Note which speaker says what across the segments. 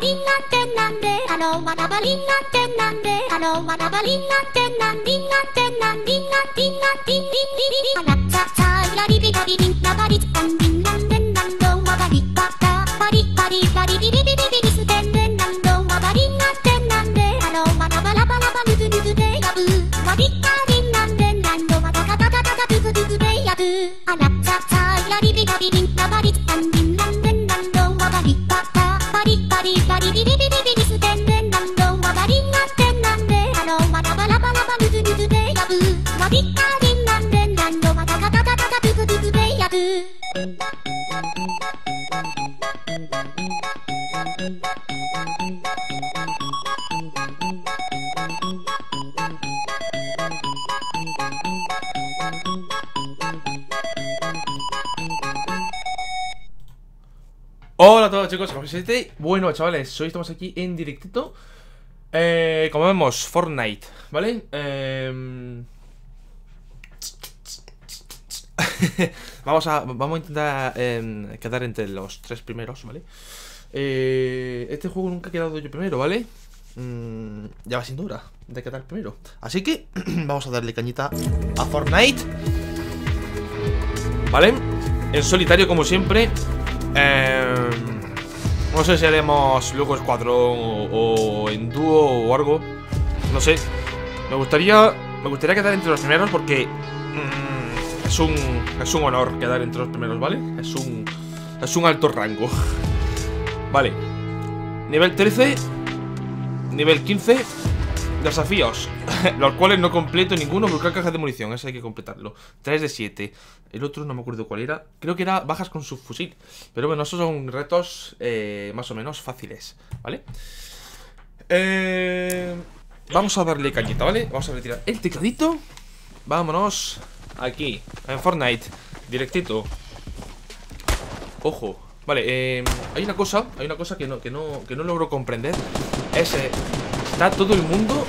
Speaker 1: バリンなんてなんであのまなばりんなんてなんであのま
Speaker 2: なばりなんて Bueno, chavales, hoy estamos aquí en directito eh, Como vemos, Fortnite, ¿vale? Em, vamos, a, vamos a intentar eh, quedar entre los tres primeros, ¿vale? Eh, este juego nunca ha quedado yo primero, ¿vale? Mm, ya va sin hora de quedar primero Así que vamos a darle cañita a Fortnite ¿Vale? En solitario como siempre eh, no sé si haremos luego escuadrón o, en dúo o algo. No sé. Me gustaría. Me gustaría quedar entre los primeros porque. mm, es un. Es un honor quedar entre los primeros, ¿vale? Es un. Es un alto rango. Vale. Nivel 13. Nivel 15. Desafíos. los cuales no completo ninguno. Buscar cajas de munición. Ese hay que completarlo. 3 de 7. El otro no me acuerdo cuál era. Creo que era bajas con subfusil. Pero bueno, esos son retos eh, más o menos fáciles, ¿vale? Eh, vamos a darle cañita, ¿vale? Vamos a retirar el tecladito. Vámonos aquí, en Fortnite. Directito. Ojo. Vale, eh, hay una cosa, hay una cosa que no, que no, que no logro comprender. Es, eh, está todo el mundo,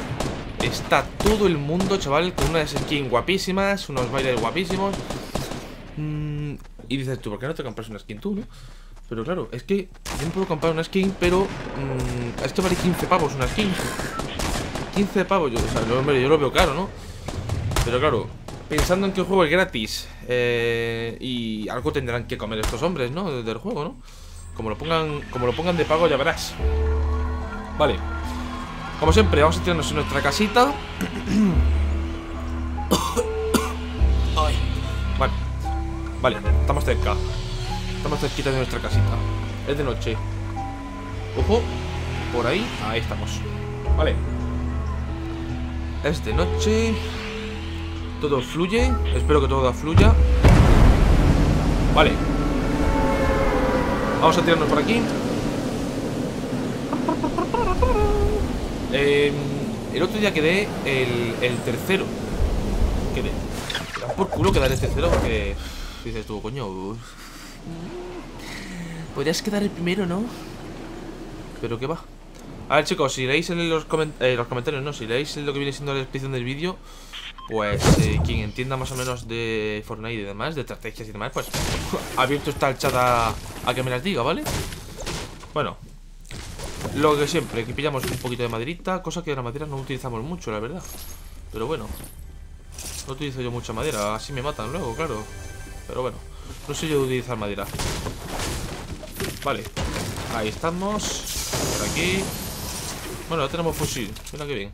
Speaker 2: está todo el mundo, chaval, con unas skins guapísimas, unos bailes guapísimos. Mm, y dices tú, ¿por qué no te compras una skin tú, no? Pero claro, es que yo me puedo comprar una skin, pero mm, esto vale 15 pavos una skin. 15 pavos, yo, o sea, hombre, yo lo veo caro, ¿no? Pero claro, pensando en que el juego es gratis eh, y algo tendrán que comer estos hombres, ¿no? Del juego, ¿no? Como lo pongan, como lo pongan de pago, ya verás. Vale. Como siempre, vamos a tirarnos en nuestra casita. Ay. Vale. Vale, estamos cerca. Estamos cerquita de nuestra casita. Es de noche. Ojo. Por ahí. Ahí estamos. Vale. Es de noche. Todo fluye. Espero que todo fluya. Vale. Vamos a tirarnos por aquí. Eh, el otro día quedé el, el tercero. Quedé. Por culo quedar el tercero porque. Dices tú, coño. Podrías quedar el primero, ¿no? Pero qué va. A ver, chicos, si leéis en los, coment- eh, los comentarios, no, si leéis lo que viene siendo la descripción del vídeo, pues eh, quien entienda más o menos de Fortnite y demás, de estrategias y demás, pues abierto está el chat a, a que me las diga, ¿vale? Bueno, Lo que siempre, que pillamos un poquito de maderita Cosa que la madera no utilizamos mucho, la verdad. Pero bueno No utilizo yo mucha madera, así me matan luego, claro. Pero bueno, no sé yo utilizar madera. Vale Ahí estamos Por aquí. Bueno, ya tenemos fusil, mira que bien.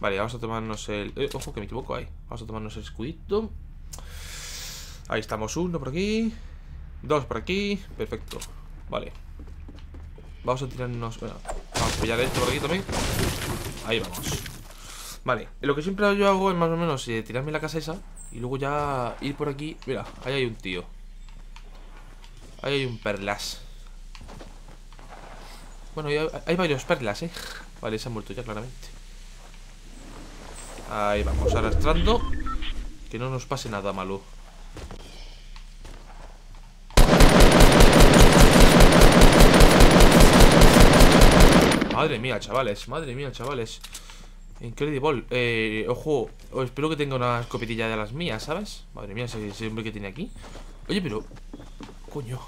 Speaker 2: Vale, vamos a tomarnos el... Eh, ojo que me equivoco ahí. Vamos a tomarnos el escudito. Ahí estamos, uno por aquí Dos por aquí, perfecto. Vale Vamos a tirarnos... Bueno, vamos a pillar esto por aquí también. Ahí vamos. Vale, lo que siempre yo hago es más o menos eh, Tirarme la casa esa Y luego ya ir por aquí. Mira, ahí hay un tío. Ahí hay un perlas. Bueno, hay varios perlas, eh. Vale, se ha muerto ya claramente. Ahí vamos, arrastrando. Que no nos pase nada malo Madre mía, chavales, madre mía, chavales. Incredible. Eh, Ojo, espero que tenga una escopetilla de las mías, ¿sabes? Madre mía, ese, ese hombre que tiene aquí. Oye, pero... Coño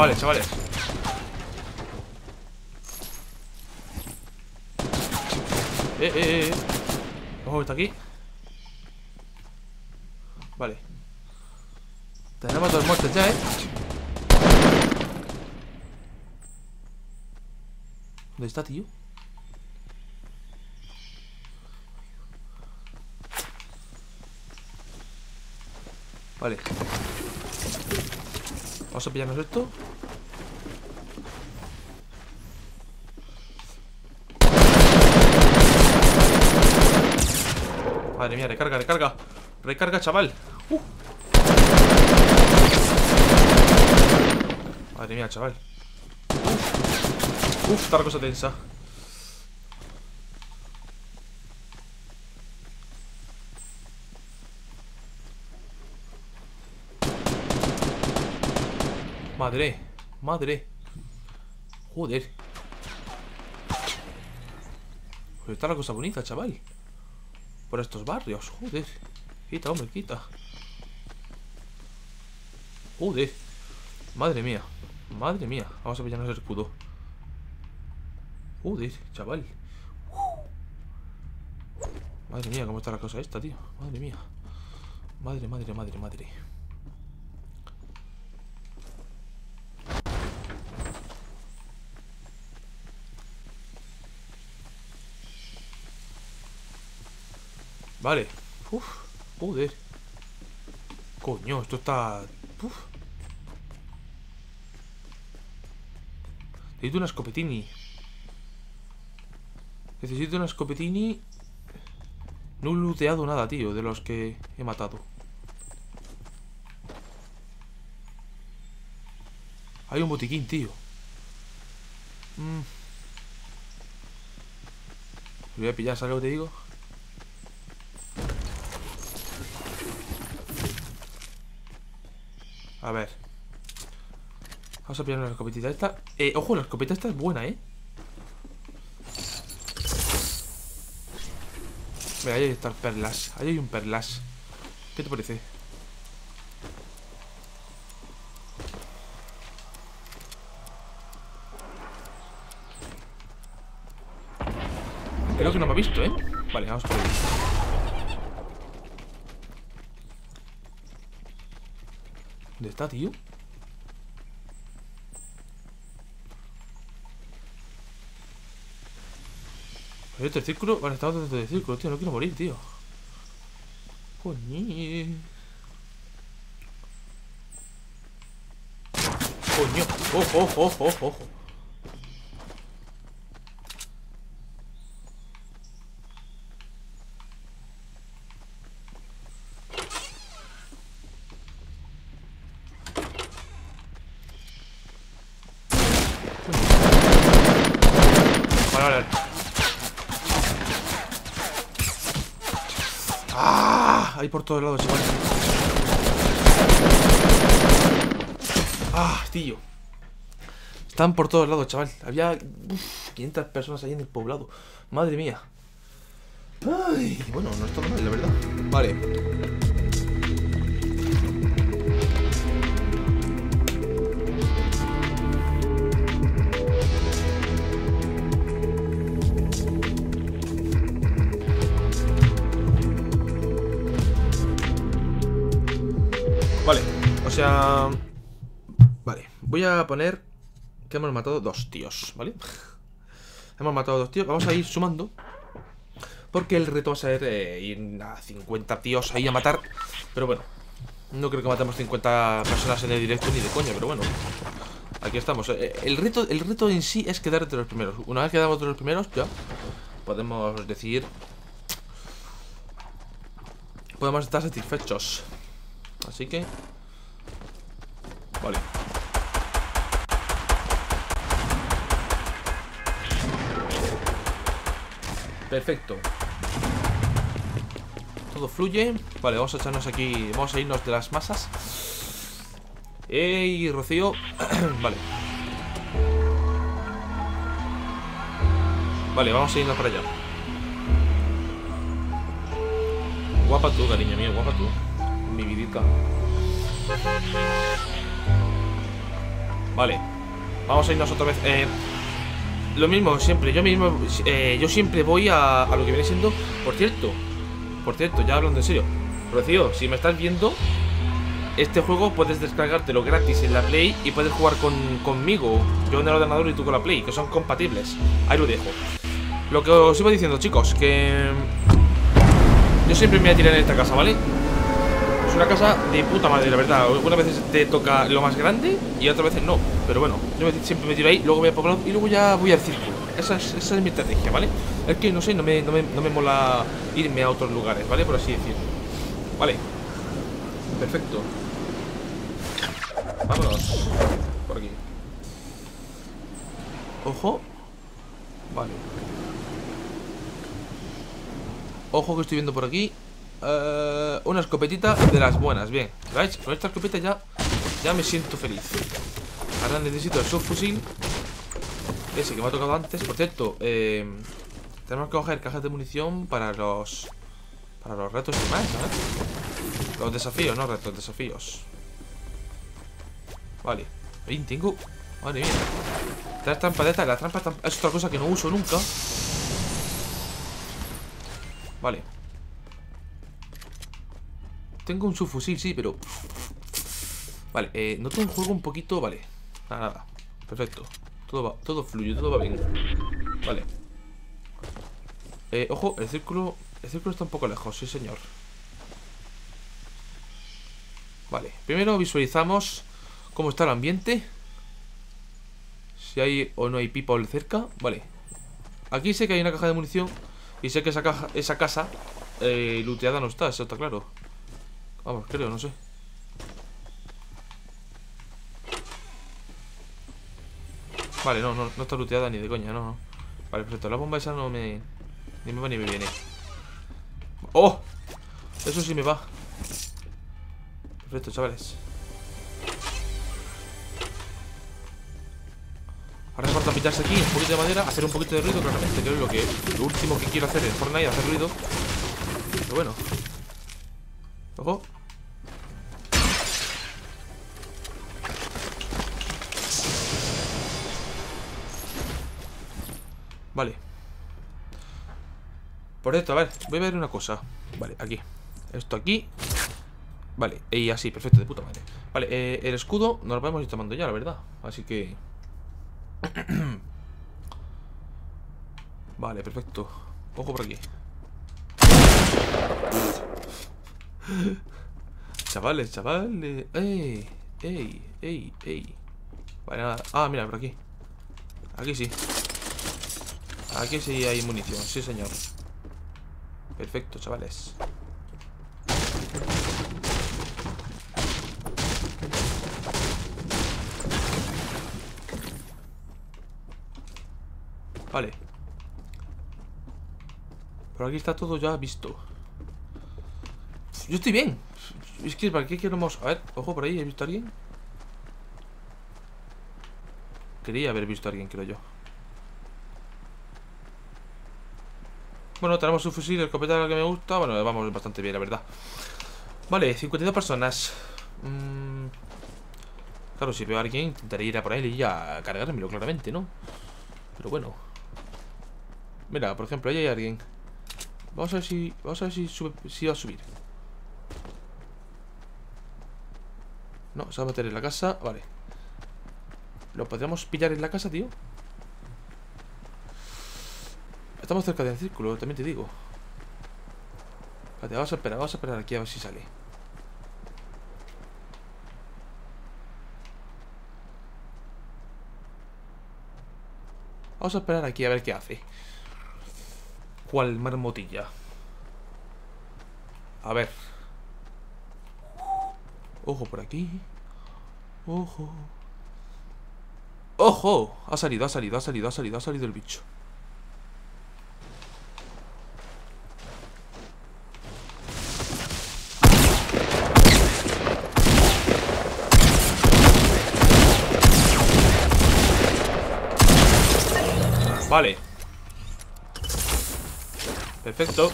Speaker 2: Vale, chavales. Eh, eh, eh, eh. Ojo, está aquí Vale. Tenemos dos muertes ya, eh ¿Dónde está, tío? Vale. Vamos a pillarnos esto Madre mía, recarga, recarga. Recarga, chaval. Uh. Madre mía, chaval. Uf, Uf está la cosa tensa. Madre, madre. Joder. Pues está la cosa bonita, chaval Por estos barrios, joder. Quita, hombre, quita. Joder. Madre mía, madre mía. Vamos a pillarnos el escudo Joder, chaval. Madre mía, cómo está la cosa esta, tío. Madre mía. Madre, madre, madre, madre Vale. Uf, joder. Coño, esto está... Uf. Necesito una escopetini. Necesito una escopetini. No he looteado nada, tío, de los que he matado. Hay un botiquín, tío. Mm. voy a pillar, ¿sabes lo que te digo? A ver Vamos a pillar una escopetita esta eh, Ojo, la escopeta esta es buena, ¿eh? Mira, ahí está el perlas Ahí hay un perlas ¿Qué te parece? Creo que no me ha visto, ¿eh? Vale, vamos por ahí ¿Dónde está, tío? Este círculo, vale, estamos dentro del círculo, tío, no quiero morir, tío. Coño. Coño, ojo, ojo, ojo, ojo por todos lados, chaval. Ah, tío. Están por todos lados, chaval. Había uf, 500 personas ahí en el poblado. Madre mía. Ay, bueno, no es todo mal, la verdad. Vale, Vale, voy a poner que hemos matado dos tíos, ¿vale? hemos matado dos tíos, vamos a ir sumando. Porque el reto va a ser eh, ir a 50 tíos ahí a matar. Pero bueno, no creo que matemos 50 personas en el directo ni de coña, pero bueno. Aquí estamos, Eh, el reto, el reto en sí es quedar entre los primeros. Una vez quedamos entre los primeros, ya Podemos decir Podemos estar satisfechos. Así que Vale. Perfecto. Todo fluye. Vale, vamos a echarnos aquí Vamos a irnos de las masas. Ey, Rocío. Vale. Vale, vamos a irnos para allá. Guapa tú, cariño mío, guapa tú. Mi vidita Vale. Vamos a irnos otra vez. Eh, Lo mismo, siempre, yo mismo eh, Yo siempre voy a, a lo que viene siendo Por cierto, por cierto, ya hablando en serio Rocío, si me estás viendo Este juego puedes descargártelo gratis en la Play Y puedes jugar con, conmigo Yo en el ordenador y tú con la Play Que son compatibles, ahí lo dejo. Lo que os iba diciendo, chicos Que... Yo siempre me voy a tirar en esta casa, ¿vale? Es una casa de puta madre, la verdad. Algunas veces te toca lo más grande y otras veces no. Pero bueno, yo siempre me tiro ahí, luego voy a poblado y luego ya voy al círculo. Esa es, esa es mi estrategia, ¿vale? Es que no sé, no me, no, me, no me mola irme a otros lugares, ¿vale? Por así decirlo. Vale. Perfecto. Vámonos. Por aquí. Ojo. Vale. Ojo que estoy viendo por aquí Eh, Una escopetita de las buenas, bien. ¿Veis? Con esta escopeta ya Ya me siento feliz. Ahora necesito el subfusil Ese que me ha tocado antes. Por cierto, eh, tenemos que coger cajas de munición Para los Para los retos y demás, ¿sabes? Los desafíos, no retos, desafíos. Vale. Ahí tengo Madre mía. Las trampas de estas, las trampas es otra cosa que no uso nunca. Vale Tengo un subfusil, sí, pero Vale, eh, noto un juego un poquito Vale, nada, nada Perfecto, todo va, todo fluye, todo va bien Vale. Eh, Ojo, el círculo El círculo está un poco lejos, sí señor. Vale, primero visualizamos Cómo está el ambiente Si hay o no hay people cerca Vale. Aquí sé que hay una caja de munición y sé que esa caja, esa casa eh, looteada no está, eso está claro. Vamos, creo, no sé. Vale, no, no, no está looteada ni de coña, no, no. Vale, perfecto. La bomba esa no me... Ni me va ni me viene. ¡Oh! Eso sí me va. Perfecto, chavales. Ahora me falta pillarse aquí un poquito de madera, hacer un poquito de ruido, claramente, que es lo que lo último que quiero hacer en Fortnite, hacer ruido. Pero bueno. Ojo. Vale. Por cierto, a ver, voy a ver una cosa. Vale, aquí. Esto aquí. Vale, y así, perfecto, de puta madre. Vale, eh, el escudo nos lo podemos ir tomando ya, la verdad. Así que... Vale, perfecto. Ojo por aquí. Chavales, chavales. ¡Ey! ¡Ey! ¡Ey! ¡Ey! Vale, nada. Ah, mira, por aquí. Aquí sí. Aquí sí hay munición, sí señor. Perfecto, chavales. Vale. Por aquí está todo ya visto. Yo estoy bien. Es que, ¿para qué queremos...? A ver, ojo, por ahí, ¿he visto a alguien? Quería haber visto a alguien, creo yo. Bueno, tenemos un fusil, el escopeta que me gusta. Bueno, vamos bastante bien, la verdad. Vale, 52 personas. Mm, claro, si veo a alguien, intentaré ir a por él y ya cargármelo, claramente, ¿no? Pero bueno. Mira, por ejemplo, ahí hay alguien. Vamos a ver si. Vamos a ver si sube, si va a subir. No, se va a meter en la casa. Vale. ¿Lo podríamos pillar en la casa, tío? Estamos cerca del círculo, también te digo. Espérate, vamos a esperar, vamos a esperar aquí a ver si sale. Vamos a esperar aquí a ver qué hace. ¿Cuál marmotilla? A ver. Ojo por aquí. Ojo. ¡Ojo! Ha salido, ha salido, ha salido, ha salido, ha salido el bicho. Vale. Perfecto.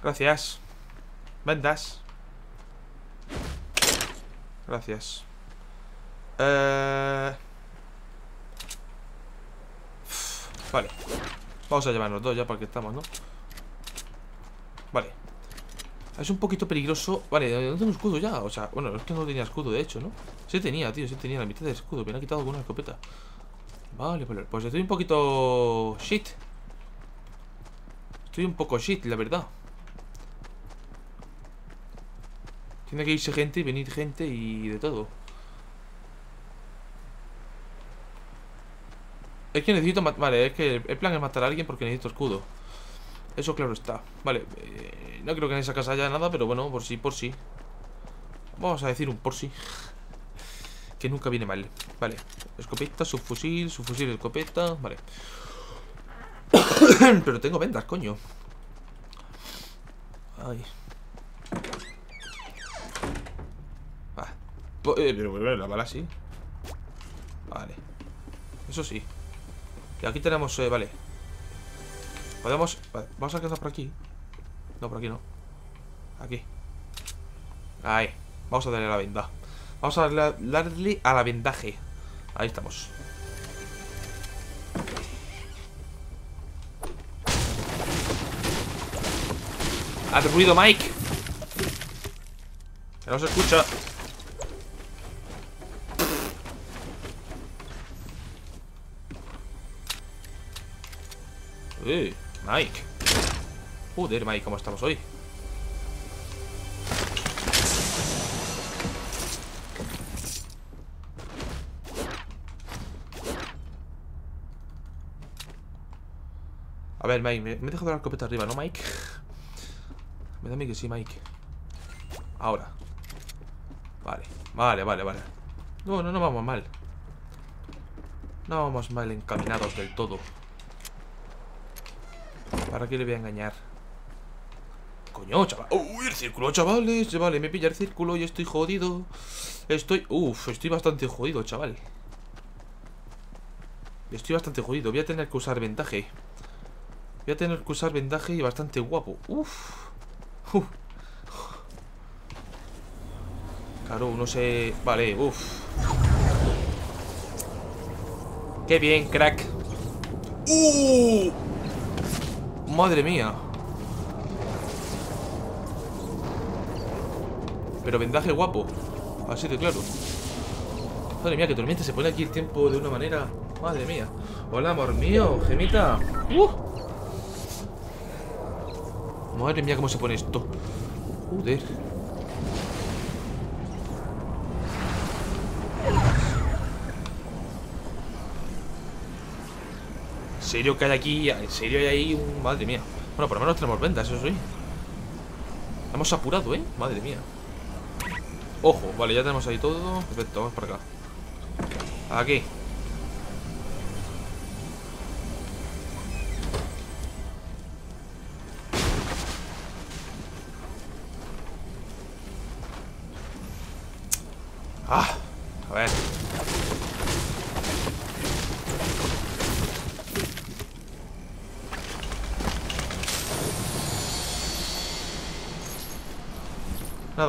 Speaker 2: Gracias. Vendas Gracias. Eh... Vale. Vamos a llevarnos dos ya porque estamos, ¿no? Vale es un poquito peligroso. Vale, no tengo escudo ya O sea, bueno, es que no tenía escudo de hecho, ¿no? Sí tenía, tío, sí tenía la mitad de escudo Me han quitado con una escopeta. Vale, vale, pues estoy un poquito shit. Estoy un poco shit, la verdad. Tiene que irse gente y venir gente y de todo. Es que necesito. Vale, es que el plan es matar a alguien porque necesito escudo Eso claro está Vale, eh, no creo que en esa casa haya nada, pero bueno, por sí, por sí. Vamos a decir un por sí. Que nunca viene mal. Vale. Escopeta, subfusil, subfusil, escopeta. Vale. pero tengo vendas, coño. Ay. Ah. Eh, pero la bala sí. Vale. Eso sí. Y aquí tenemos, eh, vale. Podemos... vamos a quedar por aquí. No, por aquí no. Aquí. Ahí. Vamos a darle la venda. Vamos a darle, a la vendaje. Ahí estamos. Haz ruido, Mike. Que no se escucha. Eh, Mike. Joder, Mike, ¿cómo estamos hoy? A ver, Mike, me, he dejado la escopeta arriba, ¿no, Mike? Me da a que sí, Mike Ahora Vale, vale, vale, vale No, no, no vamos mal No vamos mal encaminados del todo ¿Para qué le voy a engañar? Coño, chaval. Uy, el círculo, chavales. Vale, me pilla el círculo y estoy jodido. Estoy... Uf, estoy bastante jodido, chaval. Estoy bastante jodido. Voy a tener que usar vendaje. Voy a tener que usar vendaje y bastante guapo. Uf, uf. Claro, uno se... Vale, uf. Qué bien, crack. ¡Uh! Madre mía. Pero vendaje guapo. Así de claro. Madre mía, que tormenta se pone aquí el tiempo de una manera. Madre mía. Hola, amor mío, gemita. Uh. Madre mía, cómo se pone esto. Joder serio que hay aquí? ¿En serio hay ahí un... Madre mía. Bueno, por lo menos tenemos vendas, eso sí. Hemos apurado, ¿eh? Madre mía. Ojo, vale, ya tenemos ahí todo. Perfecto, vamos para acá. Aquí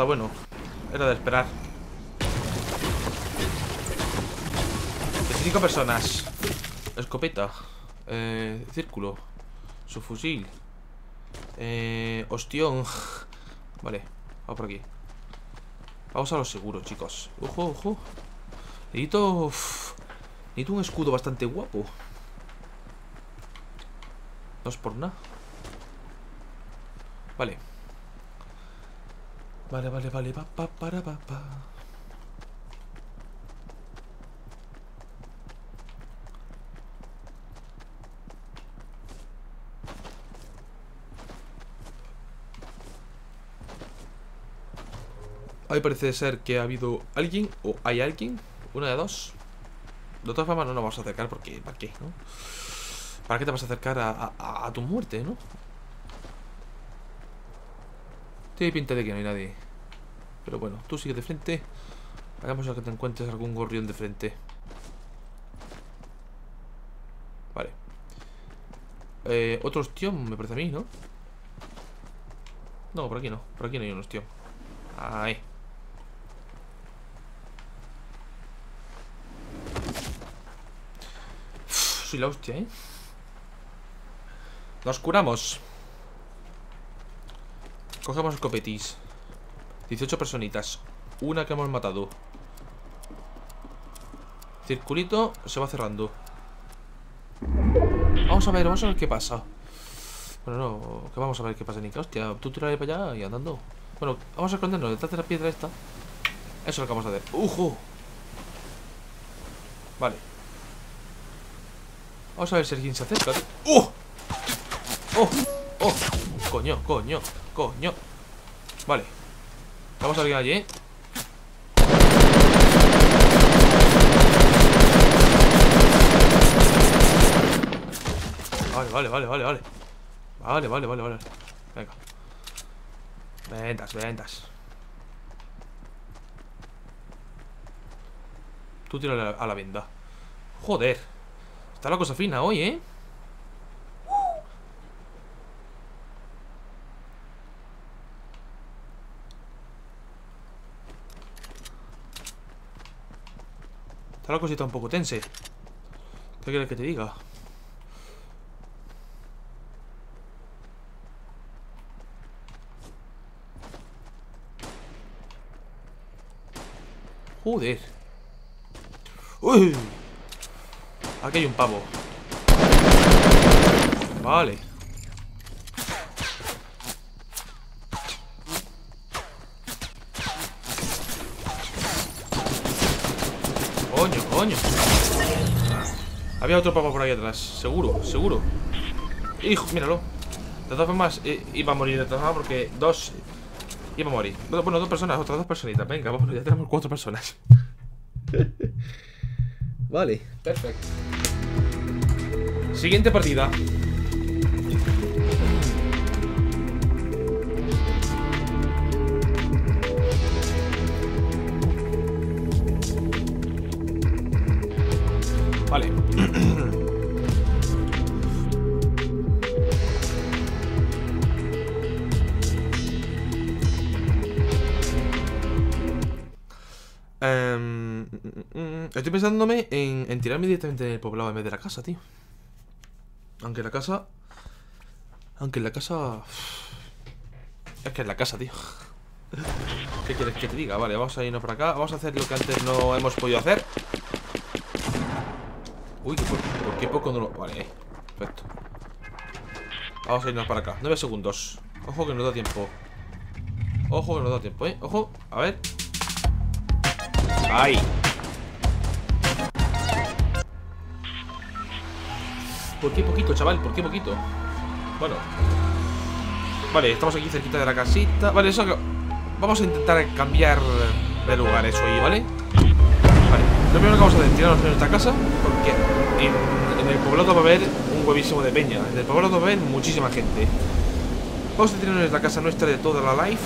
Speaker 2: Bueno. Era de esperar. 25 personas. Escopeta. Eh, círculo. Su fusil. Eh, ostión. Vale, vamos por aquí. Vamos a lo seguro, chicos. Ojo, ojo. Necesito. necesito un escudo bastante guapo. No es por nada. Vale. Vale, vale, vale. Pa, pa, para, pa, pa. Ahí parece ser que ha habido alguien o hay alguien. Una de dos. De todas formas no nos vamos a acercar porque... ¿Para qué? ¿no? ¿Para qué te vas a acercar a, a, a tu muerte, no? Tiene pinta de que no hay nadie. Pero bueno, tú sigue de frente. Hagamos a que te encuentres algún gorrión de frente. Vale. Eh, otro ostión, me parece a mí, ¿no? No, por aquí no. Por aquí no hay un ostión. Ahí. Soy la hostia, ¿eh? Nos curamos. Cogemos escopetis 18 personitas Una que hemos matado. Circulito se va cerrando. Vamos a ver, vamos a ver qué pasa. Bueno, no, que vamos a ver qué pasa, Nika Hostia, tú tiraré para allá y andando. Bueno, vamos a escondernos detrás de la piedra esta. Eso es lo que vamos a hacer. ¡Ujo! Vale. Vamos a ver si alguien se acerca ¡Oh! ¡Oh! ¡Oh! Coño, coño Coño. Vale Vamos a alguien allí. Vale, vale, vale, vale, vale. Vale, vale, vale, vale. Venga. Ventas, ventas. Tú tira a la, a la venda. Joder. Está la cosa fina hoy, ¿eh? Está la cosita un poco tense ¿Qué quieres que te diga? Joder ¡Uy! Aquí hay un pavo Vale Coño, Había otro pavo por ahí atrás. Seguro, seguro. Hijo, míralo. De todas formas, eh, iba a morir de todas formas porque dos Iba a morir. Bueno, dos personas, otras dos personitas. Venga, vamos, ya tenemos cuatro personas. Vale, perfecto. Siguiente partida Estoy pensándome en, en tirarme directamente en el poblado en vez de la casa, tío. Aunque la casa Aunque la casa Es que es la casa, tío. ¿Qué quieres que te diga? Vale, vamos a irnos por acá. Vamos a hacer lo que antes no hemos podido hacer. Uy, ¿por, por qué poco no lo...? Vale, perfecto. Vamos a irnos para acá. 9 segundos. Ojo que nos da tiempo. Ojo que nos da tiempo, eh Ojo, a ver. ¡Ay! ¿Por qué poquito, chaval? ¿Por qué poquito? Bueno. Vale, estamos aquí cerquita de la casita. Vale, eso Vamos a intentar cambiar de lugar eso ahí, ¿vale? Vale, lo primero que vamos a hacer tirarnos en nuestra casa Porque en, en, el poblado va a haber un huevísimo de peña. En el poblado va a haber muchísima gente. Vamos a tirarnos en la casa nuestra de toda la life.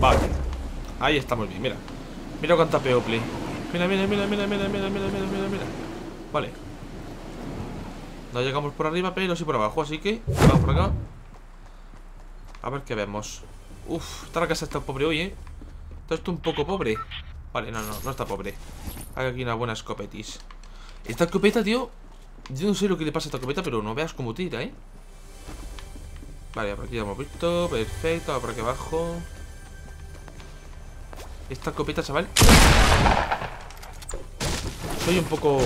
Speaker 2: Vale. Ahí estamos bien, mira Mira cuánta people Mira, mira, mira, mira, mira, mira, mira, mira, mira, mira. Vale. No llegamos por arriba, pero sí por abajo Así que vamos por acá. A ver qué vemos. Uf, esta la casa está pobre hoy, ¿eh? Está esto un poco pobre. Vale, no, no, no está pobre. Hay aquí una buena escopetis. Esta escopeta, tío Yo no sé lo que le pasa a esta escopeta, pero no veas cómo tira, ¿eh? Vale, por aquí ya hemos visto. Perfecto, por aquí abajo Esta escopeta, chaval. Soy un poco...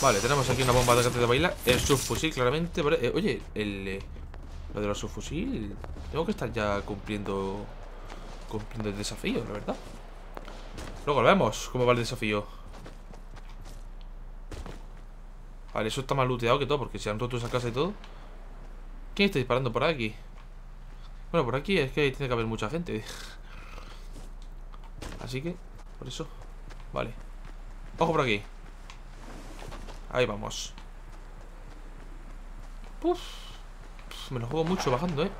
Speaker 2: Vale, tenemos aquí una bomba de de bailar. El subfusil, claramente eh, Oye, el... Eh, lo de los subfusil Tengo que estar ya cumpliendo Cumpliendo el desafío, la verdad. Luego vemos Cómo va el desafío Vale, eso está más looteado que todo Porque se han roto esa casa y todo. ¿Quién está disparando por aquí? Bueno, por aquí es que tiene que haber mucha gente. Así que, por eso. Vale. Ojo por aquí. Ahí vamos. Puf. Me lo juego mucho bajando, ¿eh?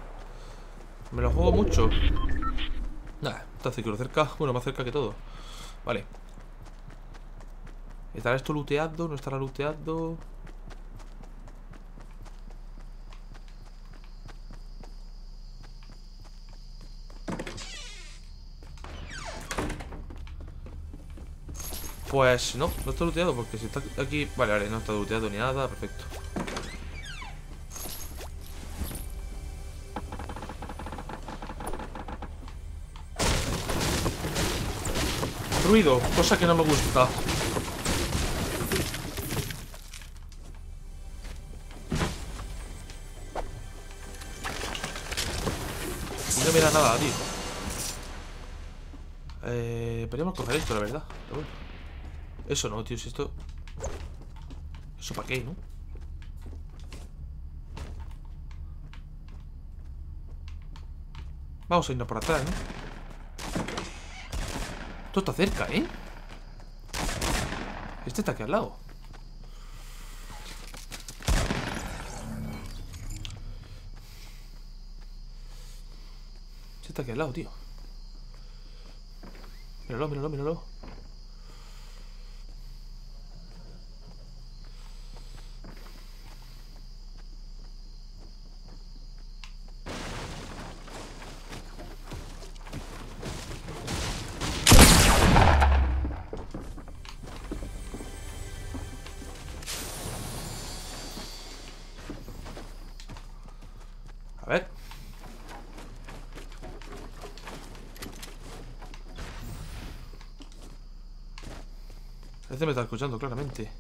Speaker 2: Me lo juego mucho. Nada, está cerca. Bueno, más cerca que todo. Vale. ¿Estará esto looteado? ¿No estará looteado? Pues no, no está looteado porque si está aquí... Vale, vale, no está looteado ni nada, perfecto. Ruido, cosa que no me gusta. No me da nada, tío. Eh... Podríamos coger esto, la verdad Pero bueno eso no, tío, si esto... ¿Eso para qué, no? Vamos a irnos por atrás, ¿no? Esto está cerca, ¿eh? Este está aquí al lado Este está aquí al lado, tío Míralo, míralo, míralo está escuchando claramente.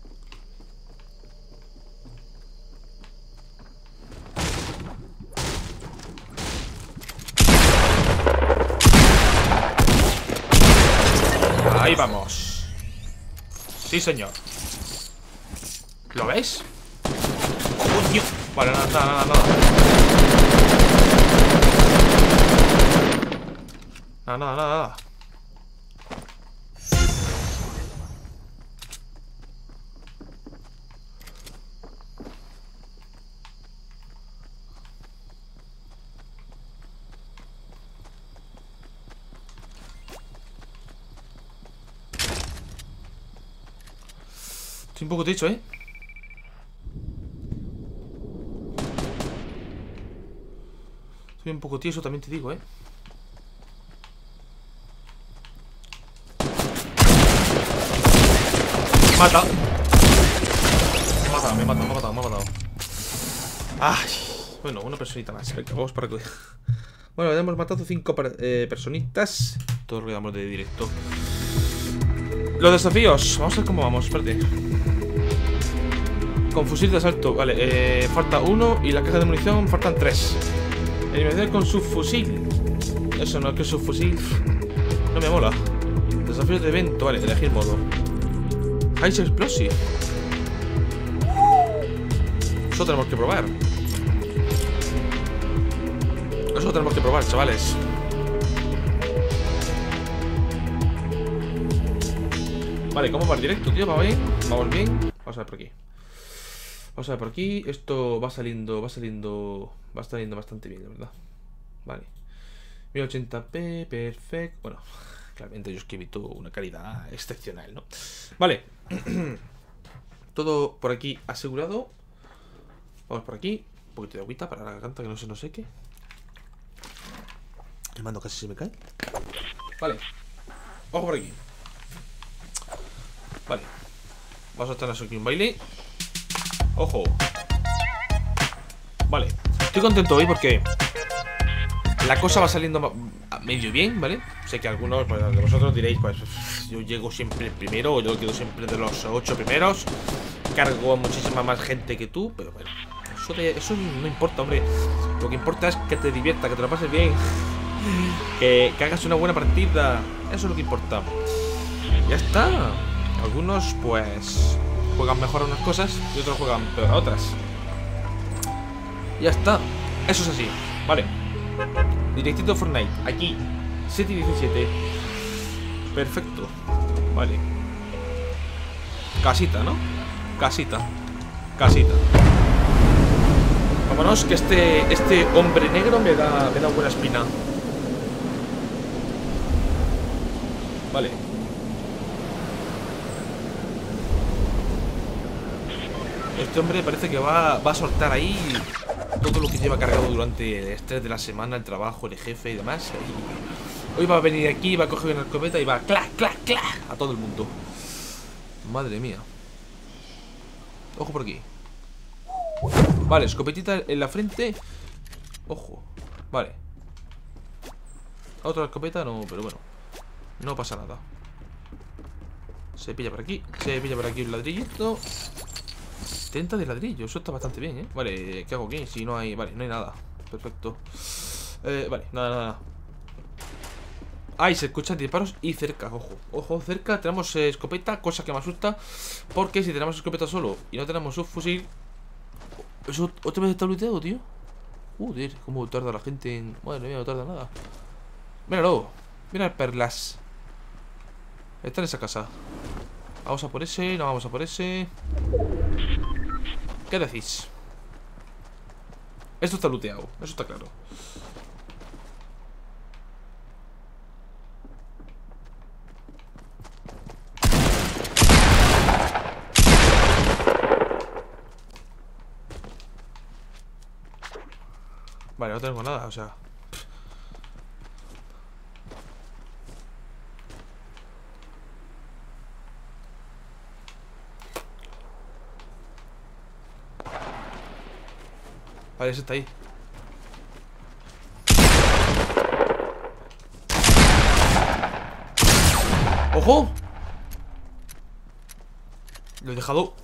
Speaker 2: Ahí vamos. Sí, señor. ¿Lo ves? Vale, nada, nada, nada. Nada, nada, nada. Estoy un poco techo, ¿eh? Estoy un poco tieso, también te digo, ¿eh? Mata Me ha matado, me ha matado, me ha matado, me ha matado. Ay, bueno, una personita más. Vamos para que... Bueno, hemos matado cinco eh, personitas. Todos lo damos de directo. Los desafíos. Vamos a ver cómo vamos, espérate con fusil de asalto, vale, eh, falta uno y la caja de munición faltan tres. Eliminación con subfusil. Eso no, es que subfusil no me mola. Desafíos de evento, vale, elegir modo. Ice Explosive. Eso tenemos que probar. Eso tenemos que probar, chavales. Vale, ¿cómo va el directo, tío? ¿Va bien? ¿Vamos bien? Vamos a ver por aquí. Vamos a ver por aquí. Esto va saliendo, va saliendo, va saliendo bastante bien, la verdad. Vale. 1080p, perfecto. Bueno, claramente yo es que evito una calidad excepcional, ¿no? Vale. Todo por aquí asegurado. Vamos por aquí. Un poquito de agüita para la garganta que no se nos seque. El mando casi se me cae. Vale. Ojo por aquí. Vale. Vamos a estar aquí un baile. Ojo. Vale. Estoy contento hoy porque la cosa va saliendo medio bien, ¿vale? Sé que algunos pues, de vosotros diréis, pues yo llego siempre primero o yo quedo siempre de los ocho primeros. Cargo a muchísima más gente que tú, pero bueno, eso, eso no importa, hombre. Lo que importa es que te divierta, que te lo pases bien, que, que hagas una buena partida. Eso es lo que importa. Ya está. Algunos, pues, juegan mejor a unas cosas y otros juegan peor a otras. Ya está. Eso es así. Vale. Directito Fortnite. Aquí. 7 y 17. Perfecto. Vale. Casita, ¿no? Casita. Casita. Vámonos, que este, este hombre negro me da, me da buena espina. Vale. Este hombre parece que va, va a soltar ahí todo lo que lleva cargado durante el estrés de la semana, el trabajo, el jefe y demás. hoy va a venir aquí, va a coger una escopeta y va clac, clac, clac a todo el mundo. Madre mía. Ojo por aquí. Vale, escopetita en la frente. Ojo. Vale. Otra escopeta, no, pero bueno. No pasa nada. Se pilla por aquí. Se pilla por aquí un ladrillito. 30 de ladrillo, eso está bastante bien, ¿eh? Vale, ¿qué hago aquí? Si no hay... Vale, no hay nada. Perfecto. Eh, Vale, nada, nada Ay, se escuchan disparos y cerca, ojo. Ojo, cerca tenemos escopeta, cosa que me asusta Porque si tenemos escopeta solo Y no tenemos un fusil ¿Eso otra vez está looteado, tío? Joder, cómo tarda la gente en... Madre mía, no tarda nada. Míralo Mira perlas. Está en esa casa Vamos a por ese, no vamos a por ese. ¿Qué decís? Esto está looteado, eso está claro. Vale, no tengo nada, o sea Vale, ese está ahí ¡Ojo! Lo he dejado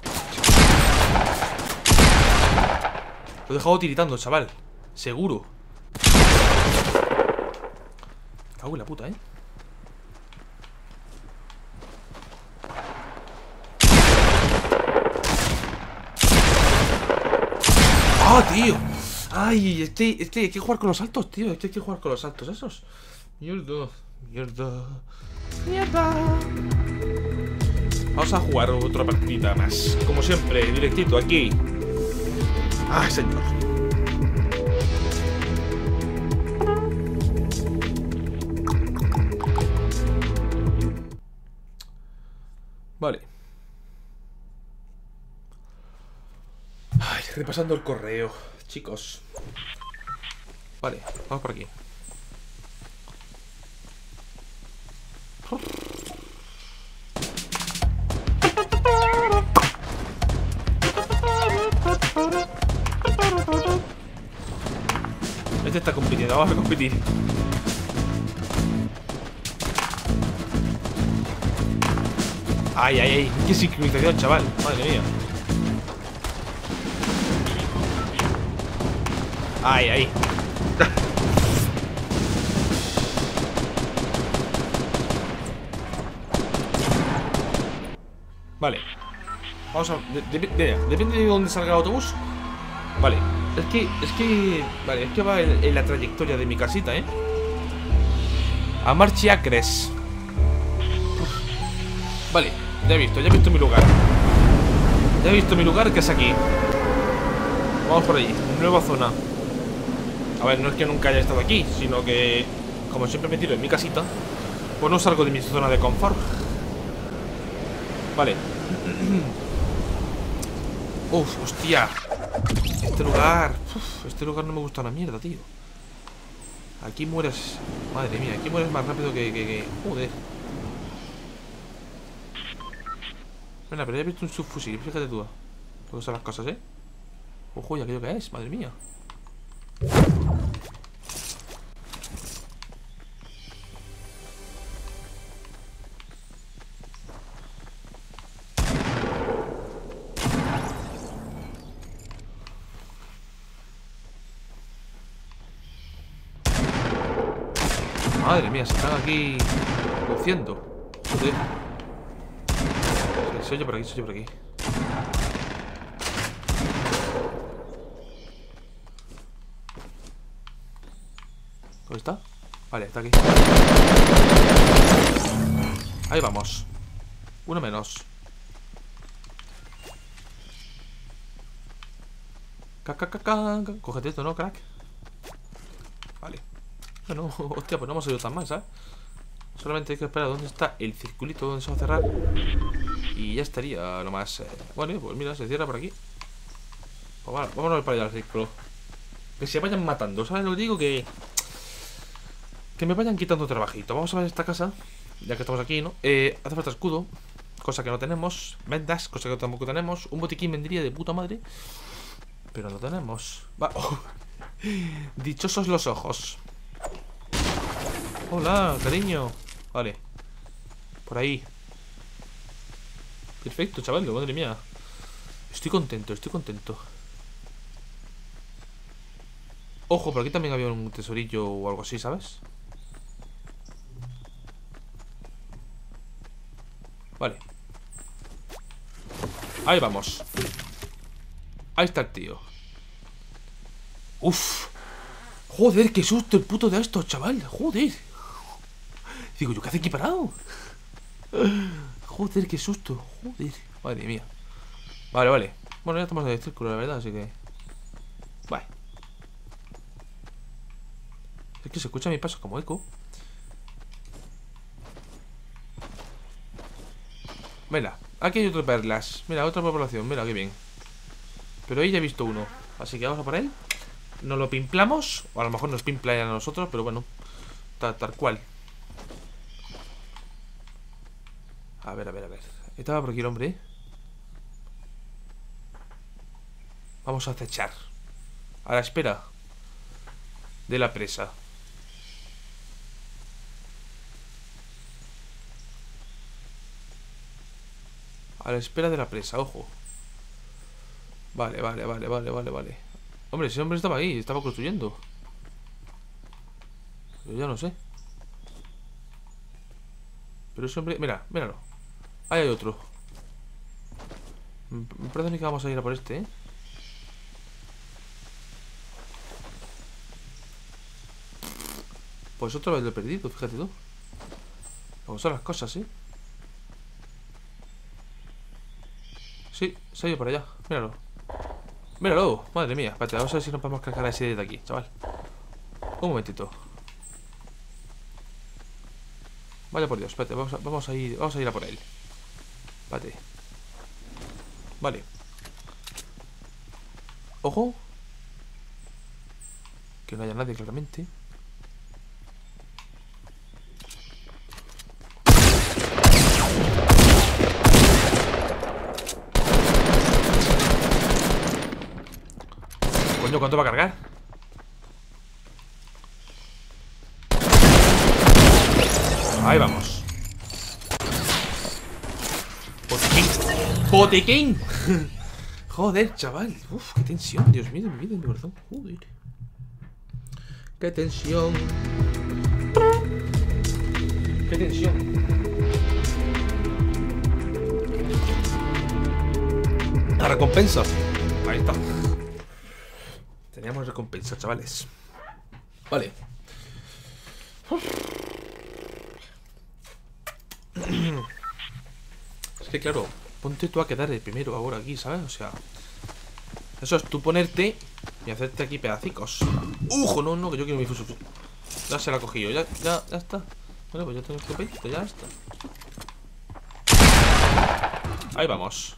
Speaker 2: Lo he dejado tiritando, chaval Seguro cago en la puta, ¿eh? ¡Ah, tío! Ay, este, este, hay que jugar con los saltos, tío. Este hay que jugar con los saltos esos. Mierda, mierda, mierda. Vamos a jugar otra partida más. Como siempre, directito aquí. Ay, señor. Vale. Ay, repasando el correo chicos. Vale, vamos por aquí. Este está compitiendo, vamos a competir. Ay, ay, ay, qué sincronización, chaval. Madre mía. Ay, ay. Vale. Vamos a... depende de dónde salga el autobús. Vale. Es que... Es que... Vale, es que va en, la trayectoria de mi casita, ¿eh? A Marchiacres. Vale, ya he visto, ya he visto mi lugar. Ya he visto mi lugar, que es aquí. Vamos por allí. Nueva zona. A ver, no es que nunca haya estado aquí, sino que, como siempre me tiro en mi casita, pues no salgo de mi zona de confort. Vale. Uf, hostia Este lugar Este lugar no me gusta una mierda, tío Aquí mueres Madre mía, aquí mueres más rápido que... que, que... Joder Mira, pero he visto un subfusil Fíjate tú Cómo son las cosas, ¿eh? Ojo, ¿y aquello que es? Madre mía Madre mía, se están aquí luciendo. Joder. Soy yo por aquí, soy yo por aquí. ¿Dónde está? Vale, está aquí. Ahí vamos. Uno menos. Cógete esto, ¿no, crack? Vale. Bueno, hostia, pues no hemos salido tan mal, ¿sabes? Solamente hay que esperar dónde está el circulito donde se va a cerrar. Y ya estaría nomás. Eh, bueno, pues mira, se cierra por aquí. Pues vale, vámonos para allá al círculo. Que se vayan matando, ¿sabes lo que digo? Que. Que me vayan quitando trabajito. Vamos a ver esta casa. Ya que estamos aquí, ¿no? Eh, hace falta escudo. Cosa que no tenemos. Vendas, cosa que tampoco tenemos. Un botiquín vendría de puta madre. Pero no tenemos. Va. Oh. Dichosos los ojos. Hola, cariño. Vale. Por ahí. Perfecto, chaval, madre mía. Estoy contento, estoy contento. Ojo, por aquí también había un tesorillo o algo así, ¿sabes? Vale. Ahí vamos. Ahí está el tío. Uf. Joder, qué susto el puto de esto, chaval. Joder. Digo, ¿yo qué hace aquí parado? Joder, qué susto. Joder. Madre mía. Vale, vale. Bueno, ya estamos en el círculo, la verdad, así que... Vale. Es que se escucha mi paso como eco. Mira, aquí hay otras perlas. Mira, otra población. Mira, qué bien. Pero ahí ya he visto uno. Así que vamos a por él. Nos lo pimplamos. O a lo mejor nos pimpla a nosotros, pero bueno. Tal, tal cual. A ver, a ver, a ver. Estaba por aquí el hombre. Vamos a acechar. A la espera de la presa. A la espera de la presa, ojo. Vale, vale, vale, vale, vale, vale. Hombre, ese hombre estaba ahí, estaba construyendo. Yo ya no sé. Pero ese hombre... Mira, míralo. Ahí hay otro. Me parece que vamos a ir a por este, ¿eh? Pues otra vez lo he perdido, fíjate tú. Vamos son las cosas, ¿eh? Sí, se ido para allá. Míralo. Míralo. Madre mía. Espérate, vamos a ver si nos podemos cargar a ese de aquí, chaval. Un momentito. Vaya por Dios, espérate, vamos a, vamos a ir. Vamos a ir a por él. Espérate. Vale. Ojo. Que no haya nadie, claramente. Coño, ¿cuánto va a cargar? Ahí vamos. Botiquín Botiquín Joder, chaval. Uf, qué tensión, Dios mío, mi vida, mi corazón Joder. Qué tensión. Qué tensión. La recompensa. Ahí está Teníamos recompensa, chavales Vale Es que claro, ponte tú a quedar de primero ahora aquí, ¿sabes? O sea, eso es tú ponerte y hacerte aquí pedacicos. ¡Ujo! No, no, que yo quiero mi fuso. Ya se la cogí yo, ya, ya, ya está. Bueno, pues ya tengo este peito, ya está. Ahí vamos.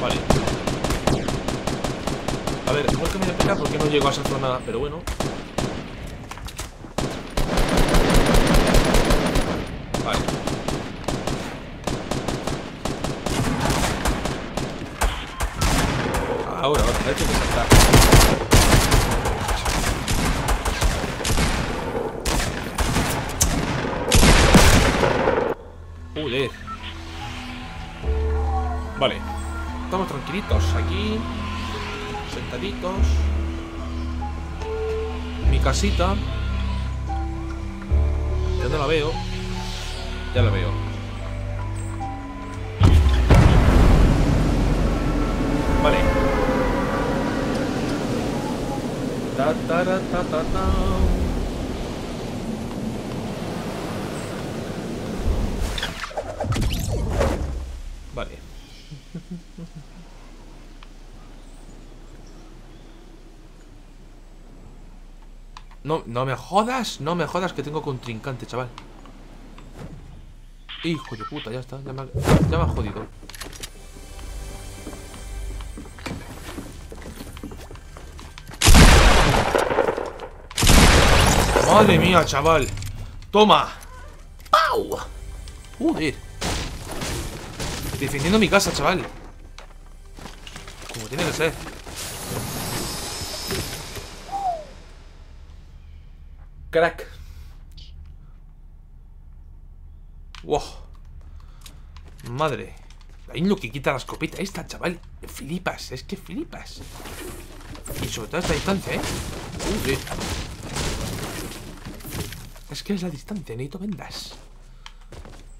Speaker 2: Vale. Ver, igual que me voy a porque no llego a esa zona, pero bueno. Vale. Ahora, ahora, hay que saltar. Joder. Vale. Estamos tranquilitos aquí. Sentaditos. Mi casita. Ya no la veo. Ya la veo. Vale. Ta, ta, ta. Vale. No, no me jodas, no me jodas que tengo contrincante, chaval. Hijo de puta, ya está, ya me, ya me ha jodido. Madre mía, chaval. Toma. ¡Au! Joder. Defendiendo mi casa, chaval. Como tiene que ser. Crack. Wow. Madre. Ahí lo que quita la escopeta esta, chaval. Flipas, es que flipas. Y sobre todo a esta distancia, ¿eh? Joder. Es que es la distancia, necesito vendas.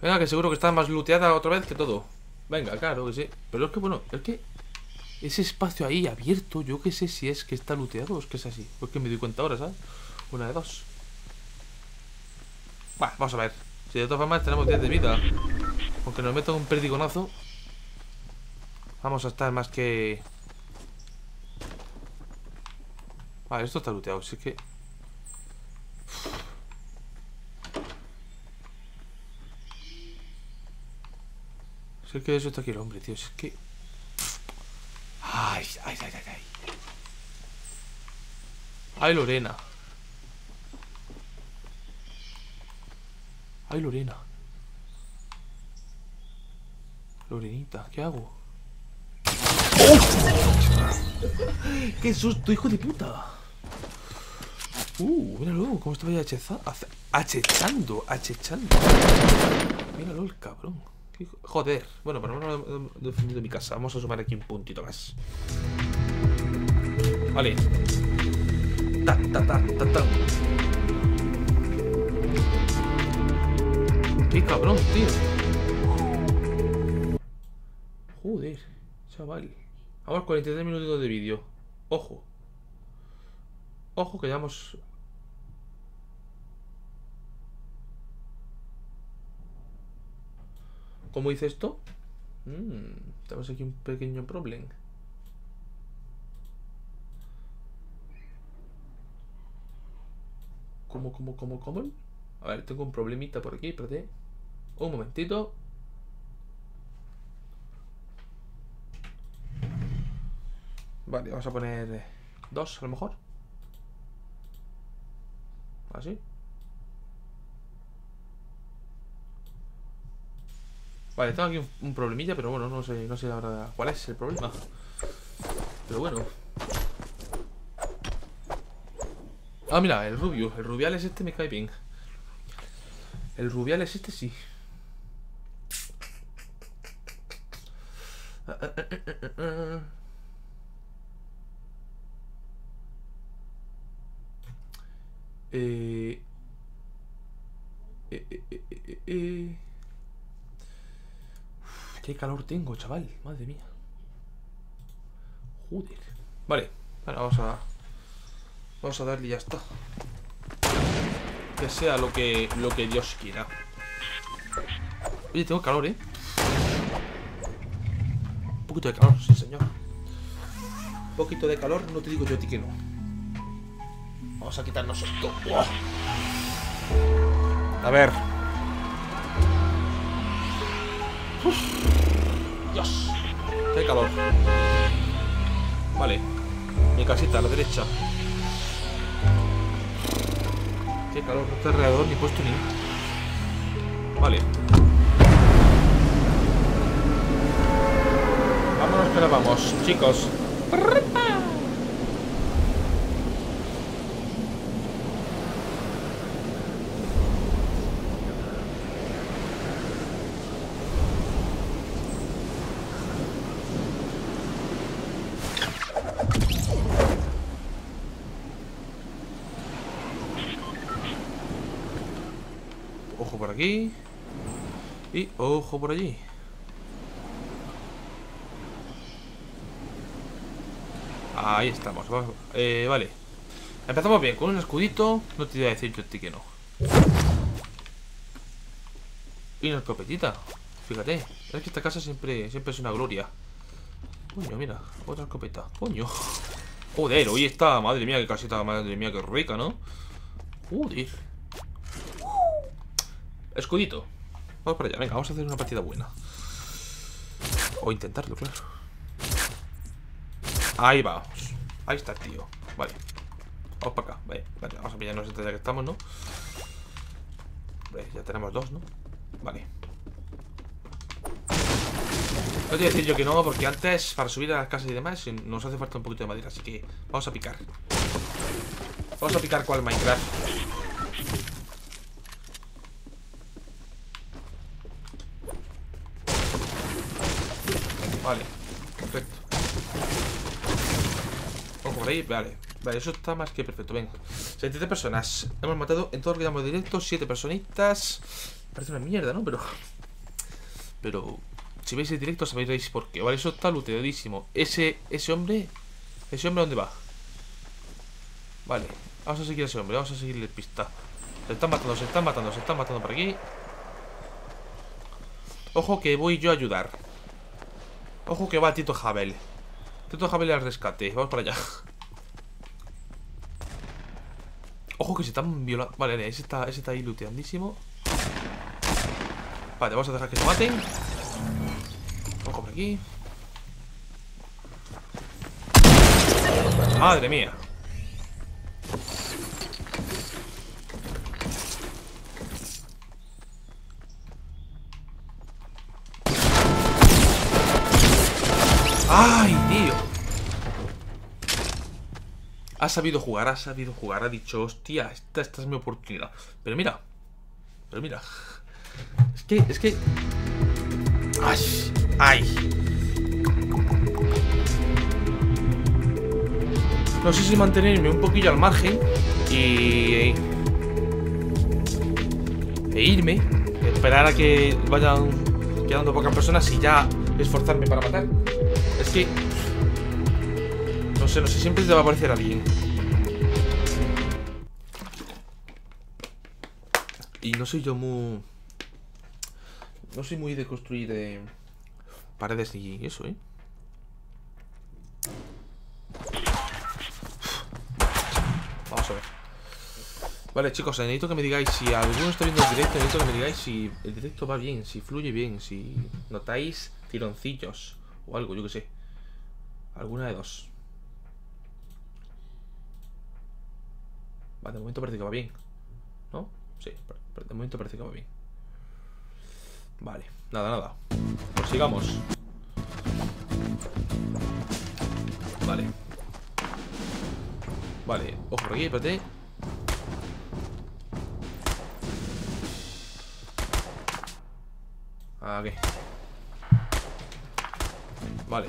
Speaker 2: Venga, que seguro que está más looteada otra vez que todo. Venga, claro que sí. Pero es que, bueno, es que ese espacio ahí abierto, yo qué sé si es que está looteado o es que es así. Pues que me doy cuenta ahora, ¿sabes? Una de dos. Bueno, vamos a ver. Si de todas formas tenemos 10 de vida. Aunque nos metan un perdigonazo. Vamos a estar más que... Vale, esto está looteado. Así que... Si es que eso está aquí el hombre, tío. Si es que... Ay, ay, ay, ay, ay. Ay, Lorena. Ay, Lorena. Lorenita, ¿qué hago? ¡Oh! ¡Qué susto, hijo de puta! Uh, míralo, cómo estaba ace- achechando, achechando. Míralo el cabrón. Joder. Bueno, por lo menos he defendido mi casa. Vamos a sumar aquí un puntito más. Vale. Ta, ta, ta, ta, ta. Qué cabrón, tío. Joder, chaval. Vamos 43 minutos de vídeo. Ojo. Ojo que llevamos... ¿Cómo hice esto? Mm, tenemos aquí un pequeño problema. ¿Cómo, cómo, cómo, cómo? A ver, tengo un problemita por aquí, espérate. Un momentito. Vale, vamos a poner eh, dos a lo mejor. Así. Vale, tengo aquí un, un problemilla, pero bueno, no sé, no sé ahora cuál es el problema. Pero bueno. Ah, mira, el rubio. El rubial es este, me cae bien. El rubial es este, sí. Eh, eh, eh, eh, eh, eh. Uf, qué calor tengo, chaval. Madre mía. Joder. Vale. Bueno, vamos a. Vamos a darle y ya está. Que sea lo que, lo que Dios quiera. Oye, tengo calor, ¿eh? Un poquito de calor, sí, señor. Un poquito de calor, no te digo yo a ti que no. Vamos a quitarnos esto. A ver. Uf. Dios. Qué calor. Vale. Mi casita a la derecha. Qué calor, no está alrededor ni puesto ni. Vale. Nos vamos, chicos. Ojo por aquí. Y ojo por allí. Ahí estamos. va- Eh, vale. Empezamos bien, con un escudito. No te iba a decir yo a ti que no. Y una escopetita. Fíjate. Es que esta casa siempre, siempre es una gloria. Coño, mira. Otra escopeta. Coño. Joder, hoy está. Madre mía, qué casita. Madre mía, qué rica, ¿no? Joder. Escudito. Vamos para allá. Venga, vamos a hacer una partida buena. O intentarlo, claro. Ahí vamos. Ahí está, tío. Vale. Vamos para acá. Vale, vale, vamos a pillarnos esta ya que estamos, ¿no? Vale, ya tenemos dos, ¿no? Vale. No te voy a decir yo que no, porque antes, para subir a las casas y demás, nos hace falta un poquito de madera, así que vamos a picar. Vamos a picar cual Minecraft. Vale, perfecto. Por ahí, vale. Vale, eso está más que perfecto. Venga, 73 personas. Hemos matado en todo lo que directo 7 personitas. Parece una mierda, ¿no? Pero. Pero. Si veis el directo sabréis por qué. Vale, eso está looteadísimo. Ese, ese hombre. ¿Ese hombre dónde va? Vale, vamos a seguir a ese hombre. Vamos a seguirle pista. Se están matando, se están matando, se están matando por aquí. Ojo que voy yo a ayudar. Ojo que va Tito Jabel. Tito Jabel al rescate. Vamos para allá. Ojo que se están violando. Vale, vale, ese está, ese está ahí looteandísimo. Vale, vamos a dejar que se maten. Ojo por aquí. Madre mía. ¡Ay, tío! Ha sabido jugar, ha sabido jugar, ha dicho, hostia, esta, esta es mi oportunidad. Pero mira, pero mira. Es que, es que... ¡Ay! ¡Ay! No sé si mantenerme un poquillo al margen y... E irme, esperar a que vayan quedando pocas personas y ya esforzarme para matar. Es que... No sé, no sé, siempre te va a parecer alguien. Y no soy yo muy... No soy muy de construir eh, paredes y eso, ¿eh? Vamos a ver. Vale, chicos, necesito que me digáis si alguno está viendo el directo, necesito que me digáis si el directo va bien, si fluye bien, si notáis tironcillos o algo, yo que sé. Alguna de dos. Vale, de momento parece que va bien. ¿No? Sí, de momento parece que va bien. Vale, nada, nada. Pues sigamos. Vale. Vale, ojo por aquí, espérate. Aquí. Vale.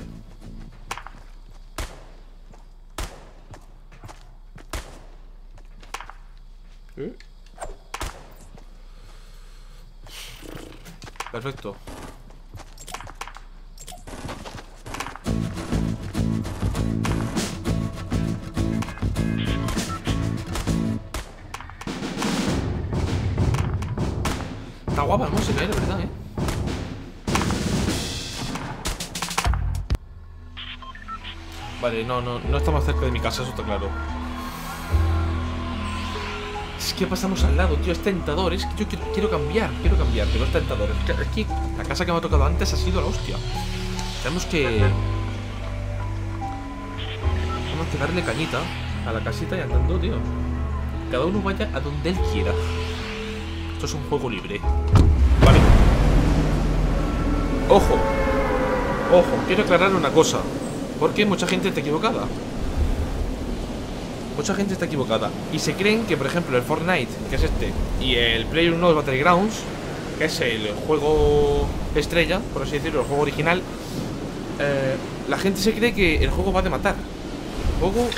Speaker 2: Perfecto. Está guapa la música, eh, de verdad, eh. Vale, no, no, no estamos cerca de mi casa, eso está claro. Que pasamos al lado, tío, es tentador. Es que yo quiero, cambiar, quiero cambiar, pero es tentador. Es que, que la casa que me ha tocado antes ha sido la hostia. Tenemos que... Tenemos que darle cañita a la casita y andando, tío. Cada uno vaya a donde él quiera. Esto es un juego libre. Vale. Ojo. Ojo, quiero aclarar una cosa. Porque mucha gente está equivocada. Mucha gente está equivocada. Y se creen que, por ejemplo, el Fortnite, que es este, y el PlayerUnknown's Battlegrounds, que es el juego estrella, por así decirlo, el juego original, eh, la gente se cree que el juego va de matar. El juego,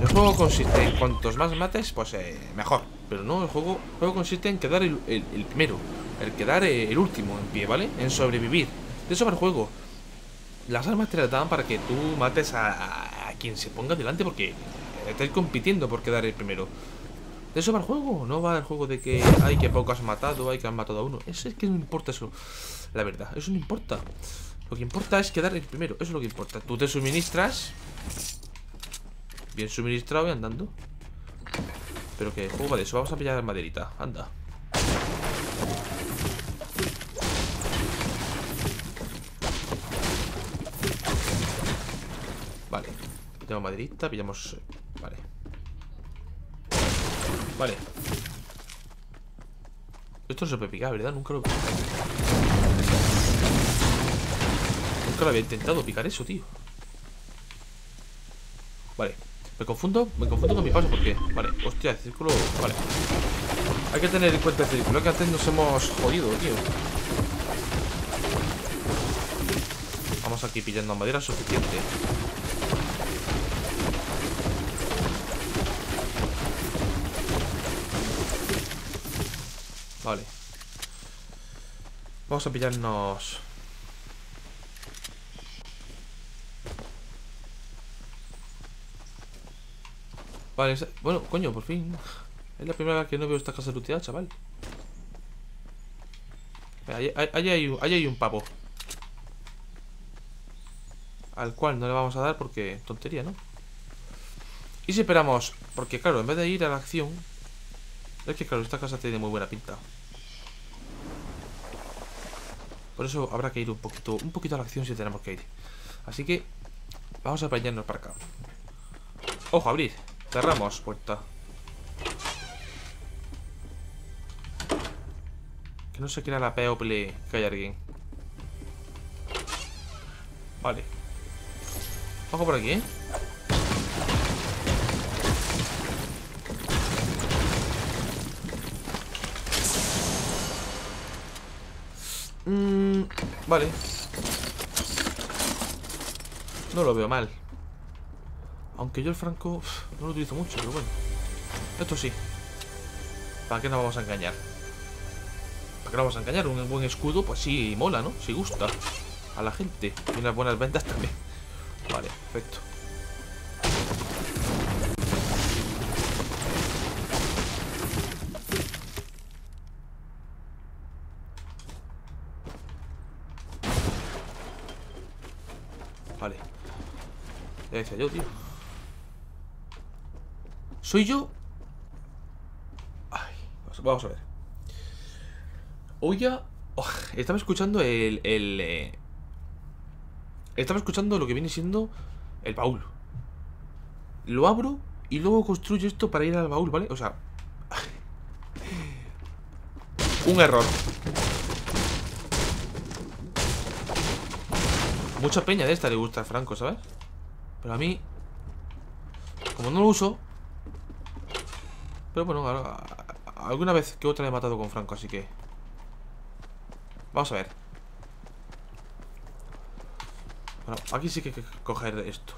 Speaker 2: el juego consiste en cuantos más mates, pues eh, mejor. Pero no, el juego, el juego consiste en quedar el, el- primero, el quedar eh, el último en pie, ¿vale? En sobrevivir. De eso va el juego. Las armas te las dan para que tú mates a- a quien se ponga delante porque estáis compitiendo por quedar el primero. De eso va el juego, no va el juego de que hay que poco has matado, hay que han matado a uno. Eso es que no importa eso. La verdad, eso no importa. Lo que importa es quedar el primero, eso es lo que importa. Tú te suministras. Bien suministrado y andando. Pero que el juego de eso, vamos a pillar maderita, anda. Vale, pillamos maderita, pillamos... Vale. Vale. Esto se puede picar, ¿verdad? Nunca lo... Nunca lo había intentado picar eso, tío. Vale. Me confundo, me confundo con mi paso porque... Vale, hostia, el círculo... Vale. Hay que tener en cuenta el círculo, que antes nos hemos jodido, tío. Vamos aquí pillando madera suficiente. Vale. Vamos a pillarnos... Vale, bueno, coño, por fin. Es la primera vez que no veo esta casa looteada, chaval. Ahí- ahí hay, un- ahí hay un pavo. Al cual no le vamos a dar porque tontería, ¿no? Y si esperamos, porque claro, en vez de ir a la acción, es que claro, esta casa tiene muy buena pinta. Por eso habrá que ir un poquito, un poquito a la acción si tenemos que ir. Así que vamos a apañarnos para acá. Ojo, abrir. Cerramos puerta. Que no se crea la people que hay alguien. Vale. Ojo por aquí, ¿eh? Mm, vale. No lo veo mal. Aunque yo el franco no lo utilizo mucho, pero bueno. Esto sí. ¿Para qué nos vamos a engañar? ¿Para qué nos vamos a engañar? Un buen escudo, pues sí, mola, ¿no? Sí gusta a la gente. Y unas buenas ventas también. Vale, perfecto. Vale. Ya decía yo, tío. ¿Soy yo? Vamos a ver. Hoy ya... oh, estaba escuchando el... el eh, Estaba escuchando lo que viene siendo el baúl. Lo abro y luego construyo esto para ir al baúl, ¿vale? O sea... Un error. Mucha peña de esta le gusta a Franco, ¿sabes? Pero a mí... Como no lo uso... Pero bueno, a- a- alguna vez que otra he matado con Franco, así que... Vamos a ver. Bueno, aquí sí que hay que coger esto.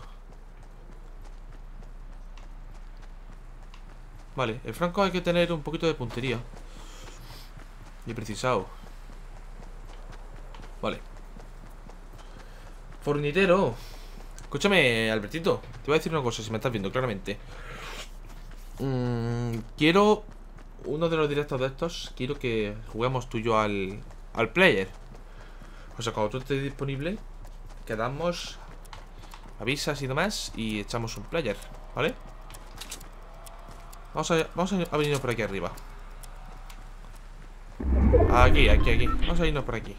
Speaker 2: Vale, el Franco hay que tener un poquito de puntería. Y precisado. Vale. Fornitero. Escúchame, Albertito. Te voy a decir una cosa, si me estás viendo claramente. Mm, quiero uno de los directos de estos. Quiero que juguemos tú y yo al, al player. O sea, cuando tú estés disponible, quedamos, avisas y demás y echamos un player, ¿vale? Vamos a, vamos a, venirnos por aquí arriba. Aquí, aquí, aquí. Vamos a irnos por aquí.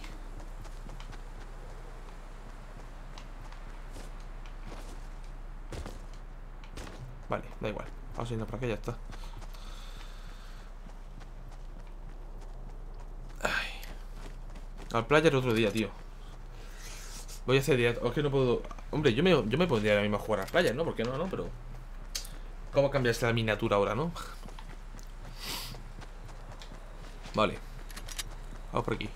Speaker 2: Vale, da igual. Vamos a irnos por aquí, ya está. Ay. Al playa el otro día, tío. Voy a hacer día Es que no puedo Hombre, yo me, yo me podría ahora mismo jugar a la playa, ¿no? Porque no, no, pero ¿Cómo cambias la miniatura ahora, no? Vale. Vamos por aquí.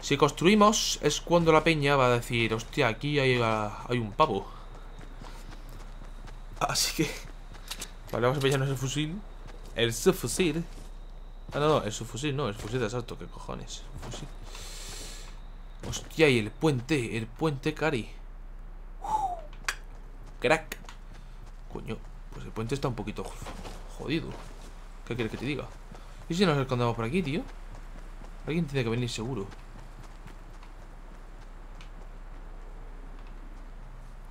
Speaker 2: Si construimos Es cuando la peña va a decir Hostia, aquí hay, hay un pavo Así que Vale, vamos a pillarnos el fusil El subfusil Ah, no, no, el subfusil no, el fusil de asalto ¿Qué cojones? fusil Hostia, y el puente El puente, cari Crack Coño, pues el puente está un poquito jodido ¿Qué quieres que te diga? ¿Y si nos escondemos por aquí, tío? Alguien tiene que venir seguro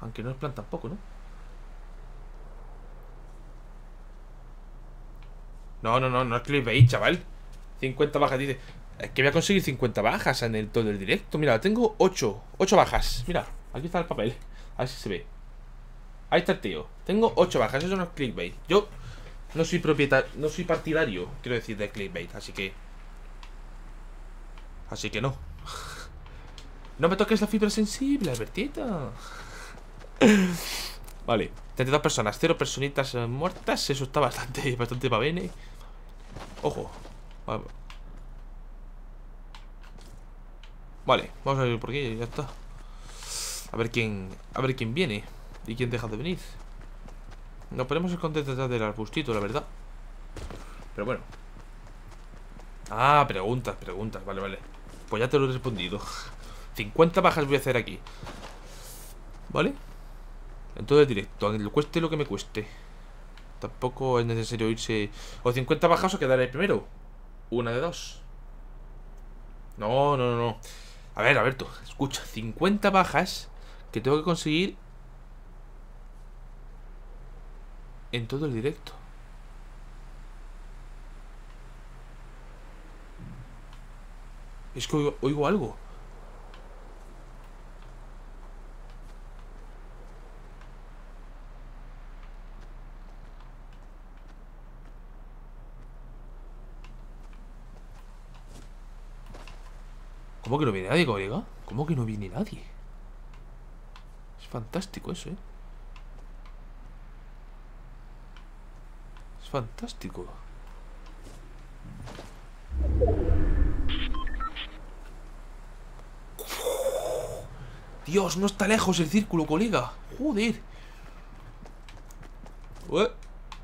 Speaker 2: Aunque no es plan tampoco, ¿no? No, no, no, no es clickbait, chaval. 50 bajas, dice. Es que voy a conseguir 50 bajas en el todo el directo. Mira, tengo 8 8 bajas, mira, aquí está el papel. A ver si se ve. Ahí está el tío. Tengo 8 bajas, eso no es clickbait. Yo no soy propietario, no soy partidario Quiero decir, de clickbait, así que Así que no. No me toques la fibra sensible, Albertita Vale 32 personas, 0 personitas eh, muertas Eso está bastante, bastante para bene Ojo. Vale, vamos a ir por y ya está. A ver quién A ver quién viene Y quién deja de venir. Nos podemos esconder detrás del arbustito, la verdad. Pero bueno. Ah, preguntas, preguntas, vale, vale. Pues ya te lo he respondido. 50 bajas voy a hacer aquí. ¿Vale? En todo el directo, aunque cueste lo que me cueste Tampoco es necesario irse O 50 bajas o quedar primero. Una de dos. No, no, no, no. A ver, Alberto, escucha 50 bajas que tengo que conseguir En todo el directo. Es que oigo algo ¿Cómo que no viene nadie, colega? ¿Cómo que no viene nadie? Es fantástico eso, ¿eh? Es fantástico. Dios, no está lejos el círculo, colega. Joder.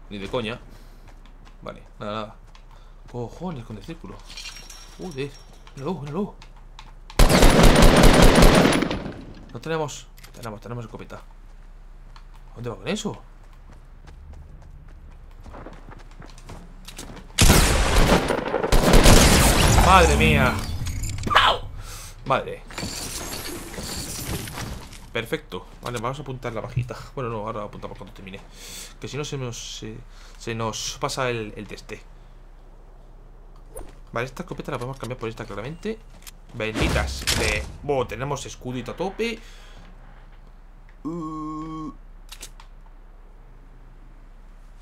Speaker 2: Ni de coña. Vale, nada, nada. Cojones con el círculo. Joder, míralo, míralo No tenemos... Tenemos, tenemos escopeta ¿Dónde va con eso? ¡Madre mía! Madre. Perfecto. Vale, vamos a apuntar la bajita. Bueno, no, ahora apuntamos cuando termine. Que si no se nos... se nos pasa el, el teste. Vale, esta escopeta la podemos cambiar por esta claramente Benditas de... Bueno, tenemos escudito a tope. Uh.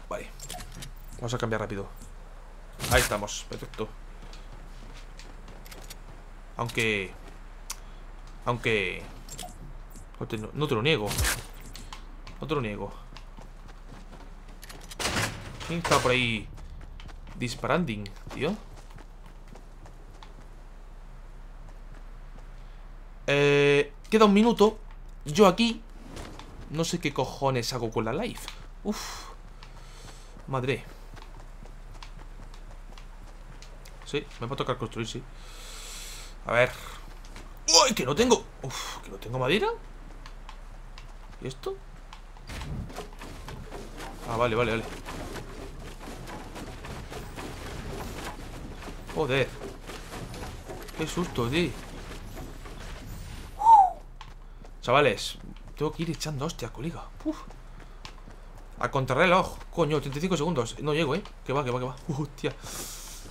Speaker 2: Vale. Vamos a cambiar rápido. Ahí estamos, perfecto. Aunque Aunque no te, lo niego. No te lo niego. ¿Quién está por ahí Disparando, tío? Eh, queda un minuto. Yo aquí no sé qué cojones hago con la live. Uf. Madre. Sí, me va a tocar construir, sí. A ver. ¡Uy! Que no tengo. Uf, que no tengo madera. ¿Y esto? Ah, vale, vale, vale. Joder. Qué susto, tío. Chavales, tengo que ir echando hostia, colega. Uf. A contrarreloj. Coño, 35 segundos. No llego, ¿eh? Que va, que va, que va. hostia.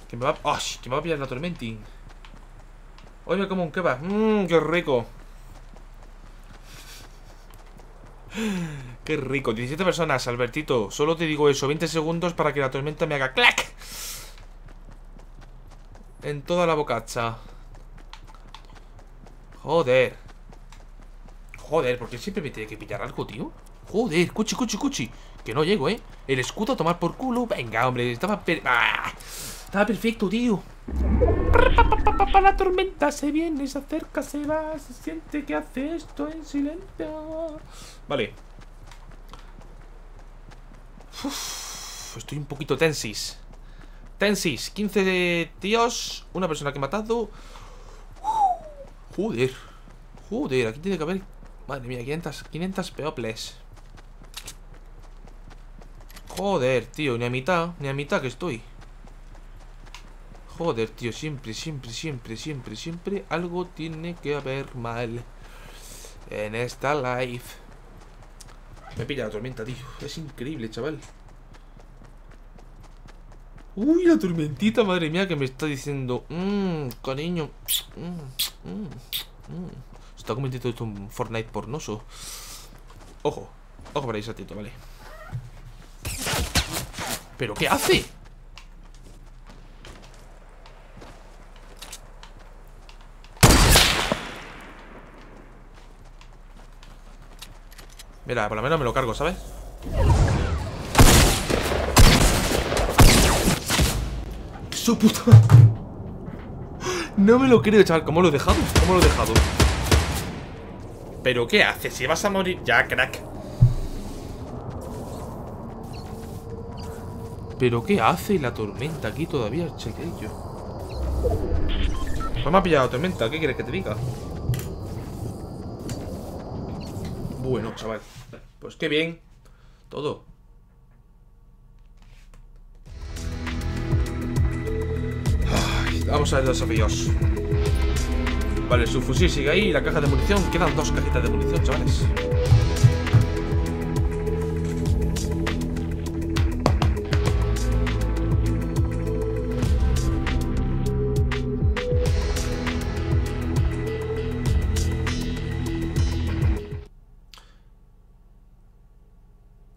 Speaker 2: Que me va... ¡Oh! Que me va a pillar la tormenting. Oye, como un kebab. Mmm, qué rico. Qué rico. 17 personas, Albertito. Solo te digo eso. 20 segundos para que la tormenta me haga clac. En toda la bocacha. Joder. Joder, ¿por qué siempre me tiene que pillar algo, tío? Joder, cuchi, cuchi, cuchi. Que no llego, ¿eh? El escudo a tomar por culo. Venga, hombre, estaba... Ah, estaba perfecto, tío. La tormenta se viene, se acerca, se va, se siente que hace esto en silencio. Vale. estoy un poquito tensis. Tensis, 15 tíos, una persona que he matado. Joder. Joder, aquí tiene que haber... Madre mía, 500, 500 peoples. Joder, tío, ni a mitad, ni a mitad que estoy. Joder, tío, siempre, siempre, siempre, siempre, siempre algo tiene que haber mal en esta live. Me pilla la tormenta, tío. Es increíble, chaval. Uy, la tormentita, madre mía, que me está diciendo. Mmm, cariño. Mmm, mmm, Se está convirtiendo esto un Fortnite pornoso. Ojo, ojo para ese atento, vale. ¿Pero qué hace? Mira, por lo menos me lo cargo, ¿sabes? ¡Su puta! No me lo creo, chaval ¿Cómo lo he dejado? ¿Cómo lo he dejado? ¿Pero qué haces? Si vas a morir. Ya, crack. ¿Pero qué hace la tormenta aquí todavía, chequeillo? Pues me ha pillado la tormenta, ¿qué quieres que te diga? Bueno, chaval. Pues qué bien. Todo. Vamos a ver los desafíos Vale, su fusil sigue ahí La caja de munición Quedan dos cajitas de munición, chavales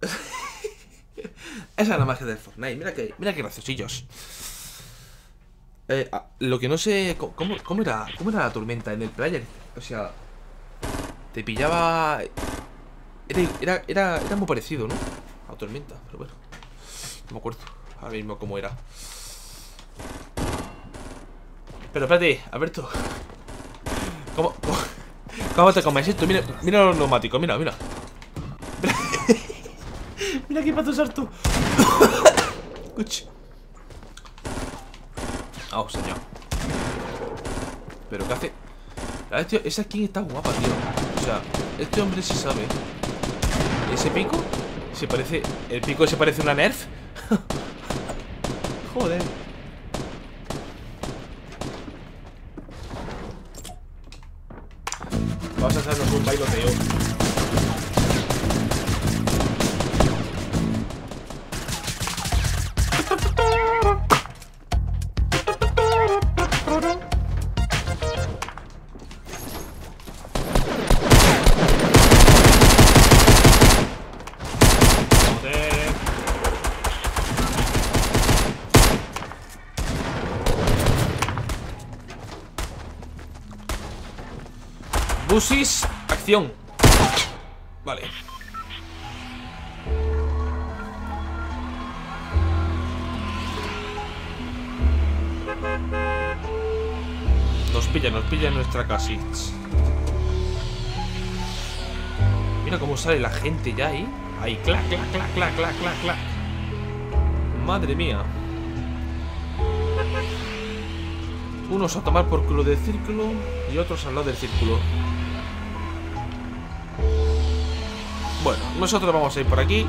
Speaker 2: Esa es la magia del Fortnite. Mira que, mira que graciosillos. Eh, ah, lo que no sé. ¿cómo, ¿cómo, era, ¿Cómo era la tormenta en el player? O sea. Te pillaba. Era, era, era, muy parecido, ¿no? A la tormenta, pero bueno. No me acuerdo ahora mismo cómo era. Pero espérate, Alberto. ¿Cómo, cómo, te comes esto? Mira, mira los neumáticos, mira, mira. Mira qué pato salto. Escucha. Oh, señor. Pero qué hace. Esa skin está guapa, tío. O sea, este hombre sí sabe. ¿Ese pico? Se parece. ¿El pico se parece a una nerf? Joder. Vamos a hacernos un bailoteo. Busis, acción. Vale. Nos pilla, nos pilla nuestra casita Mira cómo sale la gente ya ahí. Ahí, clac, clac, clac, clac, clac, clac, clac. Madre mía. Unos a tomar por culo del círculo Y otros al lado del círculo Bueno, nosotros vamos a ir por aquí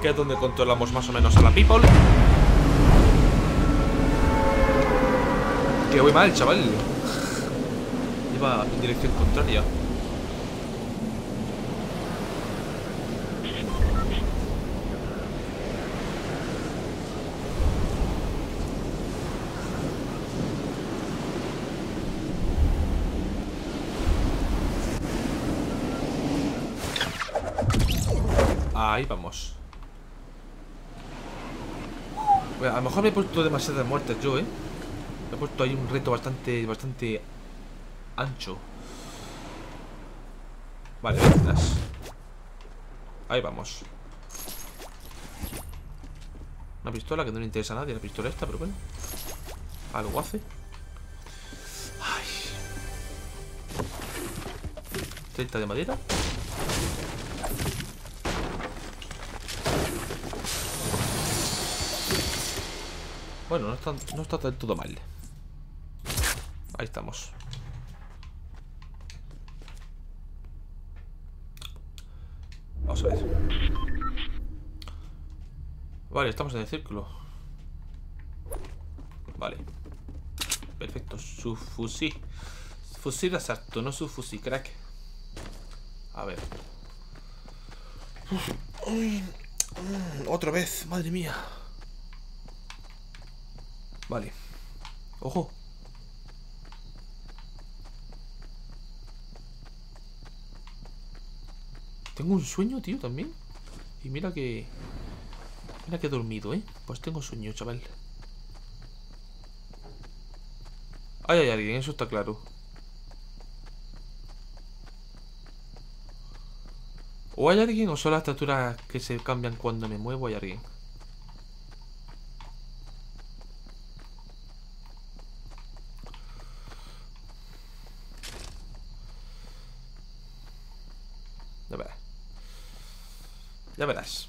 Speaker 2: Que es donde controlamos más o menos a la people. Que voy mal, chaval. Lleva en dirección contraria Ahí vamos. A lo mejor me he puesto demasiadas muertes yo, ¿eh? Me he puesto ahí un reto bastante, bastante ancho. Vale, ventas. Ahí vamos. Una pistola que no le interesa a nadie, la pistola esta, pero bueno. Algo hace. Ay. 30 de madera. Bueno, no está, no está del todo mal. Ahí estamos. Vamos a ver. Vale, estamos en el círculo. Vale. Perfecto. Su fusil. Fusil exacto, no su fusil, crack. A ver. Mm, otra vez, madre mía. Vale. Ojo. Tengo un sueño, tío, también. Y mira que... Mira que he dormido, ¿eh? Pues tengo sueño, chaval. Ay, hay alguien, eso está claro. O hay alguien o son las estaturas que se cambian cuando me muevo, hay alguien. Verás.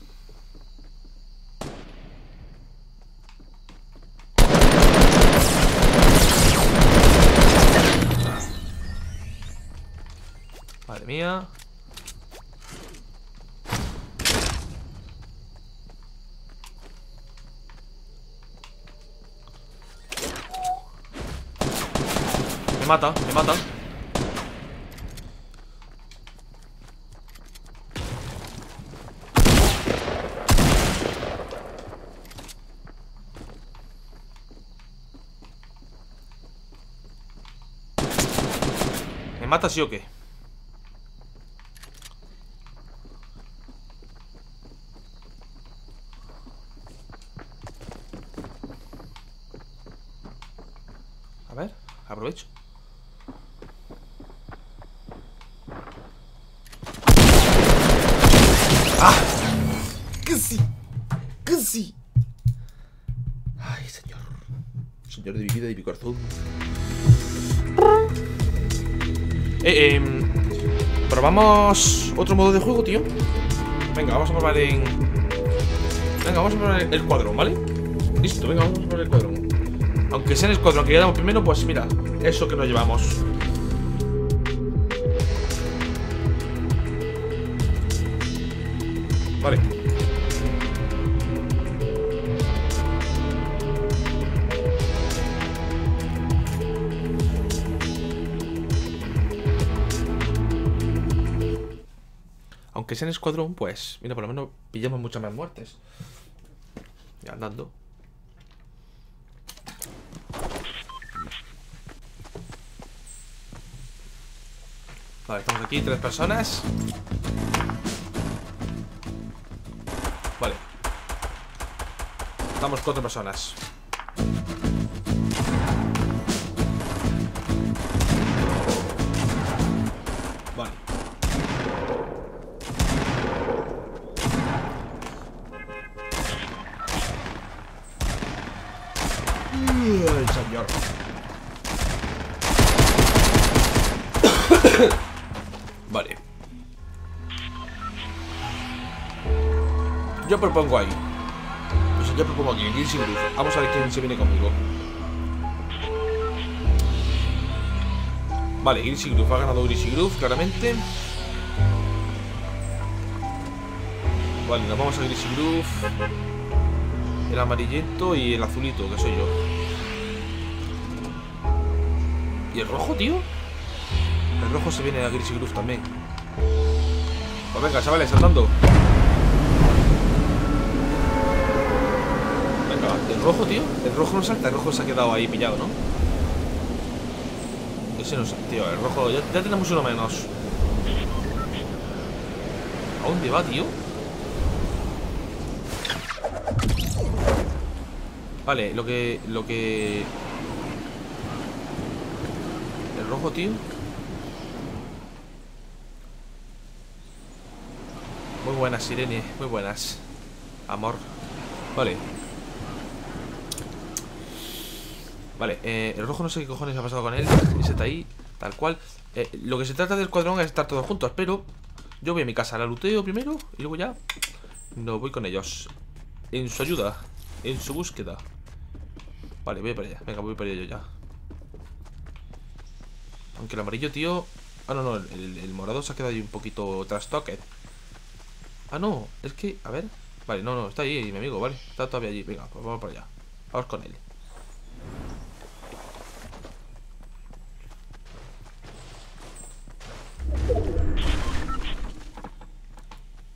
Speaker 2: Madre mía. Me mata, me mata. ¿Me mata sí o qué? A probamos otro modo de juego, tío. Venga, vamos a probar en. Venga, vamos a probar el cuadrón, ¿vale? Listo, venga, vamos a probar el cuadrón. Aunque sea en el escuadrón que quedamos primero, pues mira, eso que nos llevamos. En escuadrón, pues, mira, por lo menos pillamos muchas más muertes. Ya andando. Vale, estamos aquí, tres personas. Vale. Estamos cuatro personas. Yo propongo ahí. Pues yo propongo aquí, en Guilty Groove. Vamos a ver quién se viene conmigo. Vale, Greasy Groove. Ha ganado Greasy Groove, claramente. Vale, nos vamos a Greasy Groove. El amarillento y el azulito, que soy yo. ¿Y el rojo, tío? El rojo se viene a Greasy Groove también. Pues venga, chavales, saltando. el rojo, tío? El rojo no salta, el rojo se ha quedado ahí pillado, ¿no? Ese no salta, tío, el rojo, ya, ya tenemos uno menos ¿A dónde va, tío? Vale, lo que... Lo que... El rojo, tío Muy buenas, Irene Muy buenas Amor Vale Vale, eh, el rojo no sé qué cojones ha pasado con él Ese está ahí, tal cual. Eh, Lo que se trata del escuadrón es estar todos juntos Pero yo voy a mi casa, la luteo primero Y luego ya No voy con ellos. En su ayuda En su búsqueda. Vale, voy para allá Venga, voy para allá yo ya. Aunque el amarillo, tío Ah, no, no, el, morado se ha quedado ahí un poquito trastoque Ah, no, es que, a ver Vale, no, no, está ahí mi amigo, vale Está todavía allí, venga, pues vamos para allá Vamos con él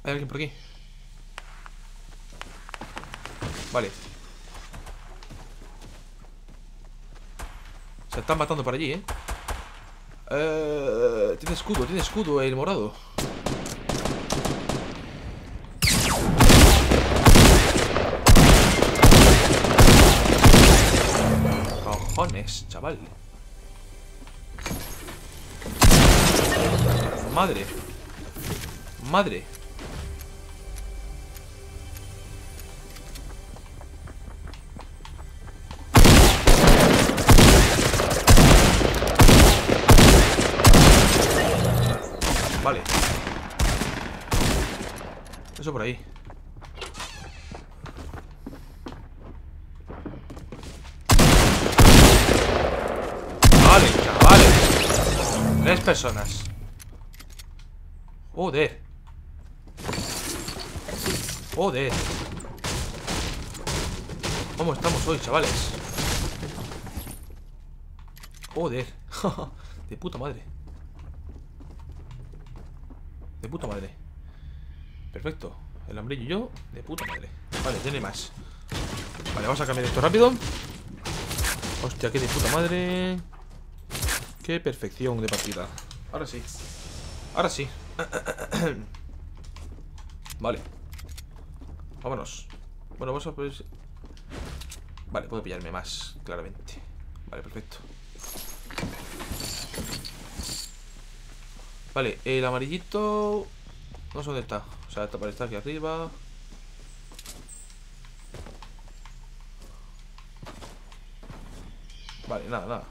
Speaker 2: ¿Hay alguien por aquí? Vale Se están matando por allí, ¿eh? eh tiene escudo, tiene escudo el morado Cojones, chaval Madre. Madre. Vale. Eso por ahí. Vale, chavales. Tres personas Joder. Joder. ¿Cómo estamos hoy, chavales? Joder. De puta madre. De puta madre. Perfecto. El amarillo y yo De puta madre. Vale, tiene más. Vale, vamos a cambiar esto rápido. Hostia, qué de puta madre. Qué perfección de partida. Ahora sí. Ahora sí Vale. Vámonos. Bueno, vamos a pues... Vale, puedo pillarme más, claramente. Vale, perfecto. Vale, el amarillito No sé dónde está. O sea, está para estar aquí arriba. Vale, nada, nada.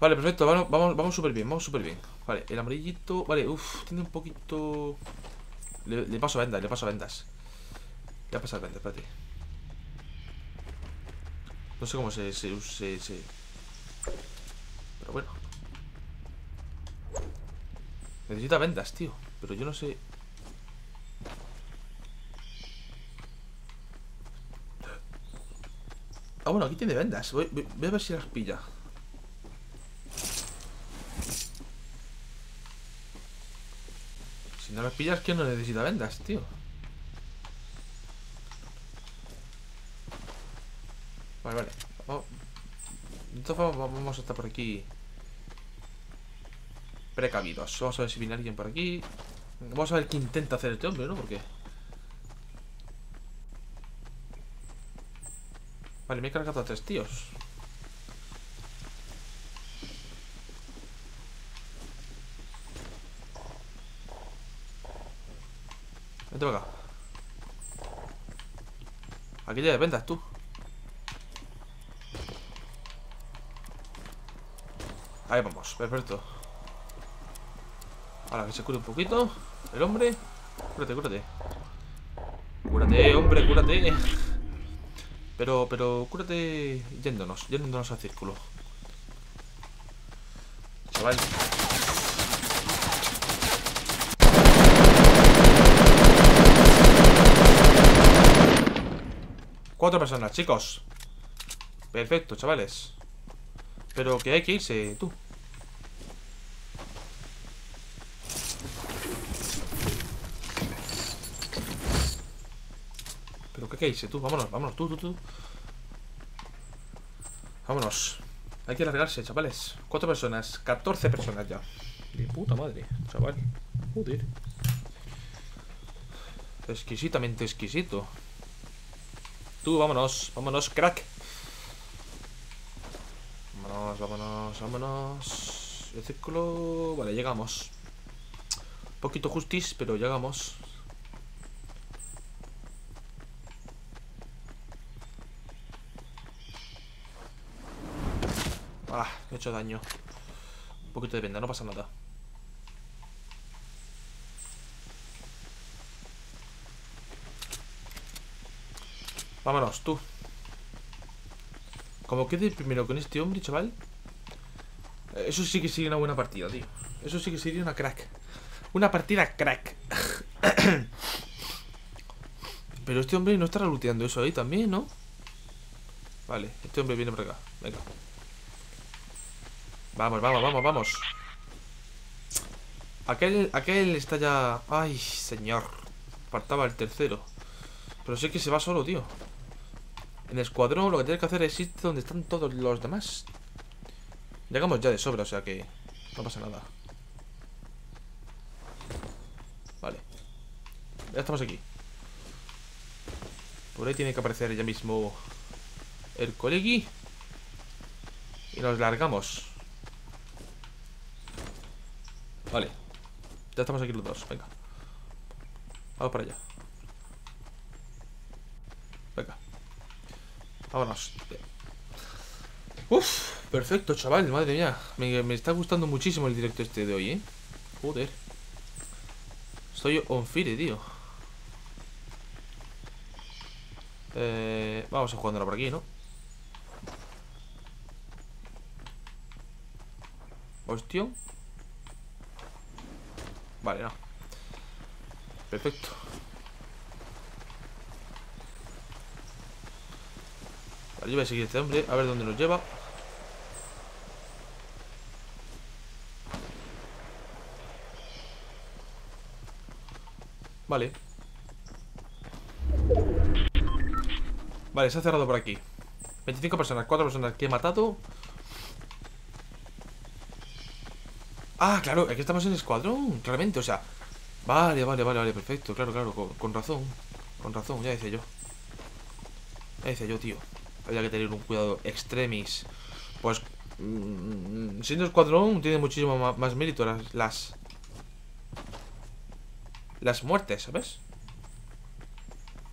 Speaker 2: Vale, perfecto, vamos, vamos, vamos súper bien Vamos súper bien Vale, el amarillito Vale, uff, tiene un poquito le, paso vendas, le paso vendas. Le voy a pasar vendas, espérate. No sé cómo se, se, se. Pero bueno. Necesita vendas, tío Pero yo no sé... Ah, bueno, aquí tiene vendas. Voy, a ver si las pilla Si no las pillas, que no necesita vendas, tío Vale, vale Entonces vamos a estar por aquí precavidos. Vamos a ver si viene alguien por aquí. Vamos a ver qué intenta hacer este hombre, ¿no? Porque... Vale, me he cargado a tres tíos. Vente para acá. Aquí ya vendas tú. Ahí vamos, perfecto. Ahora que se cure un poquito El hombre Cúrate, cúrate Cúrate, hombre, cúrate Pero, pero, cúrate Yéndonos, yéndonos al círculo Chaval Cuatro personas, chicos Perfecto, chavales Pero que hay que irse, tú ¿Qué dice tú? Vámonos, vámonos, tú, tú, tú. Vámonos. Hay que largarse, chavales. Cuatro personas, 14 personas ya. De puta madre, chaval. Joder. Exquisitamente exquisito. Tú, vámonos, vámonos, crack. Vámonos, vámonos, vámonos. El círculo... Vale, llegamos. Un poquito justis, pero llegamos. Ah, he hecho daño. Un poquito de venda, no pasa nada. Vámonos, tú. Como quede primero con este hombre, chaval. eh, Eso sí que sería una buena partida, tío. Eso sí que sería una crack. Una partida crack. Pero este hombre no estará looteando eso ahí también, ¿no? Vale, este hombre viene por acá. Venga. Vamos, vamos, vamos, vamos. Aquel, aquel está ya... Ay, señor. Faltaba el tercero. Pero sé que se va solo, tío. En el escuadrón lo que tienes que hacer es irte donde están todos los demás. Llegamos ya de sobra, o sea que no pasa nada. Vale. Ya estamos aquí. Por ahí tiene que aparecer ya mismo el colegui. Y nos largamos. Vale. Ya estamos aquí los dos, venga. Vamos para allá. Venga. Vámonos. Uf, perfecto, chaval, madre mía. Me, está gustando muchísimo el directo este de hoy, ¿eh? Joder. Estoy on fire, tío. Eh, vamos a jugándolo por aquí, ¿no? Hostia. Vale, no. Perfecto. Vale, yo voy a seguir este hombre, a ver dónde nos lleva. Vale. Vale, se ha cerrado por aquí. 25 personas, 4 personas que he matado. Ah, claro, aquí estamos en escuadrón, claramente, o sea. Vale, vale, vale, vale, perfecto, claro, claro, con, con razón. Con razón, ya decía yo. Ya decía yo, tío. Había que tener un cuidado extremis. Pues, mm, siendo escuadrón, tiene muchísimo ma- más mérito las, las. Las muertes, ¿sabes?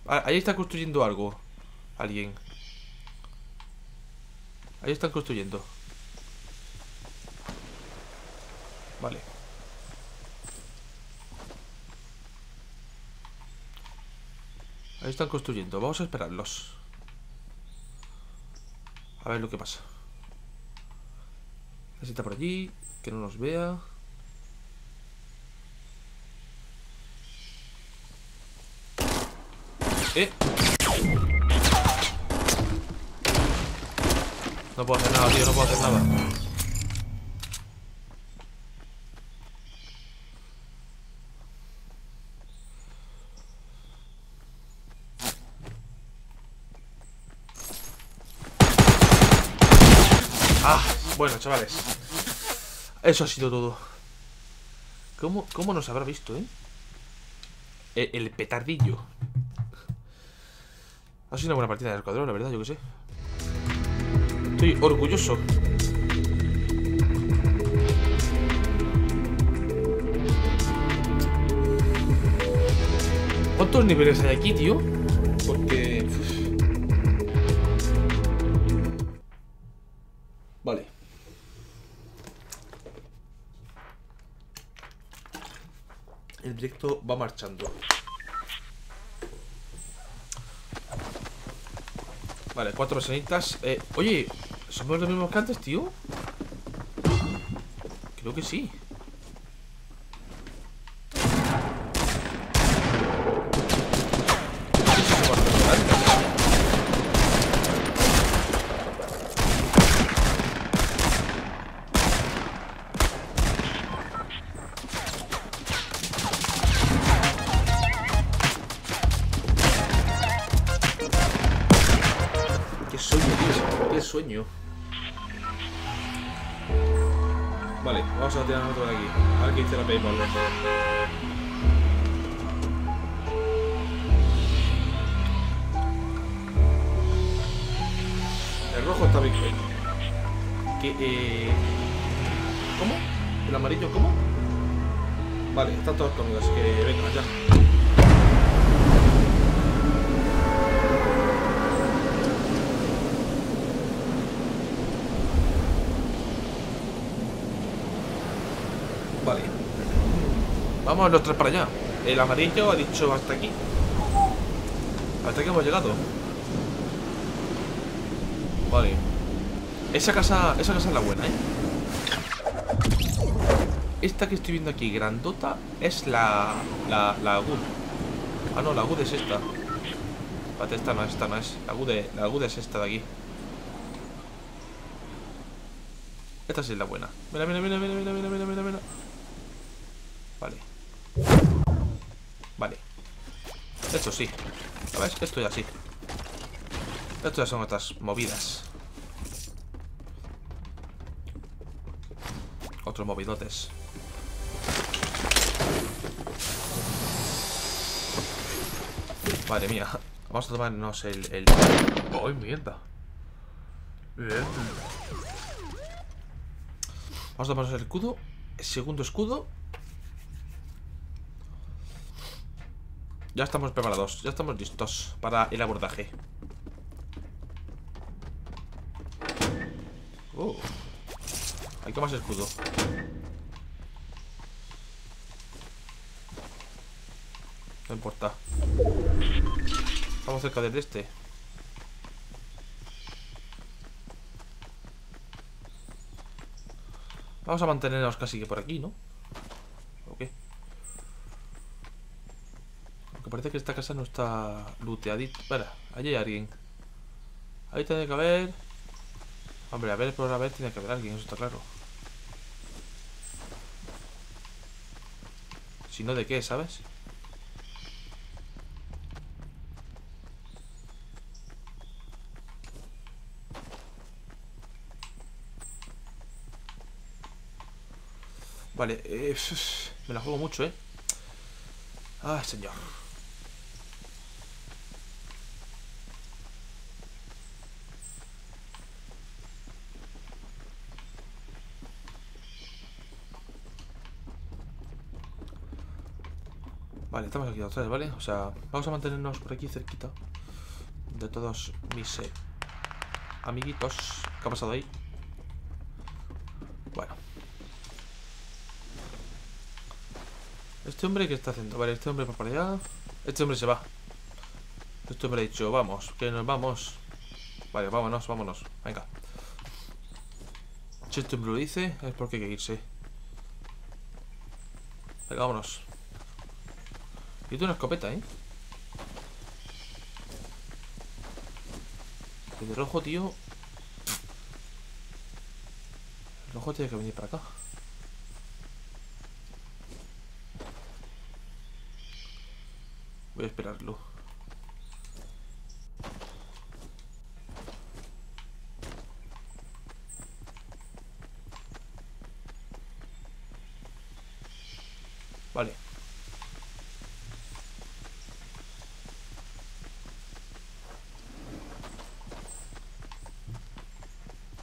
Speaker 2: Ah, Ahí está construyendo algo. Alguien. Ahí están construyendo. Vale. Ahí están construyendo. Vamos a esperarlos. A ver lo que pasa. Está por allí. Que no nos vea. Eh. No puedo hacer nada, tío. No puedo hacer nada. Ah, bueno, chavales. Eso ha sido todo. ¿Cómo, cómo nos habrá visto, eh? El, el petardillo. Ha sido una buena partida del escuadrón, la verdad, yo que sé. Estoy orgulloso. ¿Cuántos niveles hay aquí, tío? Porque... Directo va marchando. Vale, cuatro sanitas. Eh, oye, ¿somos los mismos que antes, tío? Creo que sí. Vamos los tres para allá. El amarillo ha dicho hasta aquí. Hasta aquí hemos llegado. Vale. Esa casa, esa casa es la buena, ¿eh? Esta que estoy viendo aquí, grandota, es la, la, la Agud. Ah, no, la Agud es esta. Espérate, esta no es, esta no es. La Agud, la es esta de aquí. Esta sí es la buena. Mira, mira, mira, mira, mira, mira, mira, mira, Esto sí. ¿Sabes? Esto ya sí. Esto ya son otras movidas. Otros movidotes. Madre mía. Vamos a tomarnos el... el... ¡Ay, mierda! Bien. Vamos a tomarnos el escudo. El segundo escudo. Ya estamos preparados, ya estamos listos para el abordaje. Oh. Hay que más escudo. No importa. Estamos cerca del este. Vamos a mantenernos casi que por aquí, ¿no? Parece que esta casa no está looteadita. Espera, allí hay alguien. Ahí tiene que haber... Hombre, a ver, por a ver tiene que haber alguien, eso está claro. Si no, ¿de qué, sabes? Vale, eh, me la juego mucho, ¿eh? Ah, señor. Vale, estamos aquí otra vez, ¿vale? O sea, vamos a mantenernos por aquí cerquita De todos mis eh, amiguitos. ¿Qué ha pasado ahí? Bueno. Este hombre, ¿qué está haciendo? Vale, este hombre va para allá. Este hombre se va. Este hombre ha dicho, vamos, que nos vamos Vale, vámonos, vámonos. Venga. Si este hombre lo dice, es porque hay que irse. Venga, vámonos y tú una escopeta, ¿eh? El rojo, tío. El rojo tiene que venir para acá. Voy a esperarlo Vale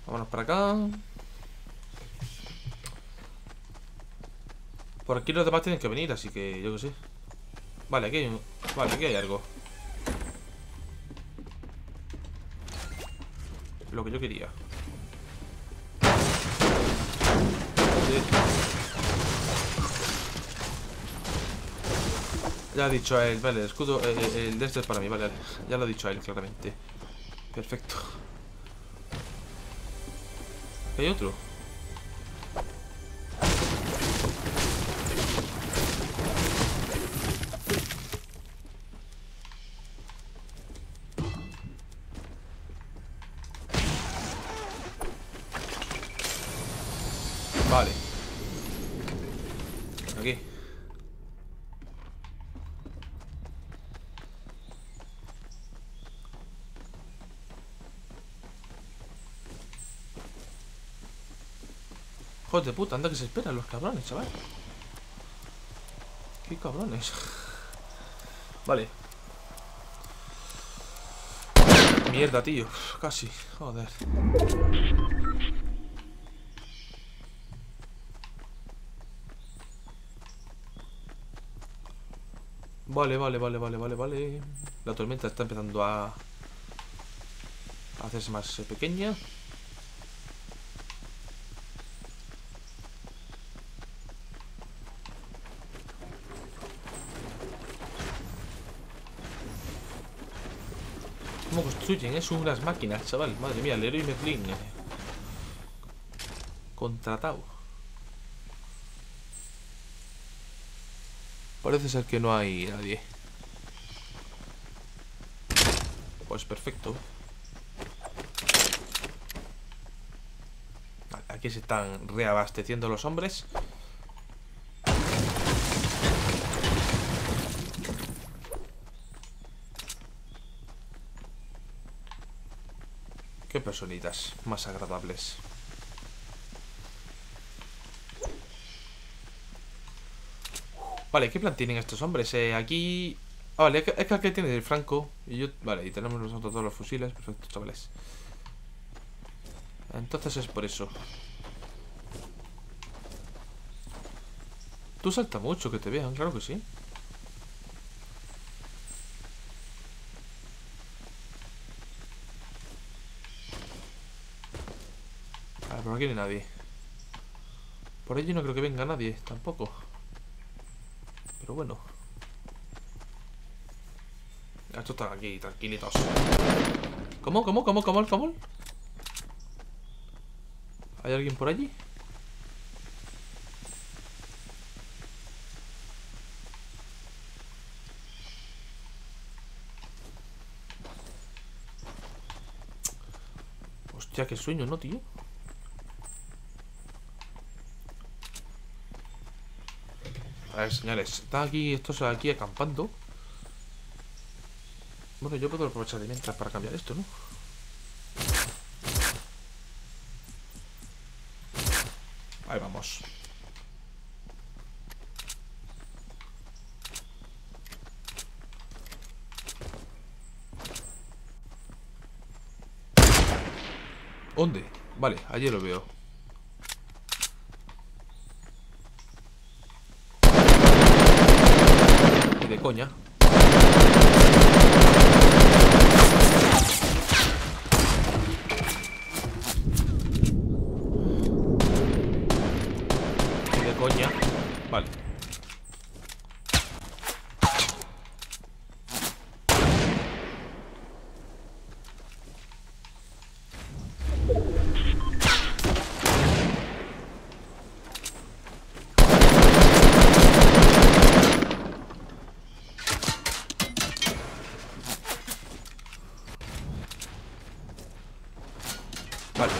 Speaker 2: Vámonos Por aquí los demás tienen que venir, así que yo qué sé. Vale, aquí hay un... Vale, aquí hay algo. Lo que yo quería. Ya ha dicho a él, vale, el escudo, eh, eh, el de este es para mí, vale, ya lo ha dicho a él claramente. Perfecto. Hay otro. de puta, anda que se esperan los cabrones, chaval. Qué cabrones. Vale. Mierda, tío. Casi. Joder. Vale, vale, vale, vale, vale, vale. La tormenta está empezando a hacerse más eh, pequeña. ¿Cómo construyen? Es unas máquinas, chaval. Madre mía, el héroe Merlin. eh. Contratado. Parece ser que no hay nadie. Pues perfecto. Aquí se están reabasteciendo los hombres. Personitas más agradables. Vale, ¿qué plan tienen estos hombres? Eh, aquí... Ah, vale, es que, aquí tiene el Franco Y yo... Vale, y tenemos nosotros todos los fusiles Perfecto, chavales Entonces es por eso Tú salta mucho que te vean, claro que sí Nadie Por allí no creo que venga nadie Tampoco pero bueno. Estos están aquí, tranquilitos. ¿Cómo, cómo, cómo, cómo, cómo? ¿Hay alguien por allí? Hostia, qué sueño, ¿no, tío? Ver, señores, están aquí, estos aquí acampando. Bueno, yo puedo aprovechar de mientras para cambiar esto, ¿no? Ahí vamos. ¿Dónde? Vale, allí lo veo. Ni de coña. Ni de coña. Vale. Vale.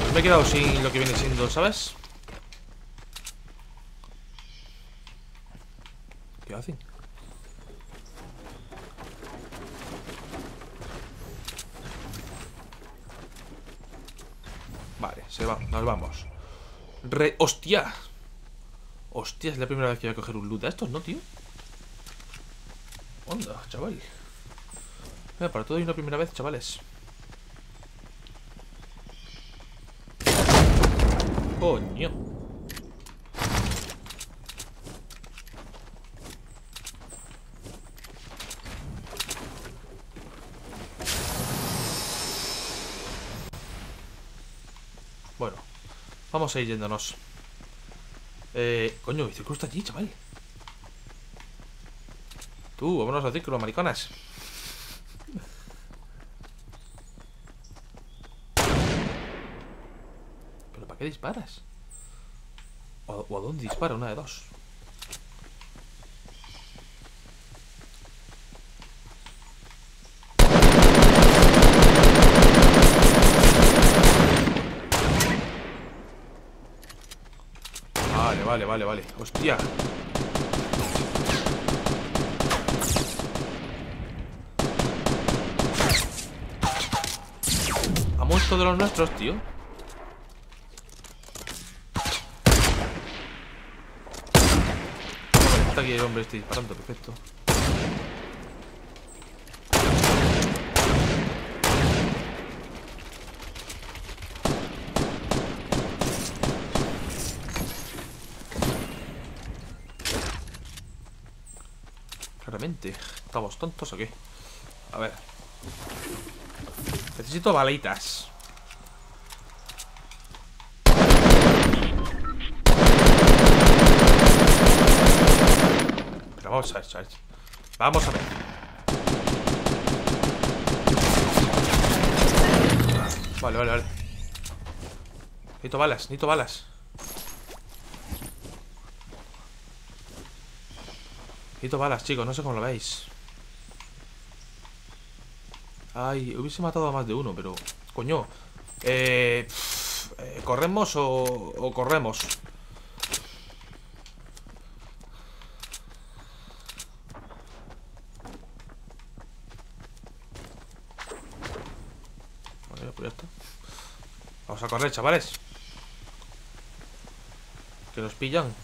Speaker 2: Pues me he quedado sin lo que viene siendo, ¿sabes? ¿Qué hacen? Vale, se va, nos vamos. Re... ¡Hostia! Hostia, es la primera vez que voy a coger un loot a estos, ¿no, tío? Onda, chaval. Mira, para todo hay una primera vez, chavales. Coño. Bueno, vamos a ir yéndonos. Eh, coño, el círculo está allí, chaval. Tú, vámonos al círculo, mariconas. ¿Pero para qué disparas? ¿O, a dónde dispara? Una de dos. Vale, vale, vale, vale. Hostia. Ha muerto de los nuestros, tío. aquí el hombre este disparando, perfecto. Claramente, ¿estamos tontos o qué? A ver. Necesito baleitas. Vamos a ver, ¿sabes? Vamos a ver. Vale, vale, vale. Necesito balas, necesito balas. Necesito balas, chicos, no sé cómo lo veis. Ay, hubiese matado a más de uno, pero... Coño. Eh, eh, ¿Corremos o corremos? Vale, pues ya está. Vamos correr, chavales. Que nos pillan.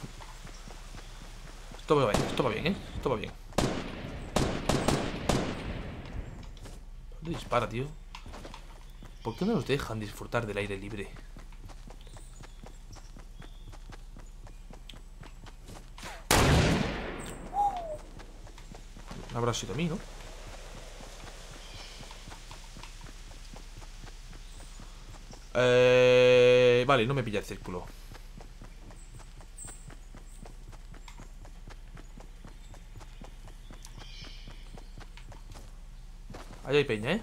Speaker 2: Esto va bien, esto va bien, ¿eh? Esto va bien. ¿Dónde dispara, tío? ¿Por qué no nos dejan disfrutar del aire libre? Habrá sido a mí, ¿no? Eh, vale, no me pilla el círculo. Allá hay peña, ¿eh?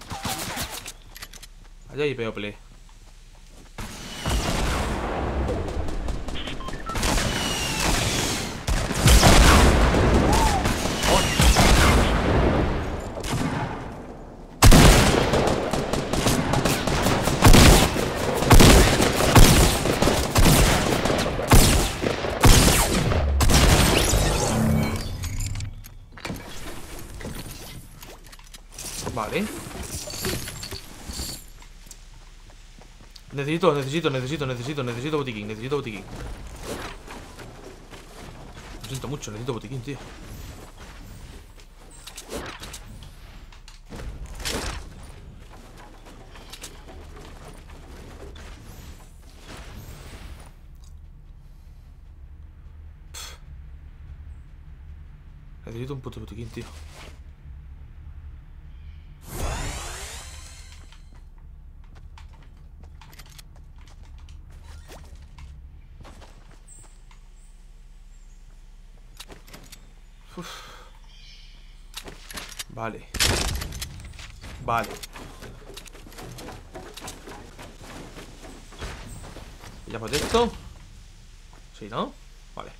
Speaker 2: Allá hay people. Necesito, necesito, necesito, necesito, necesito botiquín, necesito botiquín. Lo siento mucho, necesito botiquín, tío. Necesito un puto botiquín, tío. Uf. Vale. Vale. ¿Pillamos de esto? Sí, ¿no? Vale.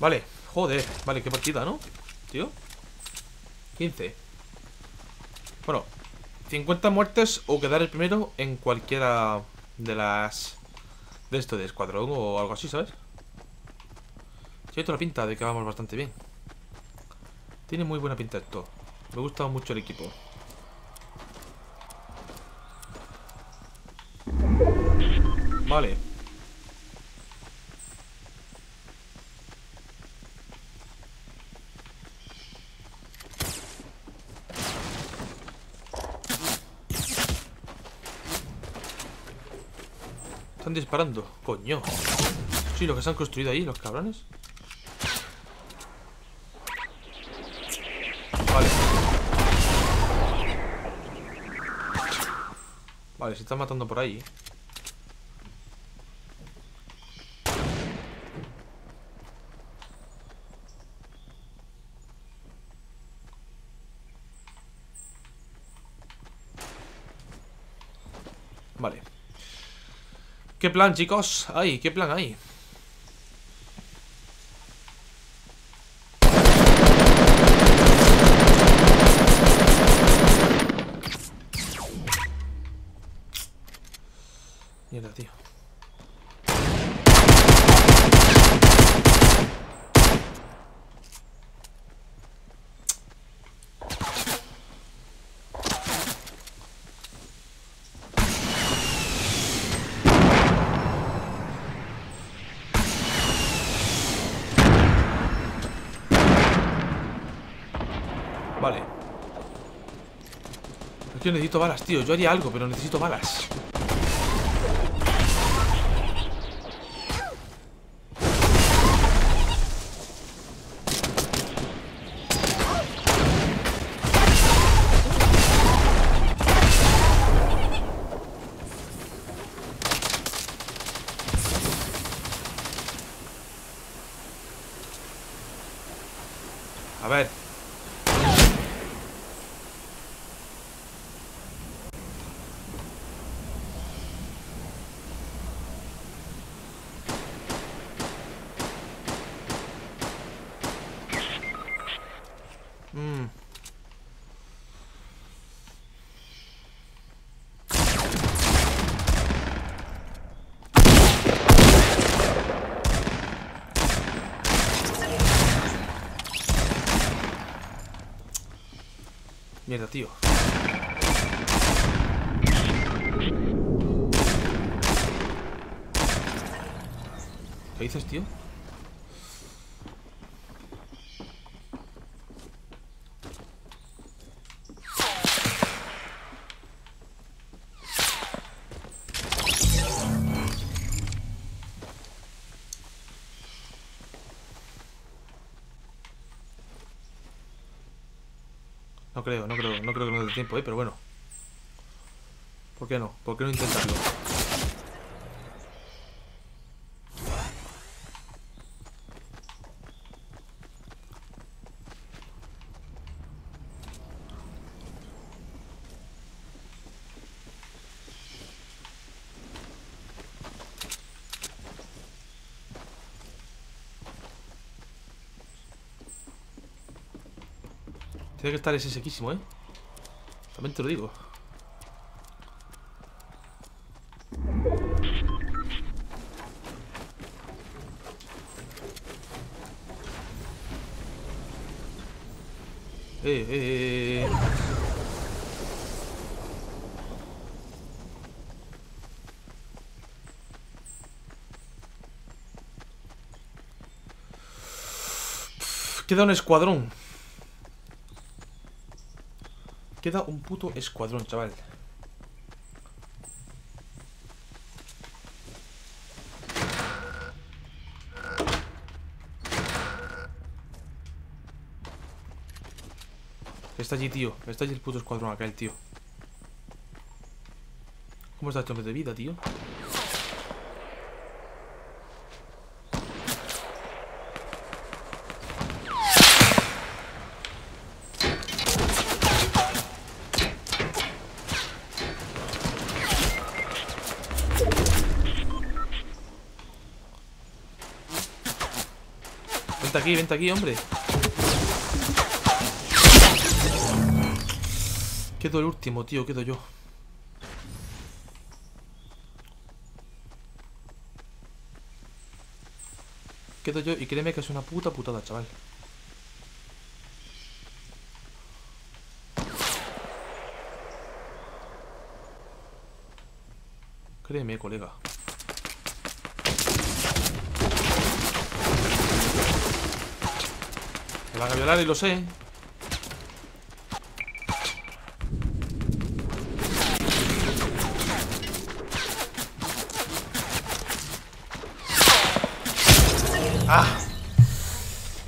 Speaker 2: Vale, joder Vale, qué partida, ¿no? Tío 15 Bueno 50 muertes o quedar el primero en cualquiera de las... De esto de escuadrón o algo así, ¿sabes? Tiene toda la pinta de que vamos bastante bien. Tiene muy buena pinta esto. Me gusta mucho el equipo. Vale disparando, coño. Sí, lo que se han construido ahí, los cabrones. Vale. Vale, se están matando por ahí Vale ¿Qué plan, chicos? Ay, ¿qué plan hay? Necesito balas, tío. Yo haría algo, pero necesito balas. A ver. Mm. Mierda, tío. ¿Qué dices, tío? Creo, no creo, no creo que nos dé tiempo, ¿eh? Pero bueno. ¿Por qué no? ¿Por qué no intentarlo? Tiene que estar ese sequísimo, ¿eh? También te lo digo. Eh, eh, eh, eh. Queda un escuadrón. Queda un puto escuadrón, chaval. Está allí, tío. Está allí el puto escuadrón acá, el tío. ¿Cómo está este hombre de vida, tío? Aquí, vente aquí, hombre. Quedo el último, tío, quedo yo. Quedo yo y créeme que es una puta putada, chaval. Créeme, colega. Me van a violar y lo sé. ¡Ah!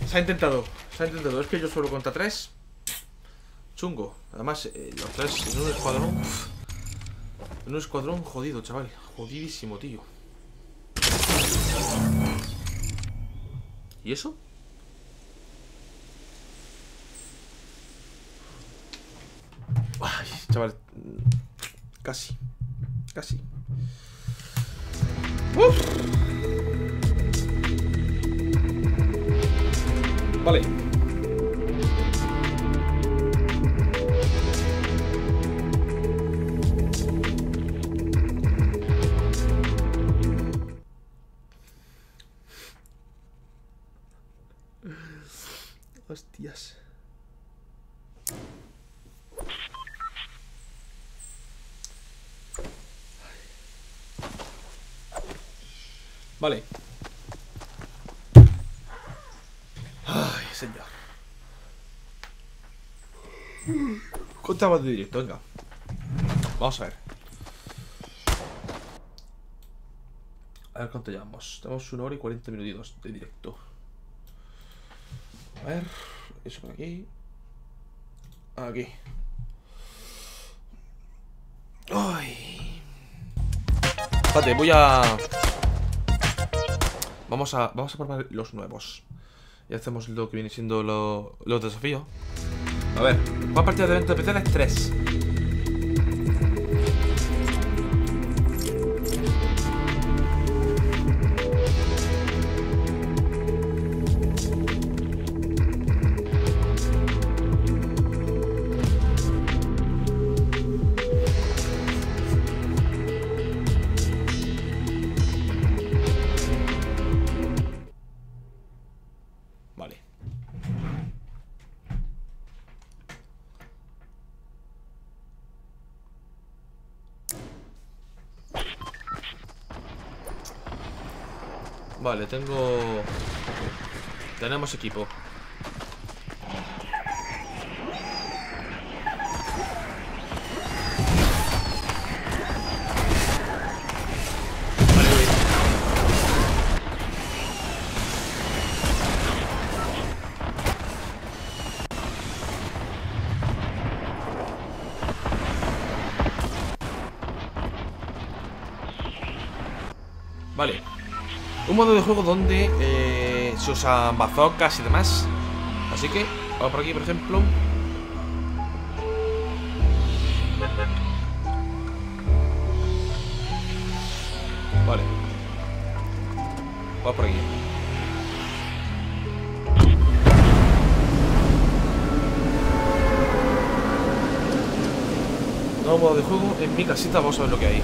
Speaker 2: Se ha intentado. Se ha intentado. Es que yo solo contra tres. Chungo. Además, eh, los tres en un escuadrón. En un escuadrón jodido, chaval. Jodidísimo, tío. ¿Y eso? Ay, chaval. Casi. Casi. Uf. Vale. Contaba de directo, venga. Vamos a ver. A ver cuánto llevamos. Tenemos una hora y 40 minutitos de directo. A ver. Eso por aquí. Aquí. Ay. Espérate, voy a... Vamos a, vamos a probar los nuevos. Y hacemos lo que viene siendo lo, los desafíos. A ver, jugar partidas de eventos especiales 3. Tengo... Tenemos equipo. Modo de juego donde eh, se usan bazocas y demás. Así que, vamos por aquí, por ejemplo. Vale. Vamos por aquí. Nuevo modo de juego en mi casita, vamos a ver lo que hay.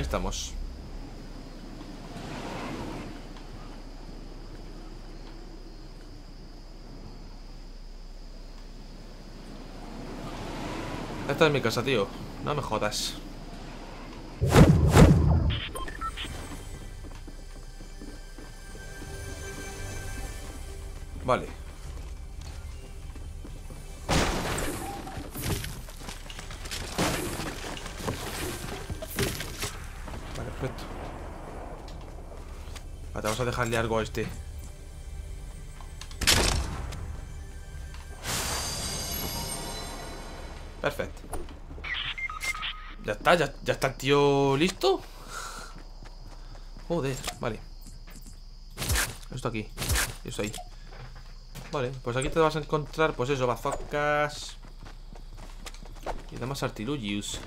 Speaker 2: Estamos. Esta es mi casa, tío. No me jodas. Vale, dejarle algo a este. Perfecto. Ya está, ya, está el tío listo. Joder, vale. Esto aquí. Y Eso ahí. Vale, pues aquí te vas a encontrar, pues eso, bazocas. Y demás artilugios.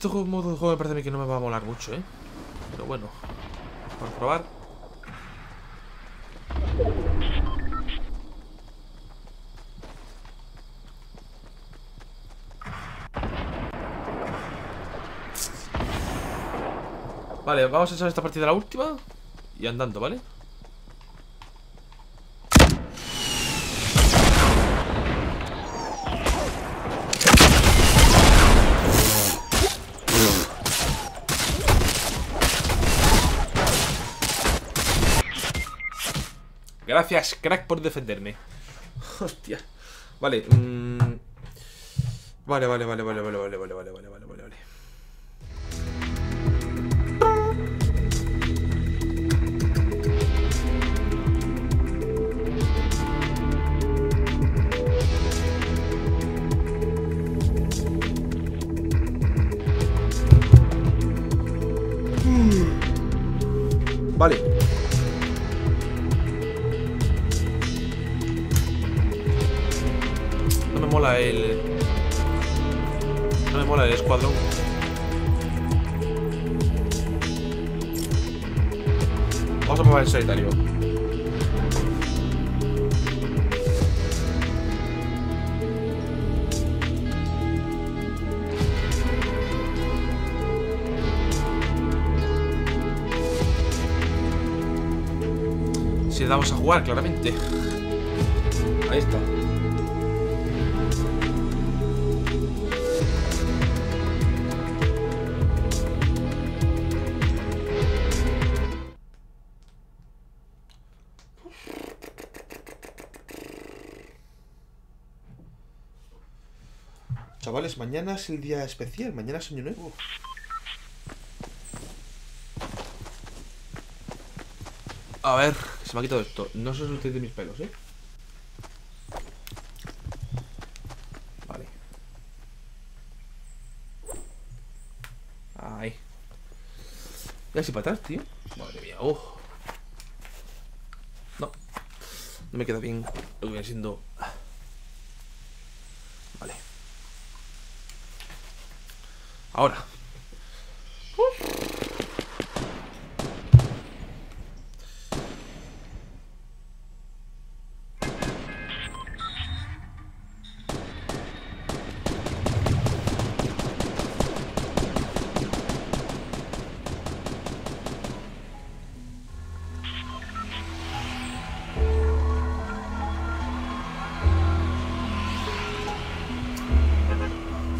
Speaker 2: Este modo de juego me parece a mí que no me va a molar mucho, ¿eh? Pero bueno, por probar. Vale, vamos a echar esta partida la última Y andando, ¿vale? Crack, por defenderme. Hostia. Vale, mm... Vale, vale, vale, vale, vale, vale, vale, vale, vale, vale, vale, vale. Vale. Mola el... No me mola el escuadrón. Vamos a probar el solitario. Si le damos a jugar, claramente. Ahí está. Mañana es el día especial. Mañana es año nuevo. A ver, se me ha quitado esto. No se os de mis pelos, ¿eh? Vale. Ahí. Y así para atrás, tío. Madre mía, oh. No. No me queda bien lo que viene siendo. Ahora.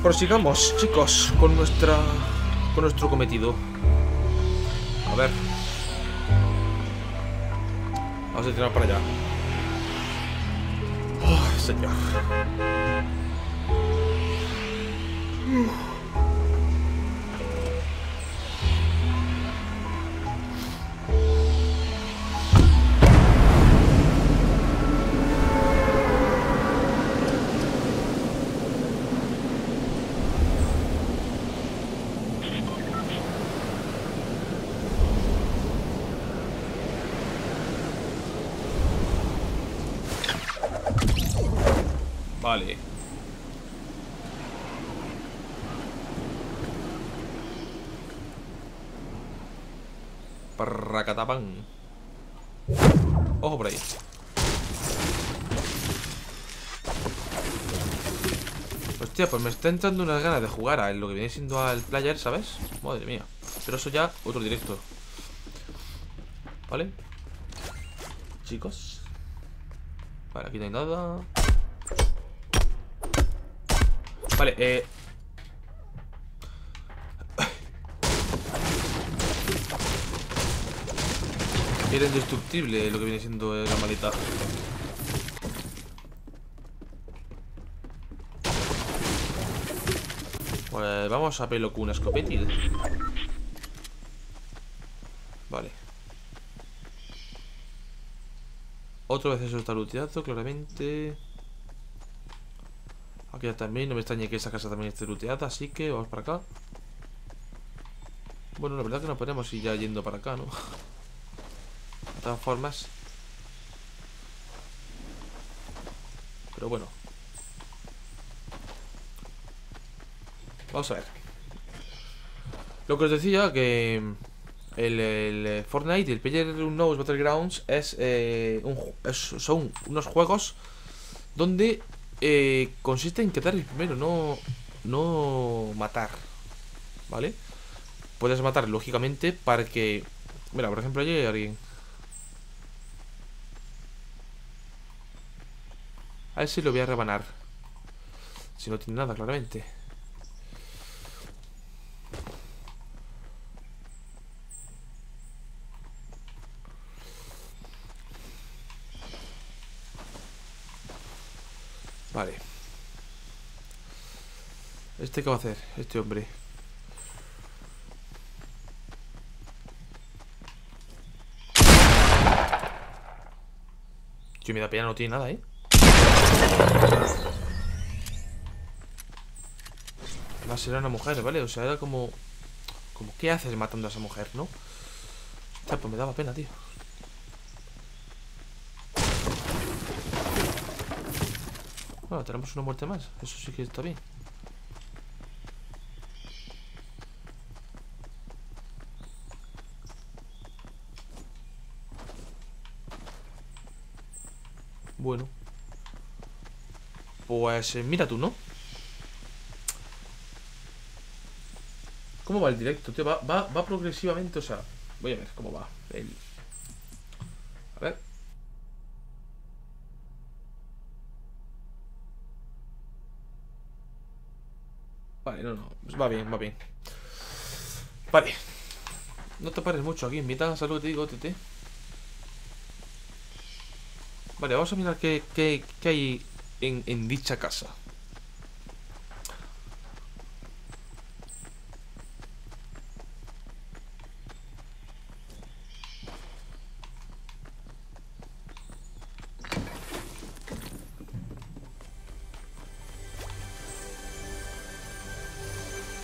Speaker 2: Prosigamos, chicos, con nuestra. con nuestro cometido. A ver. Vamos a tirar para allá. Oh, señor. Parracatapan. Ojo por ahí. Hostia, pues me está entrando unas ganas de jugar a lo que viene siendo al player, ¿sabes? Madre mía. Pero eso ya, otro directo. ¿Vale? Chicos. Vale, aquí no hay nada. Vale, eh... Era indestructible lo que viene siendo la maleta. Pues vamos a pelo con una escopetil. Vale. Otra vez eso está luteado, claramente. Aquí ya también, no me extraña que esa casa también esté looteada Así que vamos para acá Bueno, la verdad que no podemos ir ya yendo para acá, ¿no? Todas formas Pero bueno Vamos a ver Lo que os decía que el, el Fortnite y el Player Unknown's Battlegrounds es, eh, un, son unos juegos donde eh, consiste en quedar el primero, no, no matar. ¿Vale? Puedes matar, lógicamente, para que... Mira, por ejemplo, hay alguien. A ver si lo voy a rebanar. Si no tiene nada, claramente. Vale. ¿Este qué va a hacer? Este hombre. Yo me da pena, no tiene nada, ¿eh? Va a ser una mujer, ¿vale? O sea, era como... Como, ¿qué haces matando a esa mujer, no? Hostia, pues me daba pena, tío Bueno, tenemos una muerte más. Eso sí que está bien. Bueno. Pues eh, mira tú, ¿no? ¿Cómo va el directo, tío? Va, va, va progresivamente, o sea... Voy a ver cómo va el... A ver Vale, no, no. Pues va bien, va bien. Vale. No te pares mucho aquí. Invita a salud, te digo, tete. Vale, vamos a mirar qué, qué, qué hay en, en dicha casa.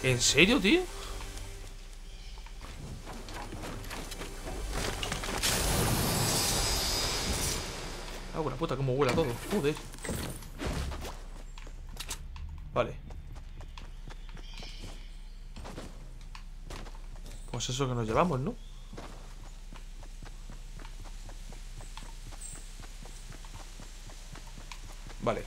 Speaker 2: ¿En serio, tío? Ah, puta, cómo huele todo. Joder. Pues eso que nos llevamos, ¿no? Vale.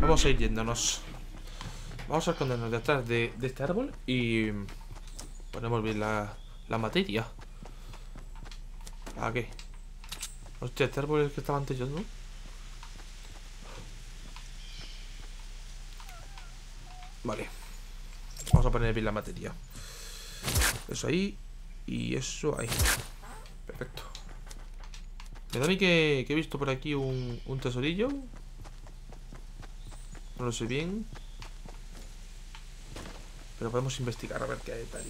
Speaker 2: Vamos a ir yéndonos. Vamos a escondernos detrás de, de este árbol y ponemos bien la, la materia. ¿A qué? Hostia, este árbol es el que estaba antes yo, ¿no? Vale. Vamos a poner bien la materia. Eso ahí y eso ahí. Perfecto. Me da a mí que, he visto por aquí un, un tesorillo. No lo sé bien. Pero podemos investigar a ver qué hay tal.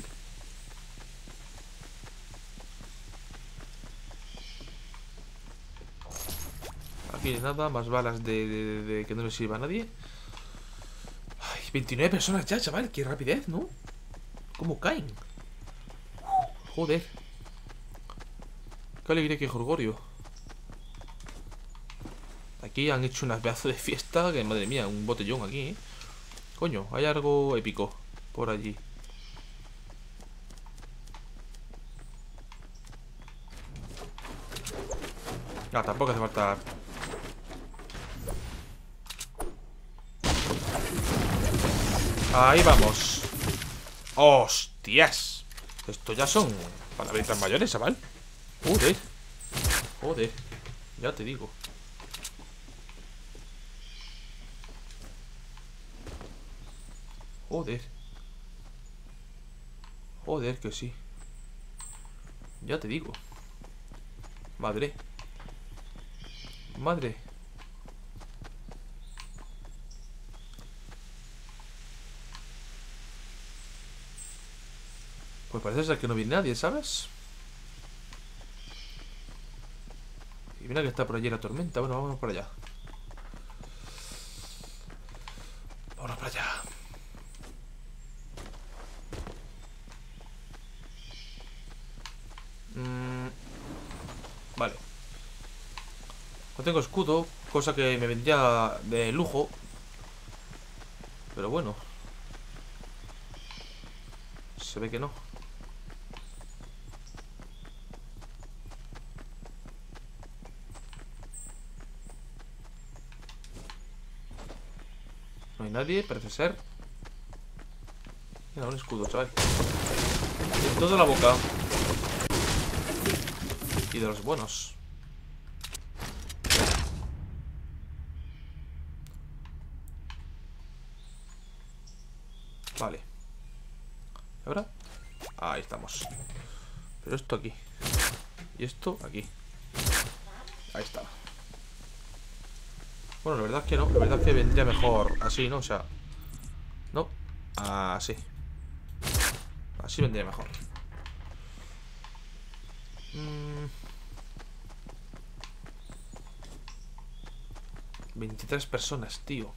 Speaker 2: Aquí nada, más balas de, de- de que no le sirva a nadie. Ay, 29 personas ya, chaval. Qué rapidez, ¿no? ¿Cómo caen? Joder. Qué alegría que Jorgorio. Aquí han hecho una pedazo de fiesta que, madre mía, un botellón aquí, ¿eh? Coño, hay algo épico por allí. Ah, tampoco hace falta... Ahí vamos. ¡Hostias! Estos ya son palabritas mayores, chaval. Joder. Joder. Ya te digo. Joder. Joder, que sí. Ya te digo. Madre. Madre. Pues parece ser que no viene nadie, ¿sabes? Y mira que está por allí la tormenta. Bueno, vamos para allá. Vámonos para allá. Mm, vale. No tengo escudo, cosa que me vendría de lujo. Pero bueno. Se ve que no. Parece ser. Mira, un escudo, chaval. En toda la boca. Y de los buenos. Vale. ¿Y ahora? Ahí estamos. Pero esto aquí. Y esto aquí. Ahí está. Bueno, la verdad es que no. La verdad es que vendría mejor así, ¿no? O sea... No. Así. Así vendría mejor. Mm. 23 personas, tío.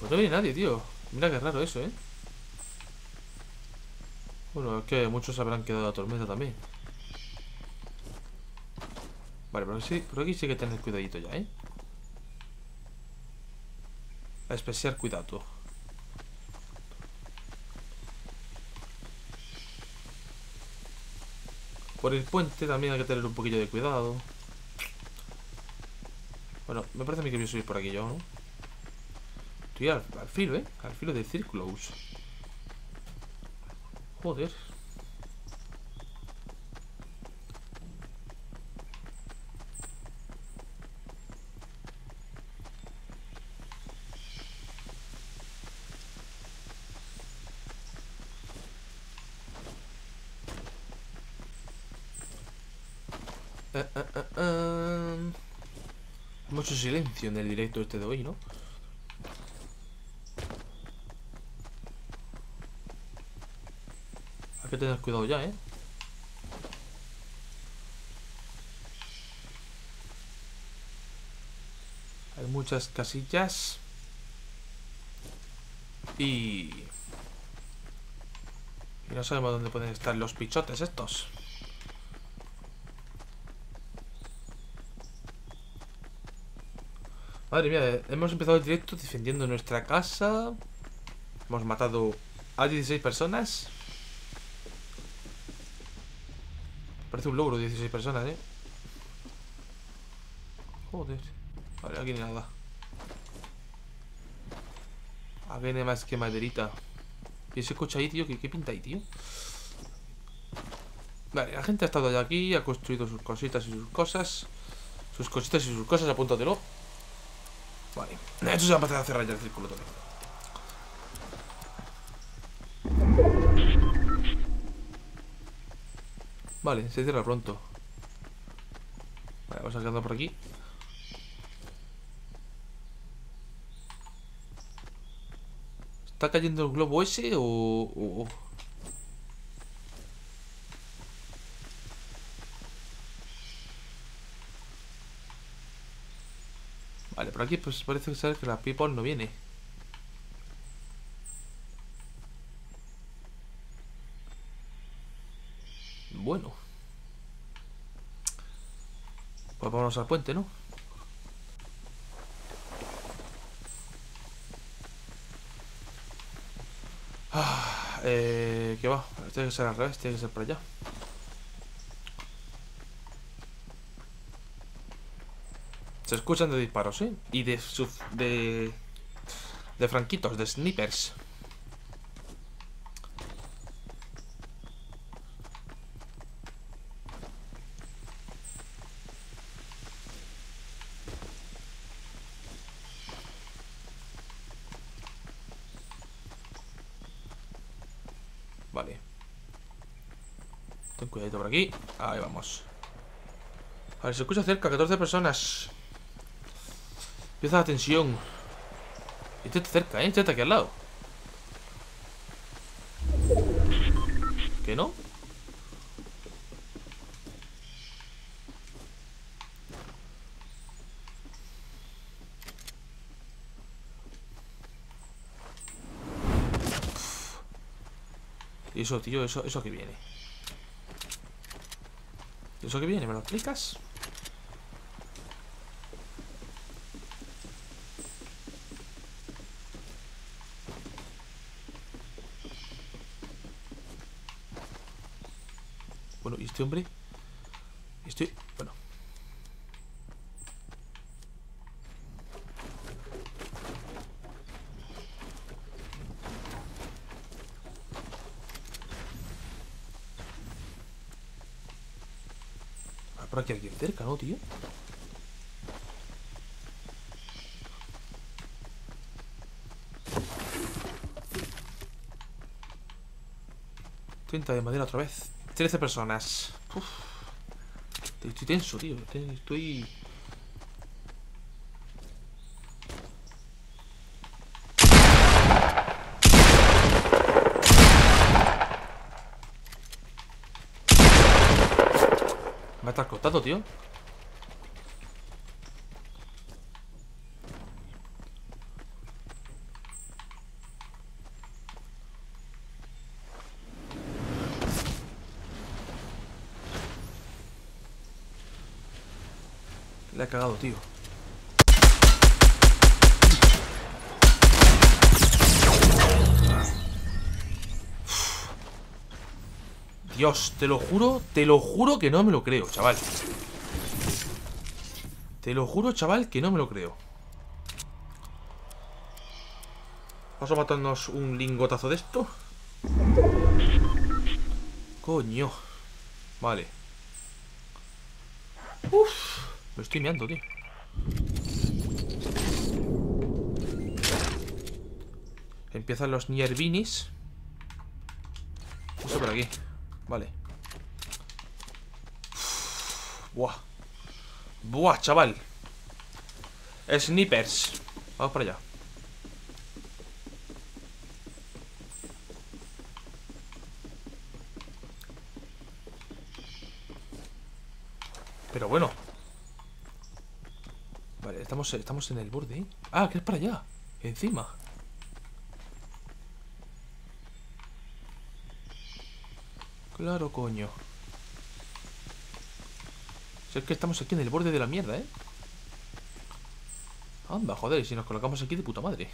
Speaker 2: Pues no viene nadie, tío. Mira qué raro eso, ¿eh? Bueno, es que muchos habrán quedado a tormenta también. Vale, pero sí, aquí sí que tener cuidadito ya, ¿eh? Especial cuidado. Por el puente también hay que tener un poquillo de cuidado. Bueno, me parece a mí que voy a subir por aquí yo, ¿no? Estoy al, al filo, ¿eh? Al filo de círculos. Joder. Eh. Mucho silencio en el directo este de hoy, ¿no? Tener cuidado ya, ¿eh? Hay muchas casillas. Y... Y no sabemos dónde pueden estar los pichotes estos. Madre mía, hemos empezado el directo defendiendo nuestra casa. Hemos matado a 16 personas. Parece un logro 16 personas, ¿eh? Joder. Vale, aquí ni nada. Aquí hay más que maderita. ¿Y ese coche ahí, tío? ¿Qué, qué pinta ahí, tío? Vale, la gente ha estado ya aquí, ha construido sus cositas y sus cosas. Sus cositas y sus cosas, apúntatelo. Vale, esto se va a empezar a cerrar ya el círculo todo. Vale, se cierra pronto. Vale, vamos a quedar por aquí. ¿Está cayendo el globo ese o...? Vale, por aquí pues parece ser que la people no viene. Bueno. Vámonos al puente, ¿no? Ah, eh, ¿Qué va? Tiene que ser al revés, tiene que ser por allá. Se escuchan de disparos, ¿eh? Y de... de... De franquitos, de snipers. Vale. Ten cuidadito por aquí. Ahí vamos. A ver, se escucha cerca, 14 personas. Empieza la tensión. Este está cerca, ¿eh? Este está aquí al lado. ¿Que no? Eso, tío? ¿Eso, eso que viene? ¿Eso que viene? ¿Me lo explicas? Bueno, ¿y este hombre? Estoy... Bueno. Ah, por ¿no, tío? Treinta de madera otra vez. 13 personas. Uf. Estoy, tenso, tío. Estoy-. Me estás cortando, tío. Cagado, tío. Dios, te lo juro, te lo juro que no me lo creo, chaval. Te lo juro, chaval, que no me lo creo. Vamos a matarnos un lingotazo de esto. Coño. Vale. estoy meando, tío. Empiezan los Niervinis. Justo por aquí. Vale. Buah. Buah, chaval.
Speaker 1: Snipers. Vamos para allá. estamos, estamos en el borde. ¿eh? Ah, que es para allá. Encima. Claro, coño. Si es que estamos aquí en el borde de la mierda, ¿eh? Anda, joder, si nos colocamos aquí de puta madre.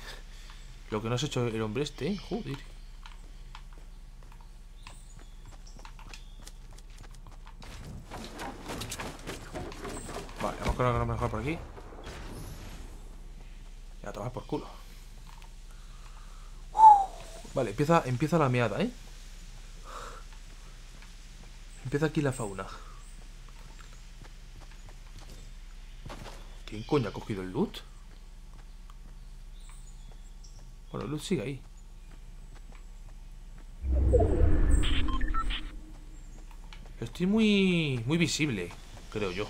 Speaker 1: Lo que nos ha hecho el hombre este. ¿eh? Joder. empieza, empieza la meada, ¿eh? Empieza aquí la fauna. ¿Quién coño ha cogido el loot? Bueno, el loot sigue ahí. Estoy muy... muy visible, creo yo.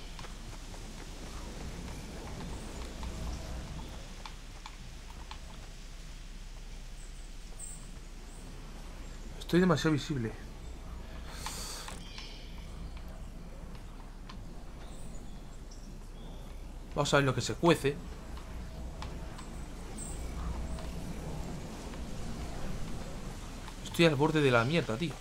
Speaker 1: Estoy demasiado visible. Vamos a ver lo que se cuece. Estoy al borde de la mierda, tío.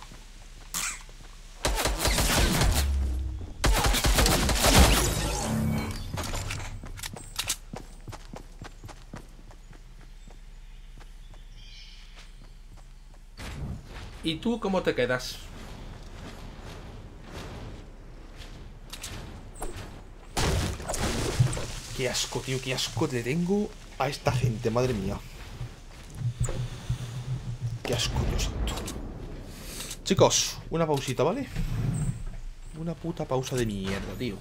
Speaker 1: ¿Y tú cómo te quedas? Qué asco, tío, qué asco le tengo a esta gente, madre mía. Qué asco, Dios Chicos, una pausita, ¿vale? Una puta pausa de mierda, tío.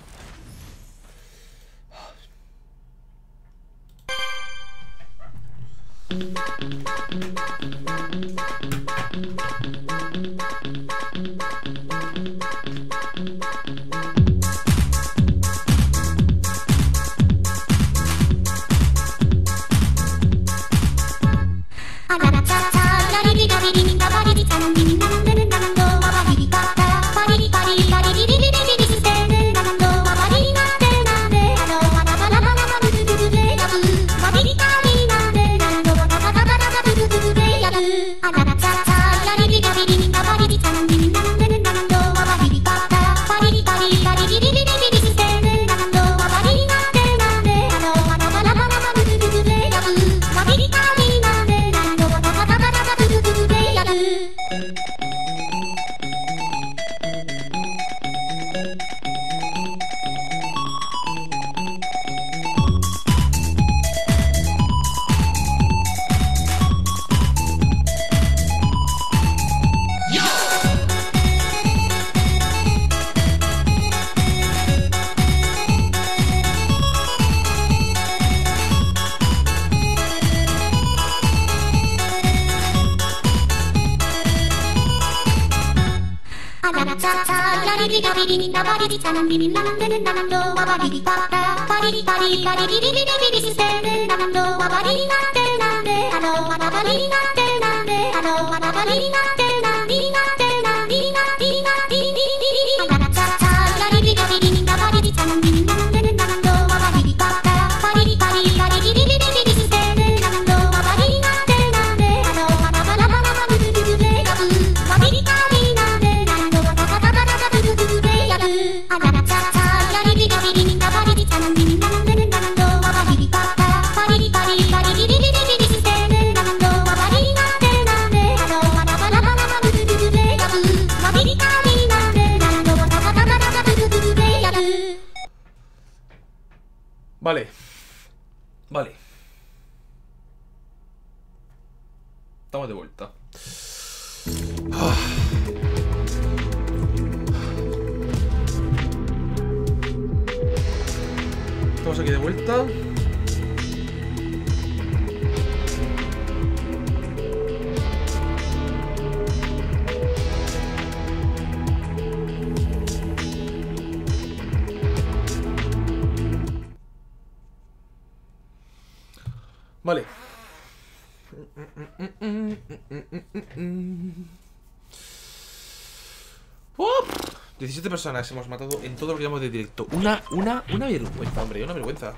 Speaker 2: 17 personas hemos matado en todo lo que llamamos de directo. Una, una, una vergüenza, hombre, una vergüenza.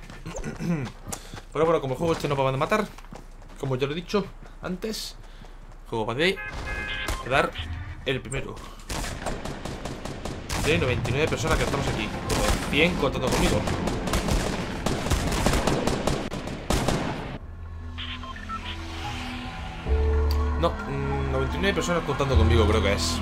Speaker 2: Pero bueno, como el juego este no va a matar, como ya lo he dicho antes, juego va a quedar el primero. De 99 personas que estamos aquí. 100 contando conmigo. No, 99 mm, personas contando conmigo creo que es.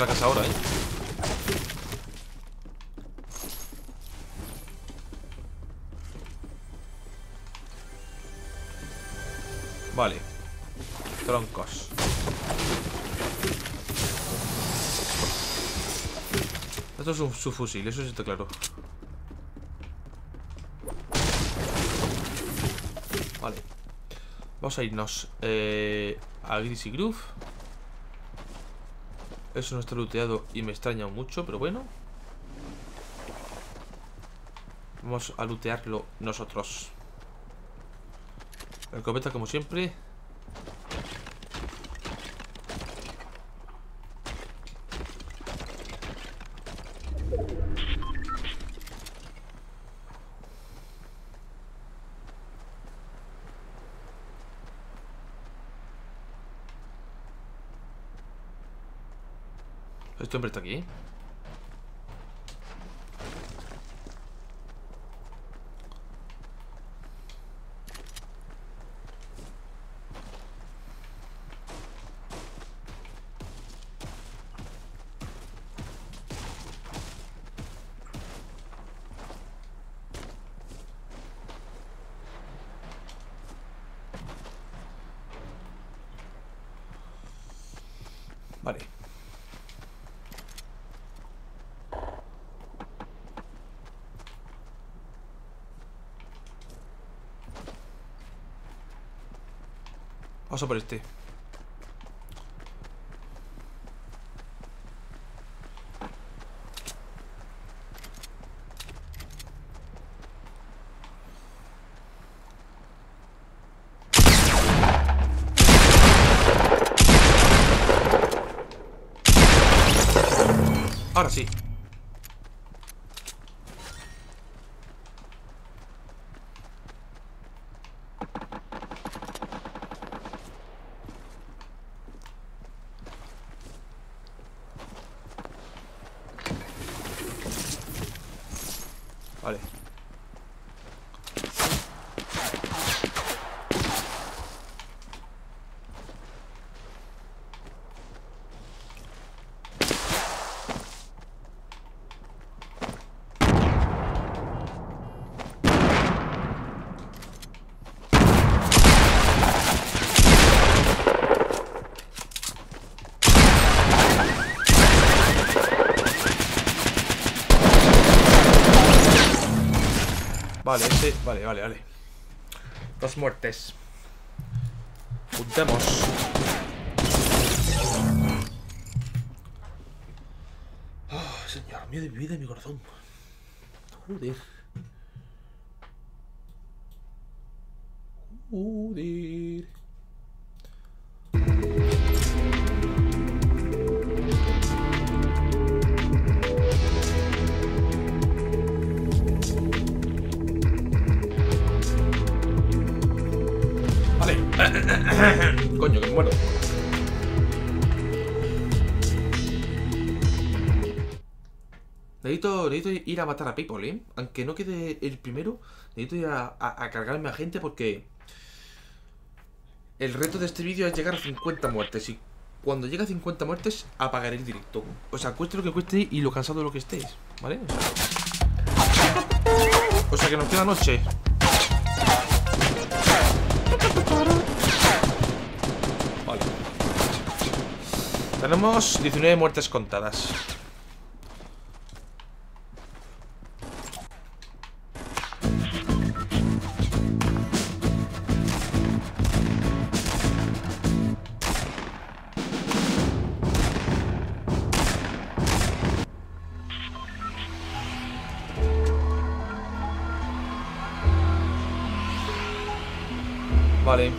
Speaker 2: La casa ahora, ¿eh? Vale. Troncos. Esto es un subfusil, eso sí está claro. Vale. Vamos a irnos eh, a Greasy Groove. Eso no está looteado y me extraña mucho, pero bueno. Vamos a lootearlo nosotros. El copeta como siempre. Este hombre está aquí. Vale. Vamos a por este. Ahora sí. Vale. Vale, vale. Dos muertes. Juntemos. Oh, señor, mío de mi vida y mi corazón. Joder. Matar a people, ¿eh? Aunque no quede el primero, necesito ir a, a- cargarme a gente porque... El reto de este vídeo es llegar a 50 muertes y cuando llegue a 50 muertes apagaré el directo. O sea, cueste lo que cueste y lo cansado de lo que estéis, ¿vale? O sea que nos queda noche. Vale. Tenemos 19 muertes contadas. Vale.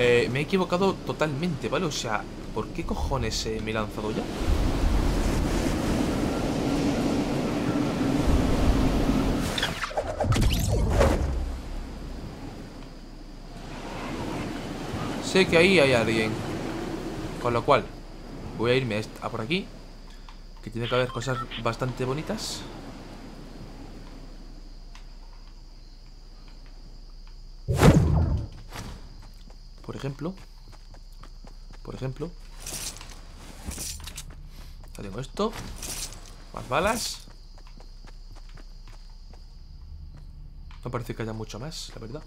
Speaker 2: Eh, me he equivocado totalmente, ¿vale? O sea, ¿por qué cojones eh, me he lanzado ya? Sé que ahí hay alguien. Con lo cual, voy a irme a por aquí. Que tiene que haber cosas bastante bonitas. Por ejemplo. Por ejemplo. Ya tengo esto. Más balas. No parece que haya mucho más, la verdad.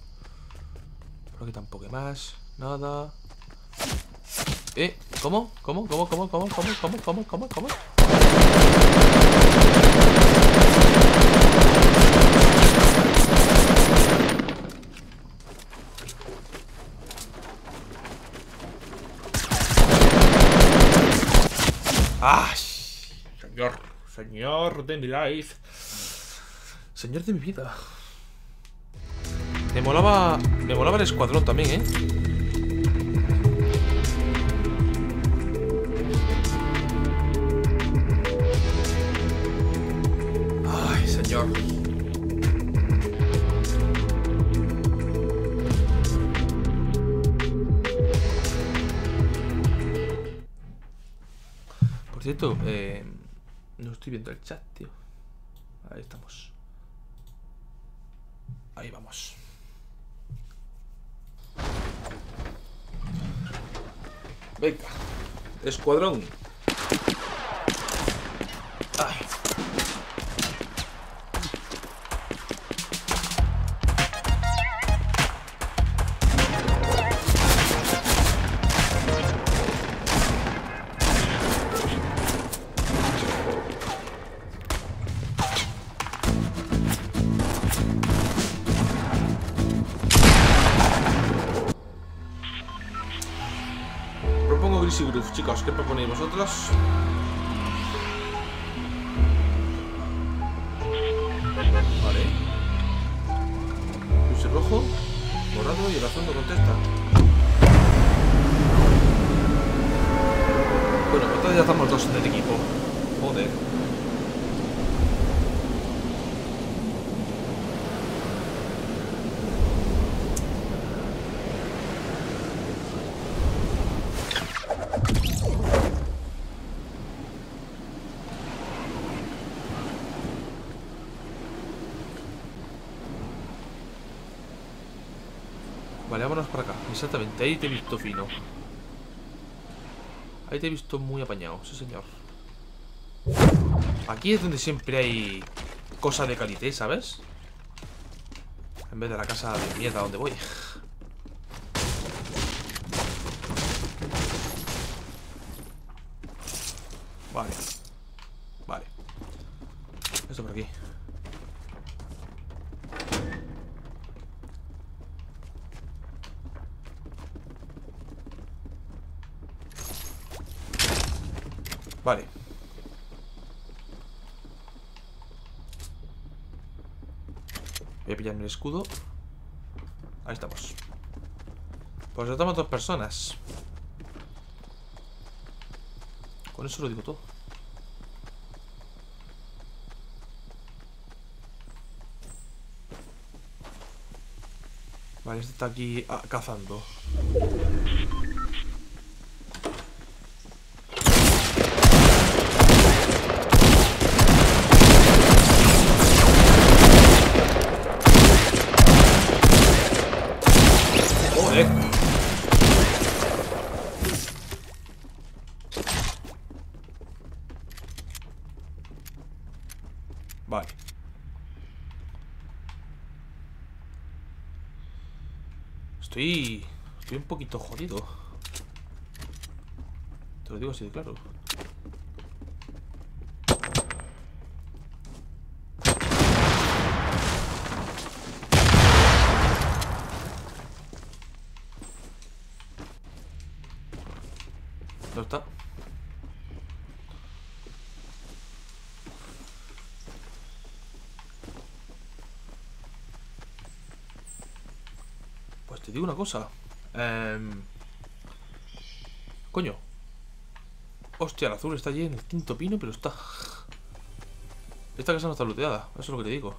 Speaker 2: Por aquí tampoco hay más. Nada. Eh, ¿cómo? ¿Cómo? ¿Cómo? ¿Cómo? ¿Cómo? ¿Cómo? ¿Cómo? ¿Cómo? ¿Cómo? ¿Cómo? ¡Ay! Señor, señor de mi life. Señor de mi vida. Me molaba. Me molaba el escuadrón también, ¿eh? Por cierto, eh, no estoy viendo el chat, tío. Ahí estamos. Ahí vamos. Venga. Escuadrón. Ay. Chicos. ¿Qué proponéis vosotros? Exactamente, ahí te he visto fino. Ahí te he visto muy apañado, sí señor. Aquí es donde siempre hay cosa de calidad, ¿sabes? En vez de la casa de mierda donde voy. Vale. Vale. Esto por aquí. Vale. Voy a pillarme escudo. Ahí estamos. Pues estamos dos personas. Con eso lo digo todo. Vale, este está aquí ah, cazando. Joder. Vale. Estoy... Estoy un poquito jodido. Te lo digo así de claro. ¿Dónde? Pues te digo una cosa. Em, Coño. Hostia, el azul está allí en el quinto pino, pero está... Esta casa no está looteada, eso es lo que te digo.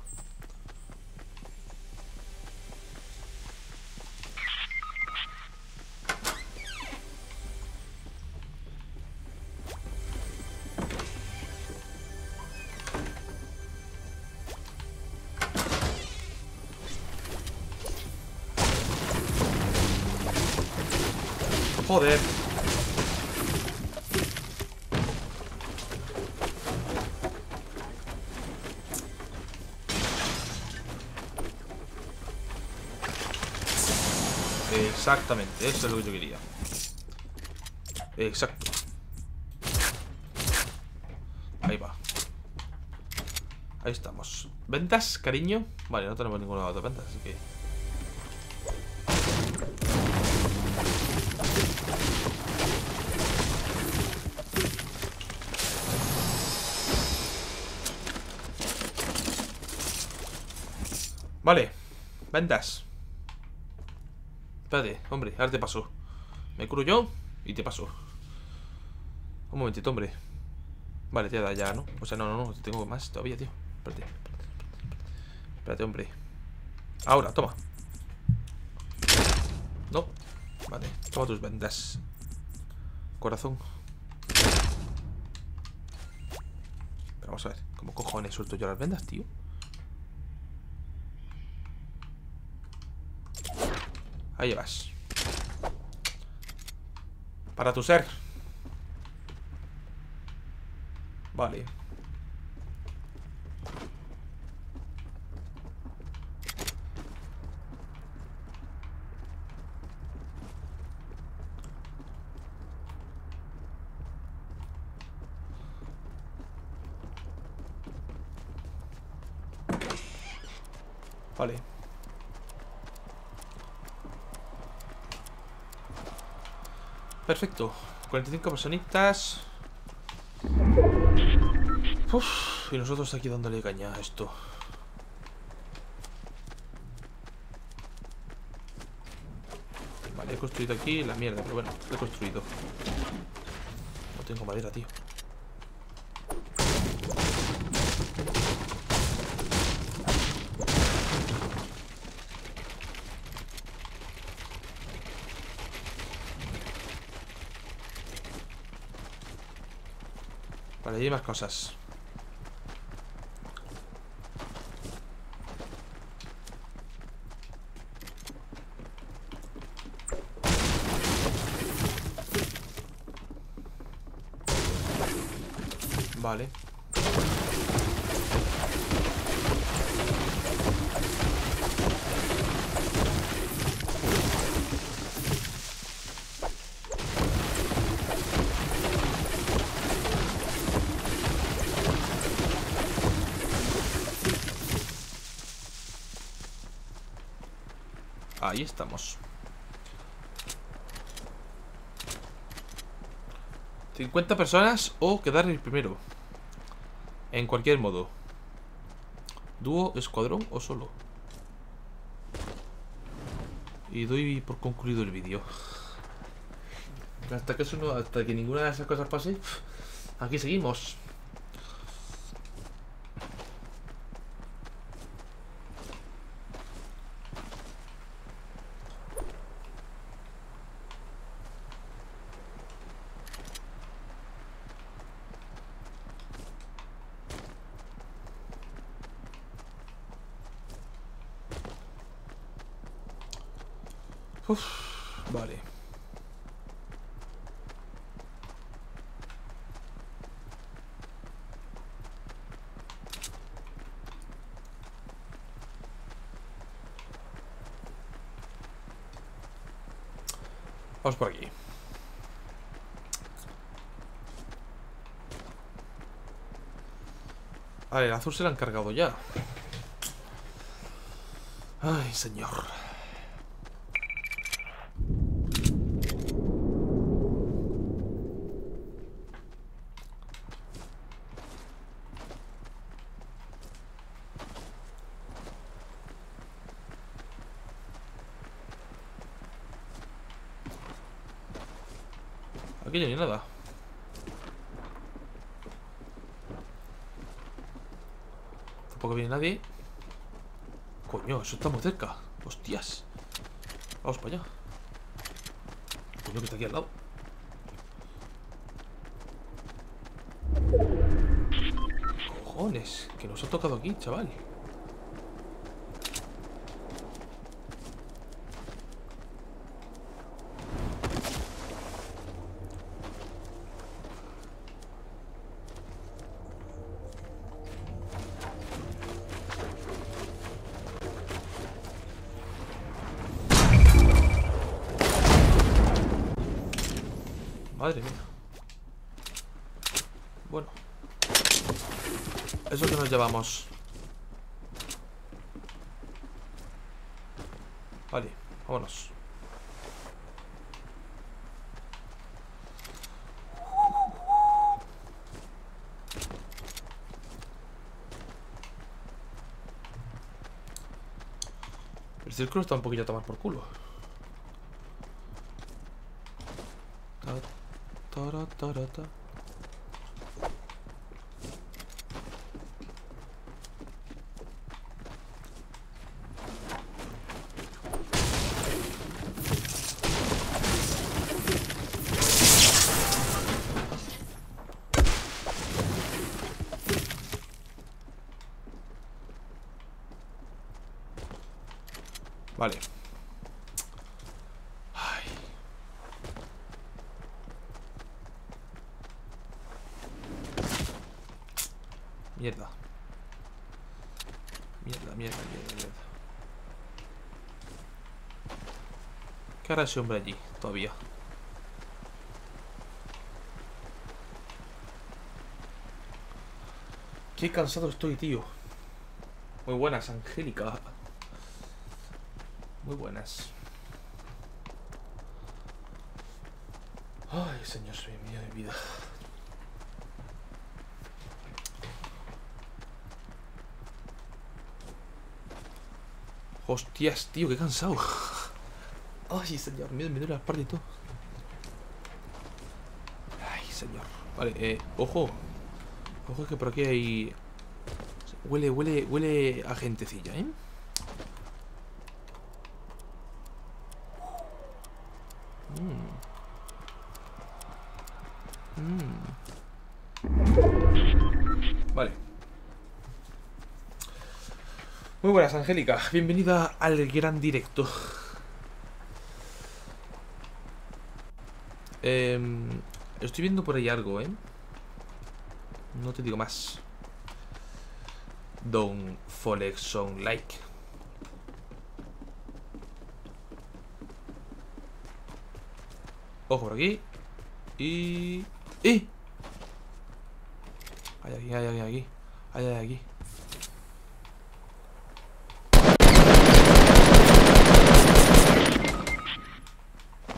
Speaker 2: Eso es lo que yo quería. Exacto. Ahí va. Ahí estamos. ¿Ventas, cariño? Vale, no tenemos ninguna otra venta, así que... Vale, ventas Espérate, hombre, ahora te paso. Me curo yo y te paso. Un momentito, hombre. Vale, te da ya, ¿no? O sea, no, no, no, tengo más todavía, tío. Espérate Espérate, hombre. Ahora, toma. No. Vale, toma tus vendas. Corazón. Pero vamos a ver ¿Cómo cojones suelto yo las vendas, tío? Ahí vas. Para tu ser. Vale. Perfecto. 45 personitas. Uf, y nosotros aquí dándole caña a esto. Vale, he construido aquí la mierda, pero bueno, lo he construido. No tengo madera, tío. Más cosas. Ahí estamos. 50 personas o quedar el primero. En cualquier modo. Dúo, escuadrón o solo. Y doy por concluido el vídeo. Hasta que eso no, hasta que ninguna de esas cosas pase, aquí seguimos. Uf, vale. Vamos por aquí. Vale, el azul se lo han cargado ya. Ay, señor. Aquí no hay nada. Tampoco viene nadie. Coño, eso está muy cerca. Hostias. Vamos para allá. Coño, que está aquí al lado. Cojones, que nos ha tocado aquí, chaval. Madre mía. Bueno. Eso que nos llevamos. Vale, vámonos. El círculo está un poquillo a tomar por culo. Vale. Ay. Mierda. Mierda, mierda, mierda, mierda. ¿Qué hará ese hombre allí todavía? Qué cansado estoy, tío. Muy buenas, Angélica. Muy buenas. Ay, señor, soy mío de vida. Hostias, tío, qué cansado. Ay, señor, me, duele la espalda y todo. Ay, señor. Vale, eh, ojo. Ojo que por aquí hay... Huele, huele, huele a gentecilla, ¿eh? Mm. Vale. Muy buenas, Angélica. Bienvenida al gran directo. Em, estoy viendo por ahí algo, ¿eh? No te digo más. Don't Folex Sound Like. Ojo por aquí. Y... ¡Eh! Hay aquí, hay aquí, aquí. Hay aquí.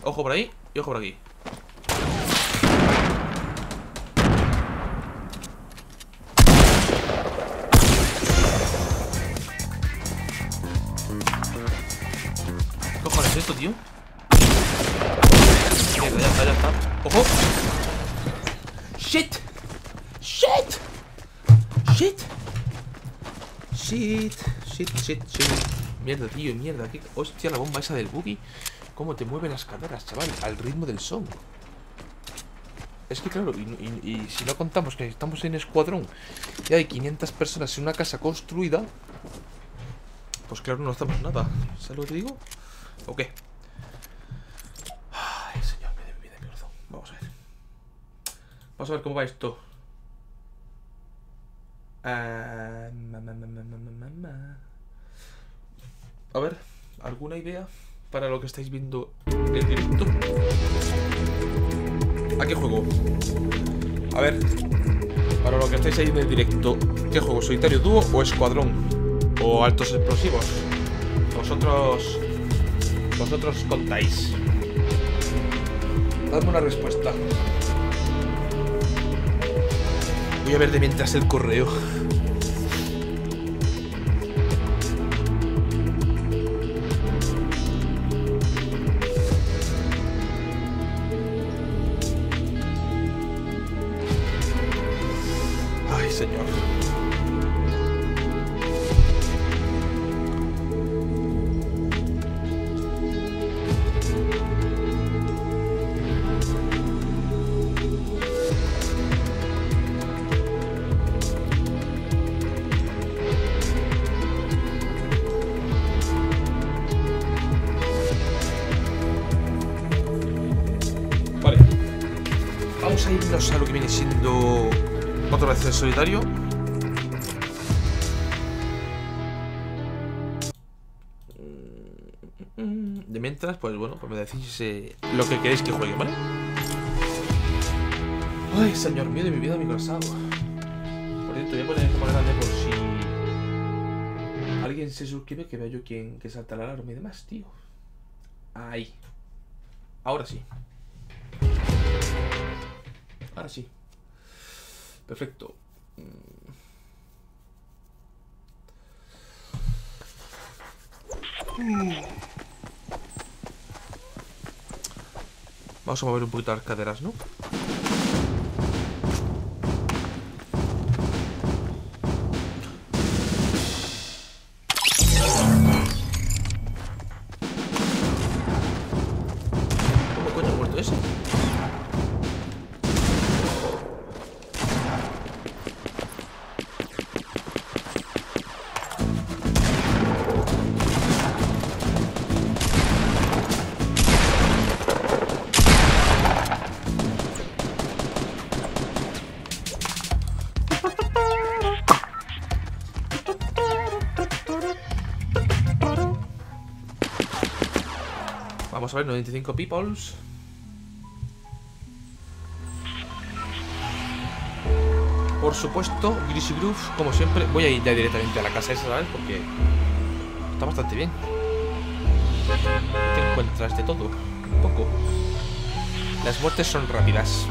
Speaker 2: Ojo por ahí y ojo por aquí. Mierda, tío, mierda. ¿Qué? Hostia, la bomba esa del buggy. ¿Cómo te mueve las caderas, chaval? Al ritmo del son. Es que claro, y, si no contamos que estamos en escuadrón y hay 500 personas en una casa construida, pues claro, no hacemos nada. ¿Sabes lo que digo? ¿O qué? Ay, señor, me de mi vida. Vamos a ver. Vamos a ver cómo va esto. Ah, ma, ma, ma, ma, ma, ma, ma. A ver, ¿alguna idea para lo que estáis viendo en directo? ¿A qué juego? A ver, para lo que estáis ahí en el directo, ¿qué juego? ¿Solitario dúo o escuadrón? ¿O altos explosivos? Vosotros. Vosotros contáis. Dadme una respuesta. Voy a ver de mientras el correo. Pues me decís lo que queréis que juegue, ¿vale? Ay, señor mío de mi vida, mi corazón. Por cierto, voy a poner más grande por si alguien se suscribe que vea yo quién que salta la alarma y demás, tío. Ahí. Ahora sí. Ahora sí. Perfecto. Vamos a mover un poquito las caderas, ¿no? A ver, 95 peoples. Por supuesto, Greasy Groove, como siempre, voy a ir ya directamente a la casa esa, ¿sabes? Porque está bastante bien. Te encuentras de todo, un poco. Las muertes son rápidas.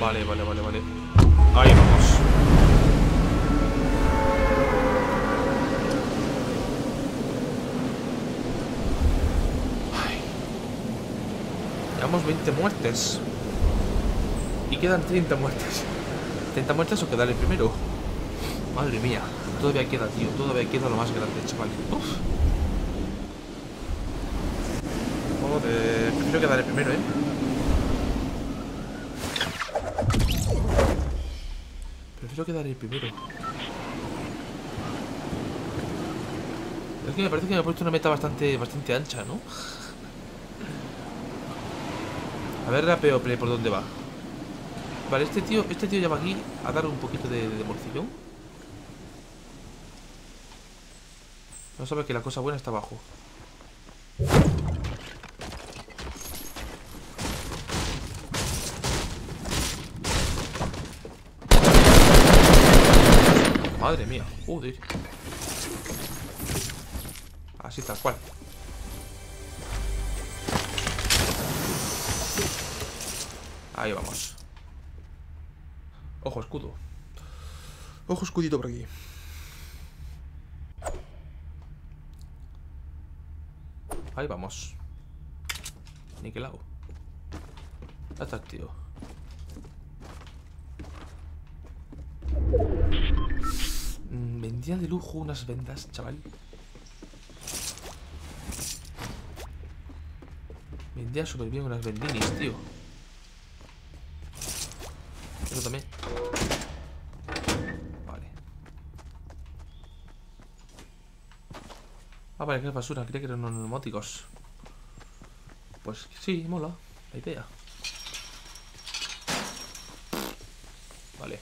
Speaker 2: Vale, vale, vale, vale. Ahí vamos. Ay. Llevamos 20 muertes. Y quedan 30 muertes. ¿30 muertes o quedar el primero? Madre mía. Todavía queda, tío. Todavía queda lo más grande, chaval. Uf. Joder. Prefiero quedar el primero, ¿eh? Prefiero quedar el primero. Es que me parece que me he puesto una meta bastante, bastante ancha, ¿no? A ver, rapeo play por dónde va. Vale, este tío, este tío ya va aquí a dar un poquito de, de morcillón. No sabe que la cosa buena está abajo. Madre mía, joder. Por aquí. Ahí vamos. Niquelado. Ya está activo. Mm, vendía de lujo unas vendas, chaval. Vendía súper bien unas vendinis, tío. Eso también. Vale. Ah, vale, que es basura. Creía que eran unos neumáticos. Pues sí, mola. La idea. Vale.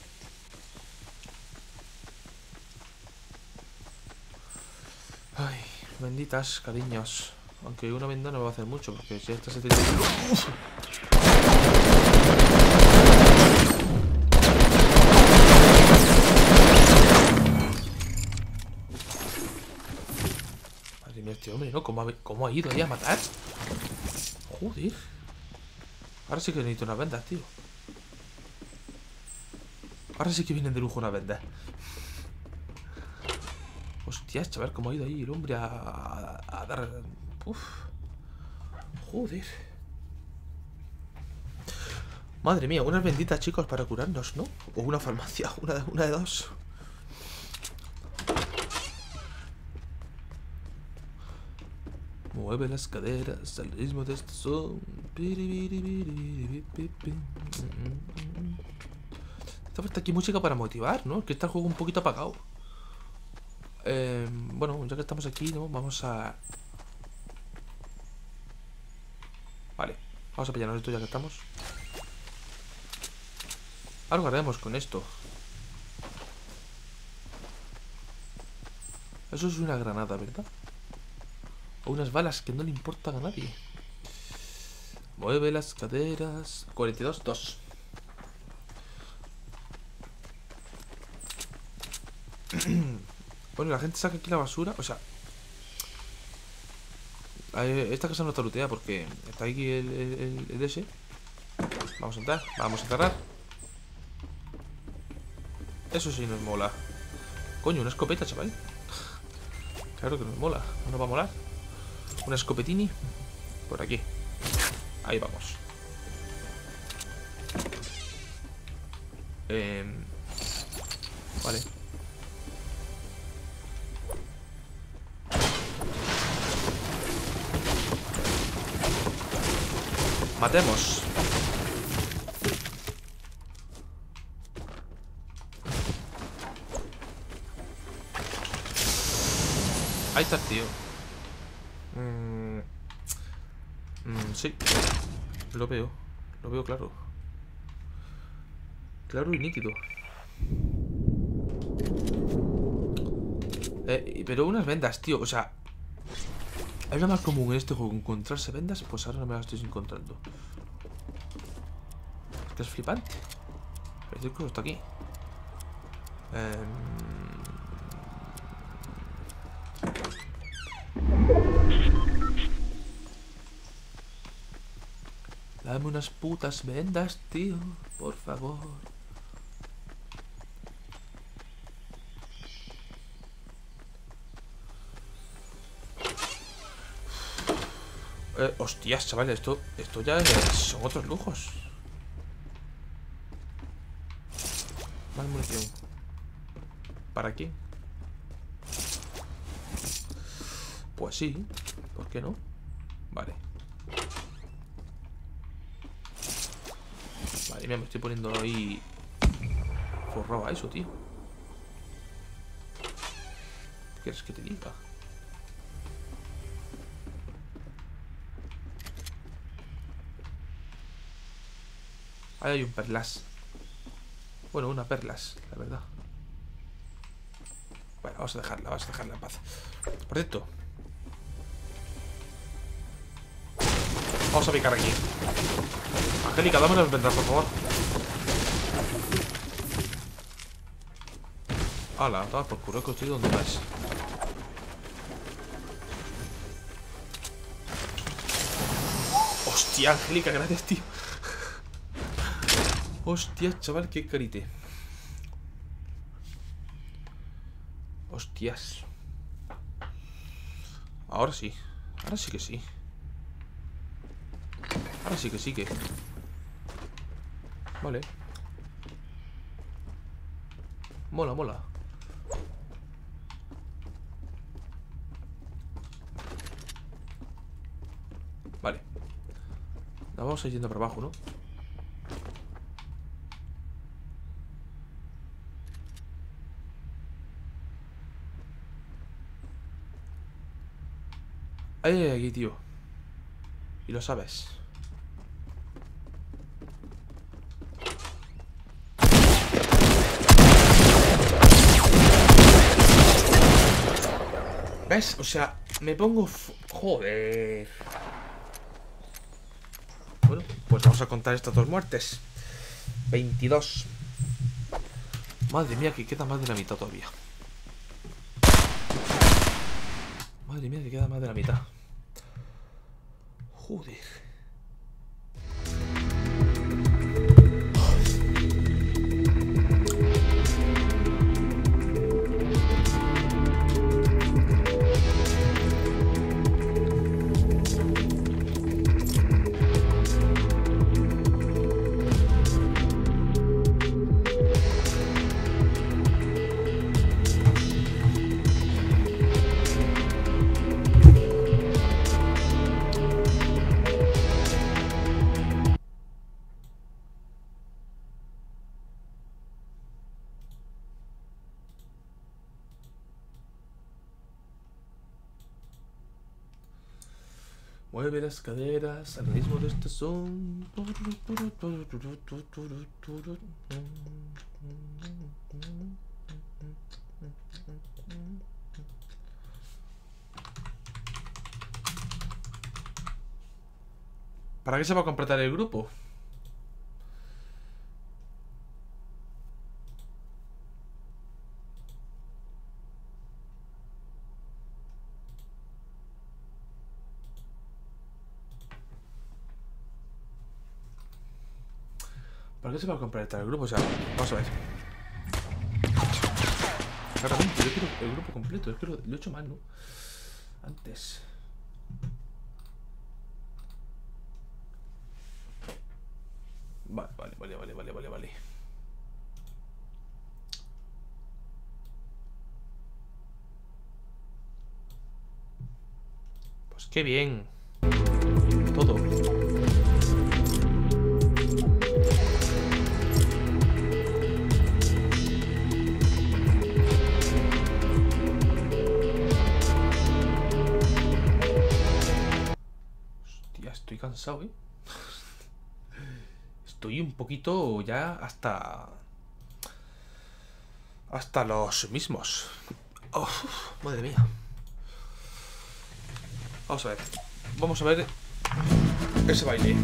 Speaker 2: Ay, benditas, cariños. Aunque una venda no va a hacer mucho, porque si esta se tiene... hombre, ¿no? ¿Cómo ha, ido ahí a matar? Joder. Ahora sí que necesito una venda, tío. Ahora sí que vienen de lujo una venda. Hostias, chaval, cómo ha ido ahí el hombre a dar... Uf. Joder. Madre mía, unas benditas, chicos, para curarnos, ¿no? O una farmacia, una, una de dos. Mueve las caderas al ritmo de este son. Esta falta aquí música para motivar, ¿no? Que está el juego un poquito apagado. Eh, bueno, ya que estamos aquí, ¿no? Vamos a... Vale, vamos a pillarnos esto ya que estamos. Algo haremos con esto. Eso es una granada, ¿verdad? Unas balas que no le importan a nadie. Mueve las caderas. 42, 2. bueno, la gente saca aquí la basura. O sea, esta casa no está looteada porque está aquí el, el, el, ese. Vamos a entrar, vamos a cerrar. Eso sí nos mola. Coño, una escopeta, chaval. Claro que nos mola. No nos va a molar. Una escopetini. Por aquí. Ahí vamos. Eh, vale. Matemos. Ahí está tío. Mm, mm, sí. Lo veo. Lo veo claro. Claro y nítido. Eh, pero unas vendas, tío. O sea, es lo más común en este juego encontrarse vendas, pues ahora no me las estoy encontrando. Es que es flipante. El círculo está aquí. Eh... Dame unas putas vendas, tío. Por favor. Eh, hostias, chavales, esto, esto ya son otros lujos. Más munición. ¿Para qué? Pues sí, ¿por qué no? Vale. Vale, mira, me estoy poniendo ahí forrado a eso, tío. ¿Qué quieres que te diga? Ahí hay un perlas. Bueno, una perlas, la verdad. Bueno, vamos a dejarla, vamos a dejarla en paz. Por cierto. Vamos a picar aquí. Angélica, dame las ventas, por favor. Hala, toma por culo que estoy donde vas. Hostia, Angélica, gracias, tío. Hostia, chaval, qué carite. Hostias. Ahora sí. Ahora sí que sí. Ahora sí que sí que... Vale. Mola, mola. Vale. La vamos a ir yendo para abajo, ¿no? Hay aquí, tío. Y lo sabes. O sea, me pongo... Joder. Bueno, pues vamos a contar estas dos muertes. 22. Madre mía, que queda más de la mitad todavía. Madre mía, que queda más de la mitad. Joder. Mueve las caderas al ritmo de este son. ¿Para qué se va a completar el grupo? ¿Para qué se va a completar el grupo? O sea, vamos a ver. Claramente, yo quiero el grupo completo. Es que lo, lo he hecho mal, ¿no? Antes. Vale, vale, vale, vale, vale, vale, vale. Pues qué bien. Todo. Cansado, ¿eh? Estoy un poquito ya hasta... Hasta los mismos. Oh, madre mía. Vamos a ver. Vamos a ver ese baile.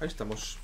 Speaker 2: Ahí estamos.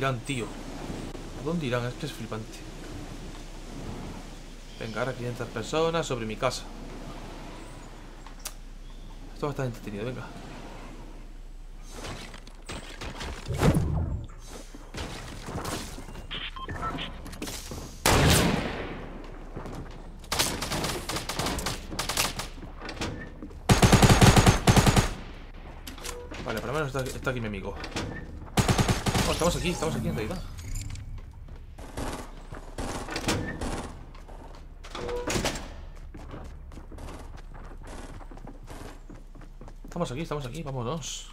Speaker 2: Irán, tío? ¿A dónde irán? Es que es flipante. Venga, ahora 500 personas sobre mi casa. Esto va a estar entretenido, venga. está, aquí mi amigo. Estamos aquí, estamos aquí en realidad. Estamos aquí, estamos aquí, vámonos.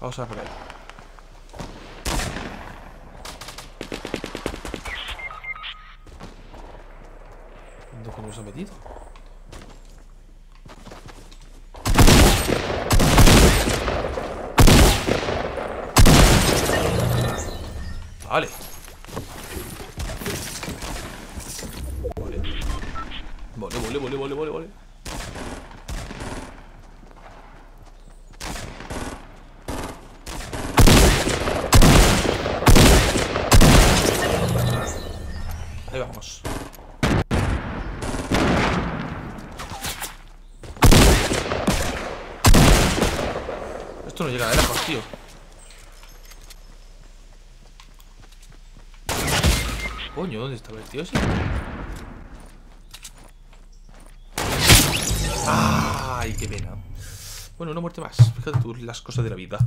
Speaker 2: Vamos a ver por ahí. ¿Dónde nos ha metido? Vale. Vale, vale, vale, vale, vale, vale. Ahí vamos. Esto no llega de lejos, tío. Coño, ¿dónde estaba el ¡Ay, qué pena! Bueno, una muerte más. Fíjate tú las cosas de la vida.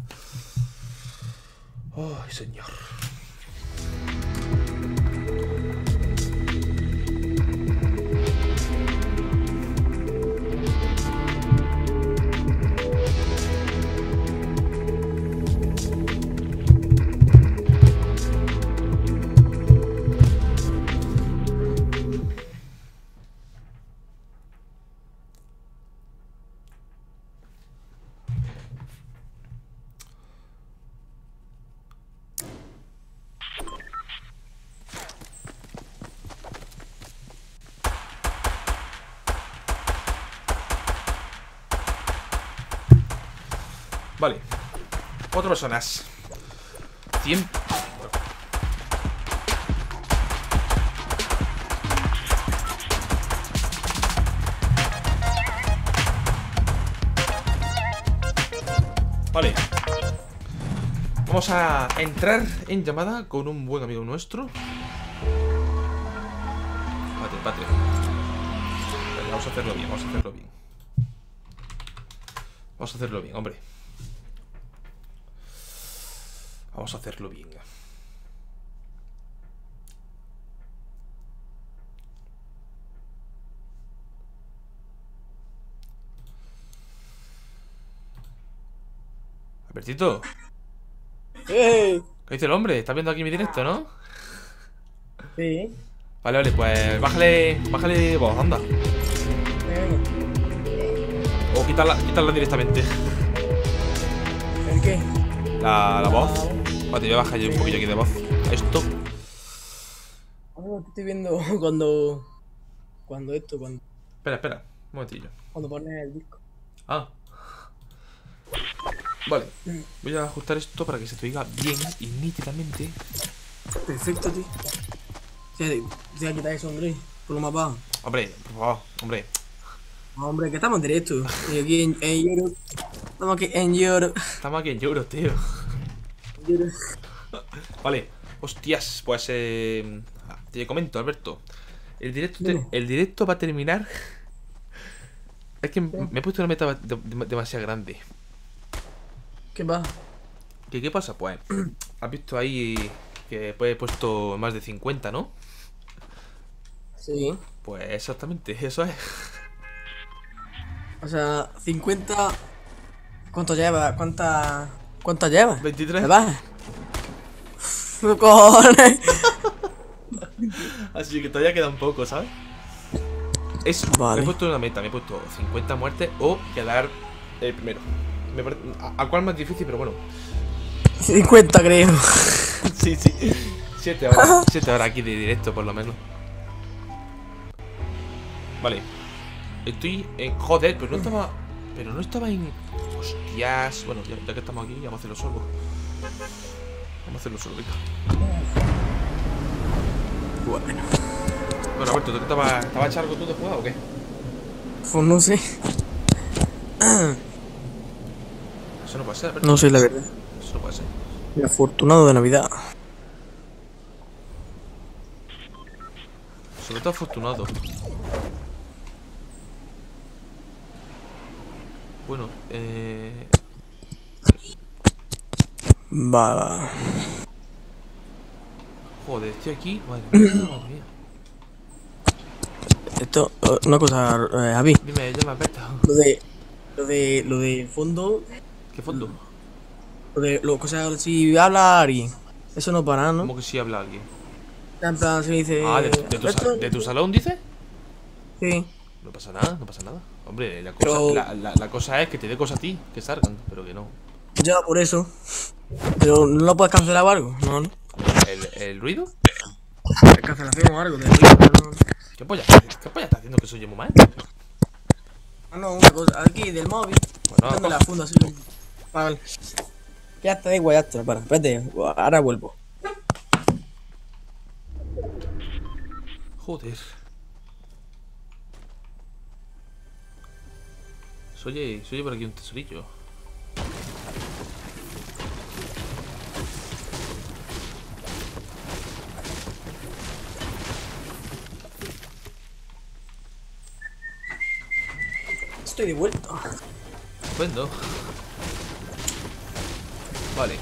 Speaker 2: ¡Ay, señor! Vale. Cuatro personas. 100. Vale. Vamos a entrar en llamada con un buen amigo nuestro. Pate, pate. Vale, vamos a hacerlo bien, vamos a hacerlo bien. Vamos a hacerlo bien, hombre. Vamos a hacerlo bien. Albertito,
Speaker 3: ¡Eh!
Speaker 2: ¿qué dice el hombre? ¿Estás viendo aquí mi directo, no?
Speaker 3: Sí.
Speaker 2: Vale, vale, pues bájale, bájale voz, anda. O quítala, quítala directamente.
Speaker 3: ¿El qué?
Speaker 2: La, la voz. Vale, voy a bajar yo un poquillo aquí de voz. Esto.
Speaker 3: Ahora te estoy viendo cuando. Cuando esto, cuando,
Speaker 2: Espera, espera. Un momentillo.
Speaker 3: cuando pones el disco.
Speaker 2: Ah. Vale. Voy a ajustar esto para que se te oiga bien y nítidamente.
Speaker 3: Perfecto, tío. Sí, sí, quitar eso, hombre. Por lo más bajo.
Speaker 2: Hombre, por favor, hombre.
Speaker 3: Hombre, que estamos en directo. Y aquí en, en Europe. Estamos aquí en Europe.
Speaker 2: Estamos aquí en Euro, tío. Vale. Hostias, pues eh, te comento, Alberto. El directo, te- el directo va a terminar. Es que me he puesto una meta de- de- demasiado grande.
Speaker 3: ¿Qué va?
Speaker 2: ¿Qué, ¿Qué pasa? Pues, has visto ahí que pues, he puesto más de 50, ¿no?
Speaker 3: Sí.
Speaker 2: Pues exactamente, eso es.
Speaker 3: O sea, 50. ¿Cuánto lleva? ¿Cuánta. ¿Cuánto lleva?
Speaker 2: 23.
Speaker 3: ¿Me va? ¿Qué cojones?
Speaker 2: Así que todavía queda un poco, ¿sabes? Es,
Speaker 3: Vale.
Speaker 2: Me he puesto una meta, me he puesto 50 muertes o quedar el primero. Me pare- a, a cuál más difícil, pero bueno.
Speaker 3: 50, creo.
Speaker 2: sí, sí. 7 horas, 7 horas aquí de directo, por lo menos. Vale. Estoy en. Joder, pero no estaba. Pero no estaba en. Hostias. Bueno, ya, ya que estamos aquí, vamos a hacerlo solo. Vamos a hacerlo solo, venga.
Speaker 3: Bueno.
Speaker 2: Bueno, Alberto, ¿tú qué estaba, estaba hecho algo tú de jugado o qué?
Speaker 3: Pues no sé.
Speaker 2: Eso no puede ser, Alberto.
Speaker 3: No sé la verdad.
Speaker 2: Eso no puede ser.
Speaker 3: Afortunado de Navidad.
Speaker 2: Sobre todo afortunado. Bueno, eh...
Speaker 3: Va, va.
Speaker 2: Joder, estoy aquí. Madre mía.
Speaker 3: Esto, una cosa, eh, Javi.
Speaker 2: Dime, ya me visto.
Speaker 3: Lo de. Lo de. Lo de fondo.
Speaker 2: ¿Qué fondo?
Speaker 3: Lo de. Lo, o sea, si habla alguien. Eso no para ¿no?
Speaker 2: ¿Cómo que si habla alguien?
Speaker 3: En plan, si dice.
Speaker 2: Ah, ¿de, de tu, sa-
Speaker 3: "Esto-".
Speaker 2: de tu salón, dices?
Speaker 3: Sí.
Speaker 2: No pasa nada, no pasa nada. Hombre, la cosa,
Speaker 3: Pero-
Speaker 2: la, la- la cosa es que te dé cosas a ti, que salgan, pero que no.
Speaker 3: Ya, por eso. Pero no lo puedes cancelar o algo, no, no.
Speaker 2: ¿El, el ruido?
Speaker 3: Cancelación o algo, de ruido, no, no.
Speaker 2: ¿Qué polla? ¿Qué polla está haciendo que soy yo muy mal?
Speaker 3: Ah, no, una cosa, aquí del móvil.
Speaker 2: Bueno,
Speaker 3: Dame la
Speaker 2: coge.
Speaker 3: funda así. Vale. Ya está, da igual, ya está. Para, espérate, ahora vuelvo.
Speaker 2: Joder. Soy, soy por aquí un tesorillo.
Speaker 3: Estoy de vuelta.
Speaker 2: Estupendo. Vale.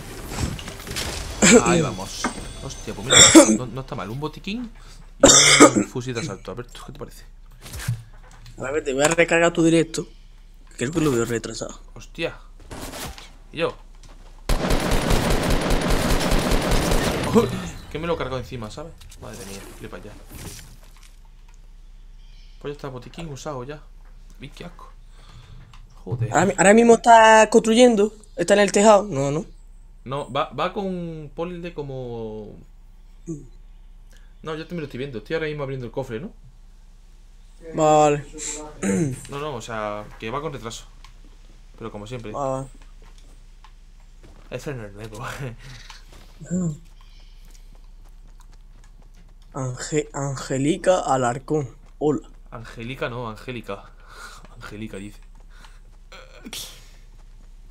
Speaker 2: Ahí vamos. Hostia, pues mira, no, no está mal. Un botiquín y un fusil de asalto. Alberto, ¿qué te parece?
Speaker 3: A ver, te voy a recargar tu directo. Creo que lo veo retrasado.
Speaker 2: Hostia. ¿Y yo? que me lo cargo encima, ¿sabes? Madre mía, flipa ya. Pues ya está, botiquín usado ya. Vi qué asco. Joder.
Speaker 3: Ahora, mi- ahora mismo está construyendo. Está en el tejado. No, no.
Speaker 2: No, va, va con poli de como. No, yo también lo estoy viendo. Estoy ahora mismo abriendo el cofre, ¿no?
Speaker 3: Vale.
Speaker 2: No, no, o sea, que va con retraso. Pero como siempre.
Speaker 3: vale.
Speaker 2: Ese no es nuevo.
Speaker 3: Ange- Angelica Alarcón. Hola.
Speaker 2: Angélica no, Angélica. Angélica dice.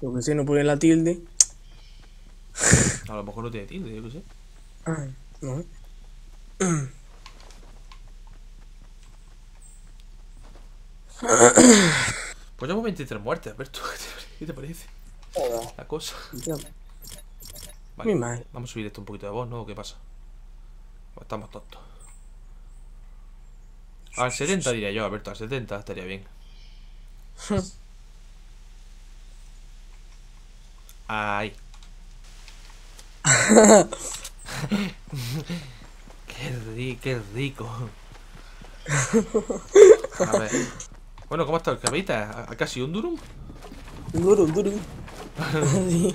Speaker 3: Lo que sé, no pone la tilde.
Speaker 2: A lo mejor no tiene tilde, yo qué sé.
Speaker 3: Ah, No.
Speaker 2: Pues llevamos 23 muertes, Alberto. ¿Qué te parece? La cosa. Vale,
Speaker 3: Muy mal.
Speaker 2: Vamos a subir esto un poquito de voz, ¿no? ¿O ¿Qué pasa? O estamos tontos. Al 70 diría yo, Alberto. Al 70 estaría bien. Ay. qué, ri qué rico. A ver. Bueno, ¿cómo está el cabita? ¿Ha casi un durum?
Speaker 3: Duro. Sí.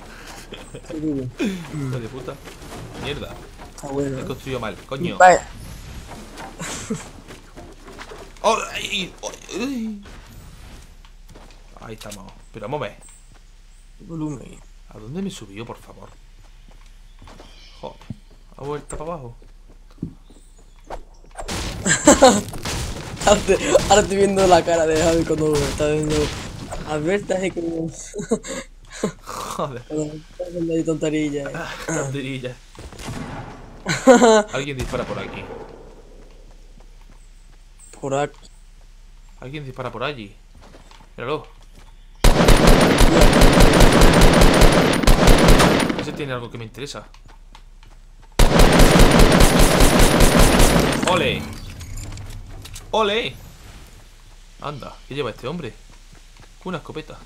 Speaker 3: Sí, duro.
Speaker 2: Hijo de puta. Mierda.
Speaker 3: Está bueno.
Speaker 2: He construido mal, coño.
Speaker 3: Vale.
Speaker 2: Oh, ay, ay, ay. Ahí estamos. Pero vamos a ver.
Speaker 3: Volumen.
Speaker 2: ¿A dónde me subió, por favor? Joder. ¿Ha vuelto para abajo?
Speaker 3: Ahora, estoy viendo la cara de Javi cuando está viendo Alberta y como
Speaker 2: Joder.
Speaker 3: ahí tonterillas.
Speaker 2: Tonterilla. Alguien dispara por aquí.
Speaker 3: Por aquí.
Speaker 2: Alguien dispara por allí. Míralo. Ese tiene algo que me interesa. ¡Ole! ¡Ole! Anda, ¿qué lleva este hombre? Una escopeta.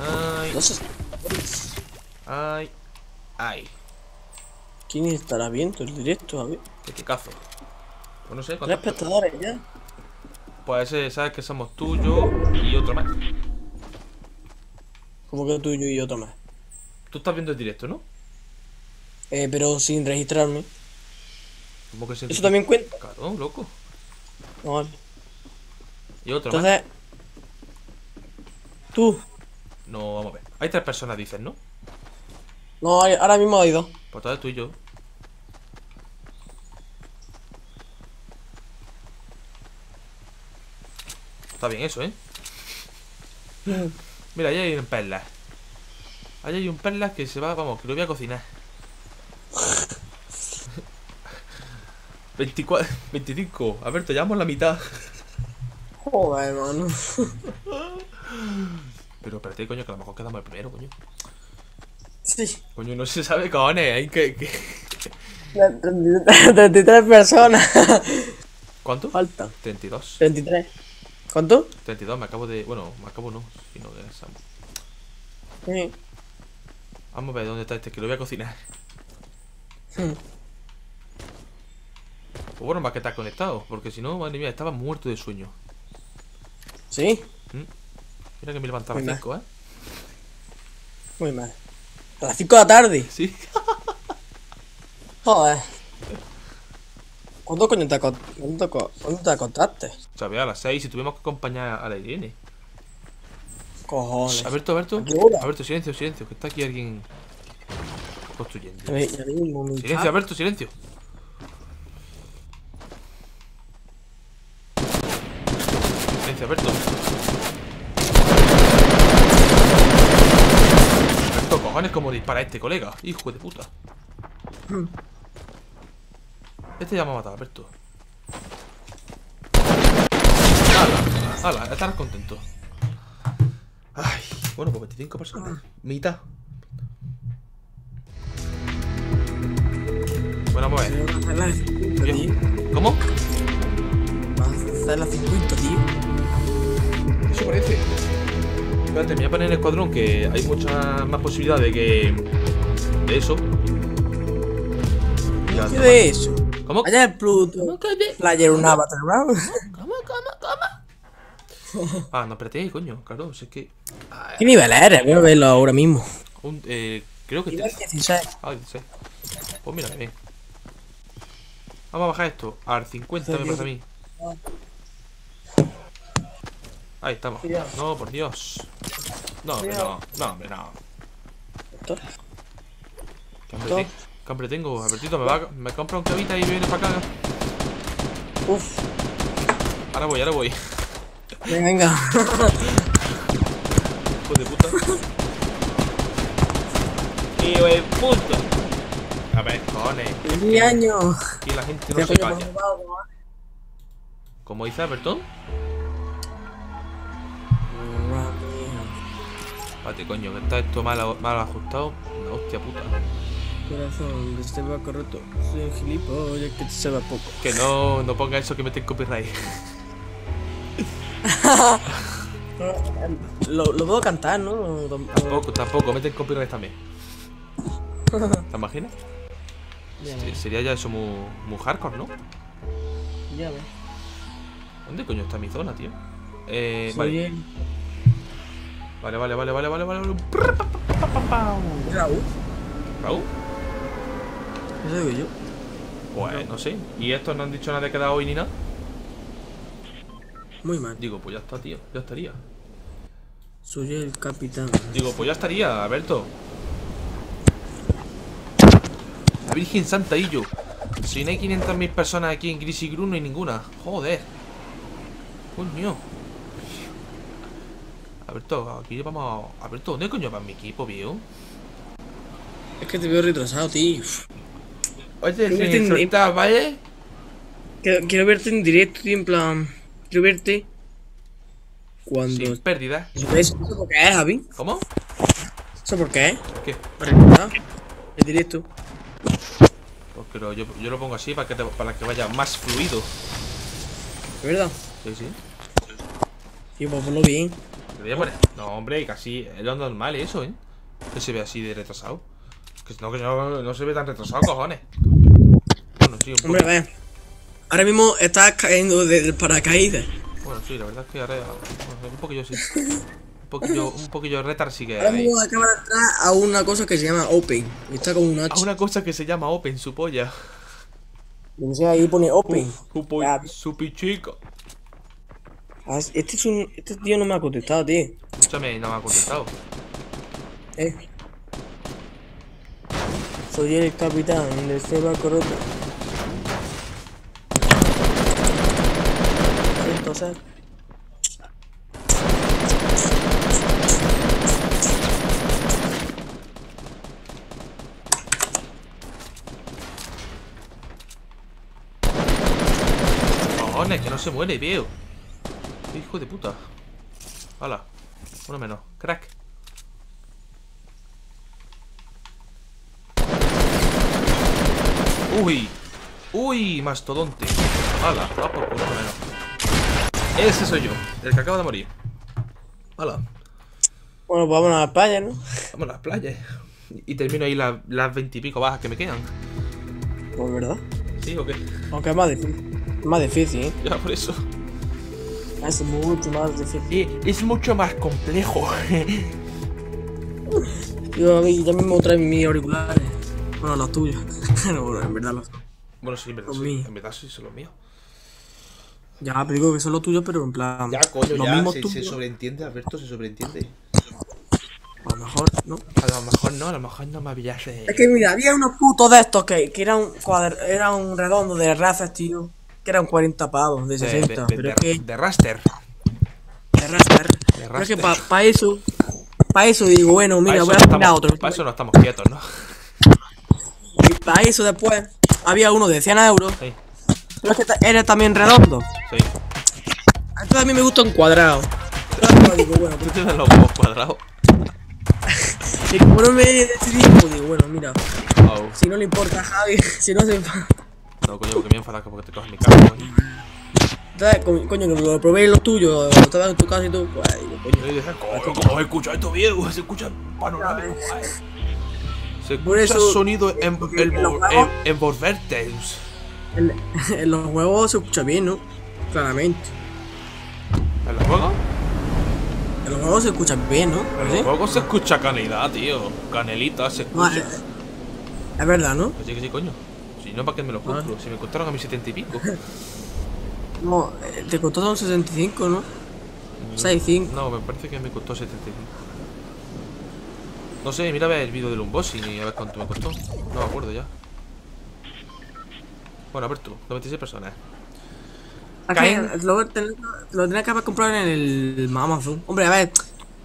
Speaker 2: Ay, ay, ay.
Speaker 3: quién estará viendo el directo, a ver.
Speaker 2: ¿Qué te cazo? Pues no sé,
Speaker 3: Tres espectadores ya.
Speaker 2: Pues ese, sabes que somos tú, yo y otro más.
Speaker 3: Como que tú y yo y otro más.
Speaker 2: Tú estás viendo el directo, ¿no?
Speaker 3: Eh, pero sin registrarme.
Speaker 2: ¿Cómo que se
Speaker 3: Eso también cuenta.
Speaker 2: Claro, loco. Y otro más.
Speaker 3: Entonces. Tú.
Speaker 2: No, vamos a ver. Hay tres personas, dices, ¿no?
Speaker 3: No, hay- ahora mismo hay dos.
Speaker 2: Pues entonces tú y yo. Está bien eso, ¿eh? Mira, ahí hay un perlas. Ahí hay un perlas que se va, vamos, que lo voy a cocinar. 24, 25. A ver, te llevamos la mitad.
Speaker 3: Joder, hermano.
Speaker 2: Pero espérate, coño, que a lo mejor quedamos el primero, coño.
Speaker 3: Sí.
Speaker 2: Coño, no se sabe, cojones. Hay que, que-
Speaker 3: 33 personas.
Speaker 2: ¿Cuánto?
Speaker 3: Faltan.
Speaker 2: 32.
Speaker 3: 33. ¿Cuánto?
Speaker 2: 32, me acabo de. Bueno, me acabo no. Sino que.
Speaker 3: Sí.
Speaker 2: Vamos a ver dónde está este, que lo voy a cocinar.
Speaker 3: Hmm.
Speaker 2: Pues bueno, más que estar conectado, porque si no, madre mía, estaba muerto de sueño.
Speaker 3: Sí.
Speaker 2: Mira que me levantaba a las 5, ¿eh?
Speaker 3: Muy mal. A las 5 de la tarde.
Speaker 2: Sí.
Speaker 3: Joder. ¿Cuándo coño te, ¿cuándo ¿cuándo te acostaste?
Speaker 2: Ve a las 6 y tuvimos que acompañar a la Irene.
Speaker 3: Cojones.
Speaker 2: Alberto, Alberto. Alberto, silencio, silencio, que está aquí alguien construyendo.
Speaker 3: Ya ya
Speaker 2: Silencio. Alberto, silencio. Alberto. Alberto, cojones, como dispara este colega. Hijo de puta. Este ya me ha matado, Alberto. ¡Hala! ¡Hala! Estarás contento. Ay, bueno, pues 25 personas. Mitad. Bueno, vamos a ver.
Speaker 3: Vas a hacer las 50,
Speaker 2: Bien.
Speaker 3: tío.
Speaker 2: ¿Cómo?
Speaker 3: Vas a hacer las 50, tío.
Speaker 2: Eso parece. Espérate, me voy a poner en el escuadrón que hay mucha más posibilidad de que. de eso.
Speaker 3: ¿Qué de eso?
Speaker 2: ¿Cómo?
Speaker 3: Allá el Pluto. Player un avatar, ¿verdad?
Speaker 2: ¿Cómo, cómo, cómo? Ah, no, espérate, coño, claro, si es que. ah,
Speaker 3: ¿Qué nivel eres? Voy a verlo ahora mismo.
Speaker 2: un, eh, creo que.
Speaker 3: Nivel
Speaker 2: tres.
Speaker 3: 16.
Speaker 2: Ah, sí. Pues mira, bien. Vamos a bajar esto al 50, me parece a mí. Ahí estamos. No, por Dios. No, hombre, no. No, hombre, no. ¿Qué hambre, te- qué hambre tengo? Albertito, ¿me, va, me compra un cabita y viene para acá.
Speaker 3: Uf.
Speaker 2: Ahora voy, ahora voy.
Speaker 3: Venga, venga.
Speaker 2: Hijo de puta. Hijo de puta. A ver, cojones.
Speaker 3: ¡Feliz año!
Speaker 2: Aquí la gente
Speaker 3: ¿Qué
Speaker 2: no se calla. ¿Cómo dice Albertón? Pate, coño, que está esto mal, mal ajustado. Una hostia puta.
Speaker 3: Corazón, este vaco roto. Soy un gilipollas que te sabe a poco.
Speaker 2: Que no, no ponga eso que meten copyright.
Speaker 3: Lo, lo puedo cantar, ¿no?
Speaker 2: Tampoco, tampoco, meten copyright también. ¿Te imaginas?
Speaker 3: Ya
Speaker 2: Sería ya eso muy, muy hardcore, ¿no?
Speaker 3: ya ves.
Speaker 2: ¿Dónde coño está mi zona, tío? Eh,
Speaker 3: Soy
Speaker 2: vale.
Speaker 3: el
Speaker 2: vale, vale, vale, vale, vale, vale.
Speaker 3: Raúl.
Speaker 2: Raúl,
Speaker 3: Eso digo yo.
Speaker 2: pues no sé. ¿Y estos no han dicho nada de quedar hoy ni nada?
Speaker 3: Muy mal.
Speaker 2: Digo, pues ya está, tío, ya estaría.
Speaker 3: Soy el capitán.
Speaker 2: Digo, pues ya estaría, Alberto. La Virgen Santa y yo. Si no hay 500.000 personas aquí en Gris y Gru, no hay ninguna. Joder. Coño. Alberto, aquí vamos a... Alberto, ¿dónde coño va mi equipo, viejo?
Speaker 3: Es que te veo retrasado, tío.
Speaker 2: Oye,
Speaker 3: Creo que
Speaker 2: sin insultar, ¿vale?
Speaker 3: Quiero, quiero verte en directo, tío, en plan. Quiero verte. Cuando.
Speaker 2: Sin pérdida.
Speaker 3: ¿Eso, por qué es, Javi?
Speaker 2: ¿Cómo?
Speaker 3: ¿Eso por qué es?
Speaker 2: ¿Qué?
Speaker 3: Retrasado. En directo.
Speaker 2: Pues pero yo, yo lo pongo así para que, te- para que vaya más fluido.
Speaker 3: ¿Es verdad?
Speaker 2: Sí, sí.
Speaker 3: Tío, pues ponlo bien.
Speaker 2: Voy a poner. No, hombre, casi es lo normal eso, ¿eh? Que se ve así de retrasado. Que no, que no, no se ve tan retrasado, cojones. Bueno, sí, un poco.
Speaker 3: Hombre, a ver. Ahora mismo estás cayendo del paracaídas.
Speaker 2: Bueno, sí, la verdad es que ahora bueno, un poquillo sí. Un poquillo, un poquillo retar sí que
Speaker 3: Ahora mismo acaba de entrar a una cosa que se llama Open. Está con un
Speaker 2: A
Speaker 3: H.
Speaker 2: una cosa que se llama Open, su polla.
Speaker 3: Que ahí pone Open.
Speaker 2: Su po-
Speaker 3: Ya.
Speaker 2: su pichica.
Speaker 3: Ah, Este, es un, este tío no me ha contestado, tío.
Speaker 2: Escúchame, no me ha contestado.
Speaker 3: Eh. Soy el capitán de este barco roto. Entonces.
Speaker 2: cojones? Que no se muere, tío. Hijo de puta. Hala. Uno menos. Crack. Uy. Uy, mastodonte. Hala, va por culo, uno menos. Ese soy yo, el que acaba de morir. Hala.
Speaker 3: Bueno, pues vamos a la playa, ¿no?
Speaker 2: Vamos a las playas. Y termino ahí la- las veintipico bajas que me quedan.
Speaker 3: Pues verdad.
Speaker 2: ¿Sí o qué?
Speaker 3: Aunque es más difícil. Es más difícil, ¿eh?
Speaker 2: Ya por eso.
Speaker 3: Es mucho más difícil.
Speaker 2: Y es mucho más complejo.
Speaker 3: Yo a mí ya mismo trae mis auriculares. Bueno, los tuyos. Bueno, en verdad los.
Speaker 2: bueno, sí, en verdad, sí, en verdad sí son los míos.
Speaker 3: Ya, pero digo que son los tuyos, pero en plan. los mismos tuyos.
Speaker 2: sobreentiende, Alberto, se sobreentiende.
Speaker 3: A lo mejor, ¿no?
Speaker 2: A lo mejor no, a lo mejor no me habías... eh,
Speaker 3: Es que mira, había unos putos de estos que, que eran cuadr era un redondo de razas, tío. Que eran 40 pavos, de
Speaker 2: de,
Speaker 3: 60.
Speaker 2: de-
Speaker 3: pero
Speaker 2: de-
Speaker 3: que.
Speaker 2: de raster.
Speaker 3: De raster.
Speaker 2: De
Speaker 3: Pero es que
Speaker 2: raster.
Speaker 3: para eso. Para eso digo, bueno, mira,
Speaker 2: Pa'
Speaker 3: voy a
Speaker 2: no estamos-
Speaker 3: otro.
Speaker 2: pa' eso no estamos quietos, ¿no?
Speaker 3: Y para eso después había uno de 100 euros.
Speaker 2: Sí,
Speaker 3: Pero es que era también redondo.
Speaker 2: sí.
Speaker 3: Entonces a mí me gusta un cuadrado. Entonces, digo, bueno,
Speaker 2: Tú tienes los huevos cuadrados.
Speaker 3: y como no me decidí, digo, bueno, mira, si no le importa a Javi, si no se
Speaker 2: No, coño, porque me enfadas porque te coges mi carro. coño.
Speaker 3: Coño, que lo probé en los tuyos, o estabas en tu casa y tú, pues digo, coño.
Speaker 2: Y dices, "Coño, ¿cómo se escucha esto bien? Se escucha panorámico, guay". Se
Speaker 3: Por
Speaker 2: escucha
Speaker 3: eso-
Speaker 2: sonido en,
Speaker 3: porque
Speaker 2: en,
Speaker 3: en los
Speaker 2: en,
Speaker 3: los juegos se escucha bien, ¿no? Claramente.
Speaker 2: ¿En los juegos?
Speaker 3: En los juegos se escucha bien, ¿no?
Speaker 2: En
Speaker 3: ¿Sí?
Speaker 2: los juegos se escucha canelita, tío. Canelita se
Speaker 3: No,
Speaker 2: escucha.
Speaker 3: es, es verdad, ¿no?
Speaker 2: Que sí, que sí, coño. No, ¿para qué me lo compro? Si me costaron a mis setenta y pico.
Speaker 3: No, eh, te costó son 65, ¿no? 65.
Speaker 2: No, me parece que me costó 75. No sé, mira a ver el vídeo del unboxing y a ver cuánto me costó. No me acuerdo ya. Bueno, a ver tú, 96 personas. Caen-
Speaker 3: lo, ten- lo que haber comprado en el Amazon. Hombre, a ver.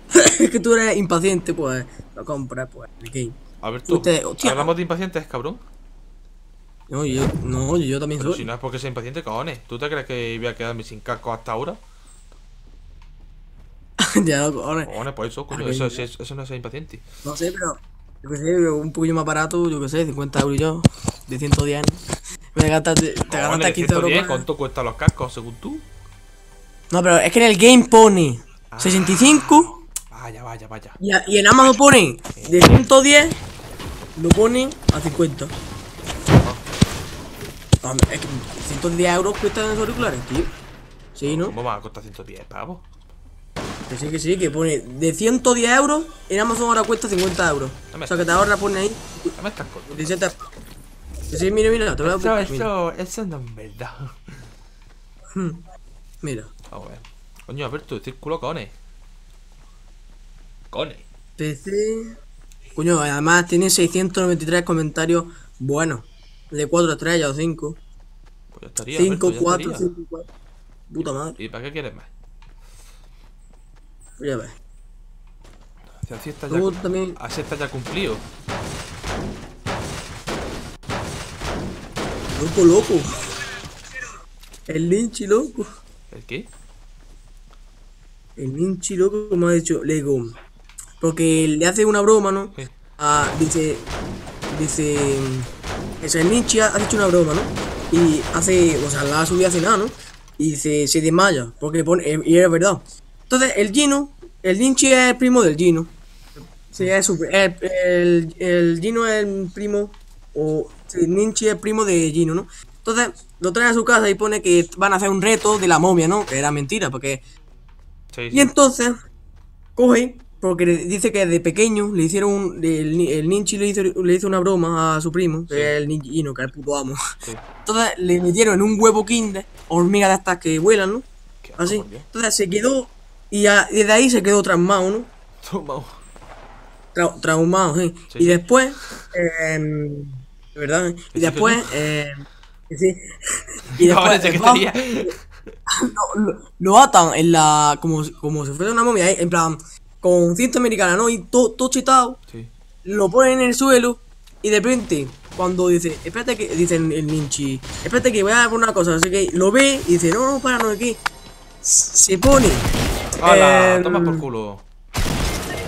Speaker 3: es que tú eres impaciente, pues lo compras, pues.
Speaker 2: A ver tú,
Speaker 3: Usted-.
Speaker 2: ¿hablamos de impacientes, cabrón?
Speaker 3: No, yo, no, yo también
Speaker 2: Pero
Speaker 3: soy.
Speaker 2: si no es porque sea impaciente, cojones. ¿Tú te crees que voy a quedarme sin casco hasta ahora?
Speaker 3: ya, no, cojones.
Speaker 2: Cojones, por eso, coño, eso, eso, eso no es ser impaciente.
Speaker 3: No sé, pero. Yo qué sé, un poquillo más barato, yo qué sé, 50 euros yo. De 110. Me gastas, te, gastas
Speaker 2: Cojones,
Speaker 3: 15 euros
Speaker 2: 110,
Speaker 3: más.
Speaker 2: ¿cuánto cuestan los cascos, según tú?
Speaker 3: No, pero es que en el game pone
Speaker 2: Ah.
Speaker 3: 65
Speaker 2: Vaya, vaya, vaya.
Speaker 3: y, a- y en Amazon pone de 110, lo pone a 50. Es que 110 euros cuestan los auriculares, tío. Sí, ¿no?
Speaker 2: ¿Cómo va a costar 110 pavos?
Speaker 3: Que sí, que sí, que pone de 110 euros, en Amazon ahora cuesta 50 euros. O sea que te ahorra, pone ahí
Speaker 2: Dame estas cosas.
Speaker 3: 17 Que sí, mira, mira, te voy a
Speaker 2: Eso.
Speaker 3: Mira.
Speaker 2: eso, eso no es verdad.
Speaker 3: mira.
Speaker 2: Vamos a ver. Coño, Alberto, círculo cone. Cone.
Speaker 3: PC. Coño, además tiene 693 comentarios buenos. De 4 estrellas o 5.
Speaker 2: Pues ya estaría.
Speaker 3: 5,
Speaker 2: Alberto, ya
Speaker 3: 4,
Speaker 2: estaría.
Speaker 3: 5, 4. Puta madre.
Speaker 2: ¿Y para qué quieres más?
Speaker 3: Voy a ver.
Speaker 2: Si así está ya,
Speaker 3: también.
Speaker 2: así está ya cumplido.
Speaker 3: Loco, loco. El Ninchi loco.
Speaker 2: ¿El qué?
Speaker 3: El Ninchi loco, como ha dicho Lego. Porque le hace una broma, ¿no?
Speaker 2: Sí.
Speaker 3: Ah, dice. Dice. El Ninchi ha, hecho una broma, ¿no? Y hace. O sea, la ha subido hace nada, ¿no? Y se, se desmaya. Porque le pone. Y es verdad. Entonces, el Gino. El Ninchi es el primo del Gino. Sí, es su, el, el, el Gino es el primo. O. Sí, Ninchi es el primo de Gino, ¿no? Entonces, lo trae a su casa y pone que van a hacer un reto de la momia, ¿no? Que era mentira, porque
Speaker 2: Sí,
Speaker 3: y entonces, coge, porque dice que de pequeño le hicieron un, el, el Ninchi le hizo, le hizo una broma a su primo, que
Speaker 2: Sí.
Speaker 3: es el Ninjino, que es el puto amo.
Speaker 2: sí.
Speaker 3: Entonces le metieron en un huevo kinder hormigas de estas que vuelan, ¿no?
Speaker 2: Qué
Speaker 3: Así. Entonces se quedó, y a- desde ahí se quedó traumado, ¿no?
Speaker 2: Toma.
Speaker 3: Trau- traumado, sí.
Speaker 2: Sí,
Speaker 3: y después, eh, de verdad, ¿eh? y después, eh, sí. Y después,
Speaker 2: Parece que
Speaker 3: va-
Speaker 2: estaría.
Speaker 3: lo, lo- lo atan en la. como, si- como si fuera una momia, ¿eh? en plan, con cinta americana, ¿no? Y todo todo chetado,
Speaker 2: Sí.
Speaker 3: lo ponen en el suelo Y de repente, cuando dice, espérate que, dice el, Ninchi, espérate que voy a poner una cosa, sé qué, lo ve y dice, no, no, para, no qué. Se pone.
Speaker 2: ¡Hala!
Speaker 3: em,
Speaker 2: Toma por culo.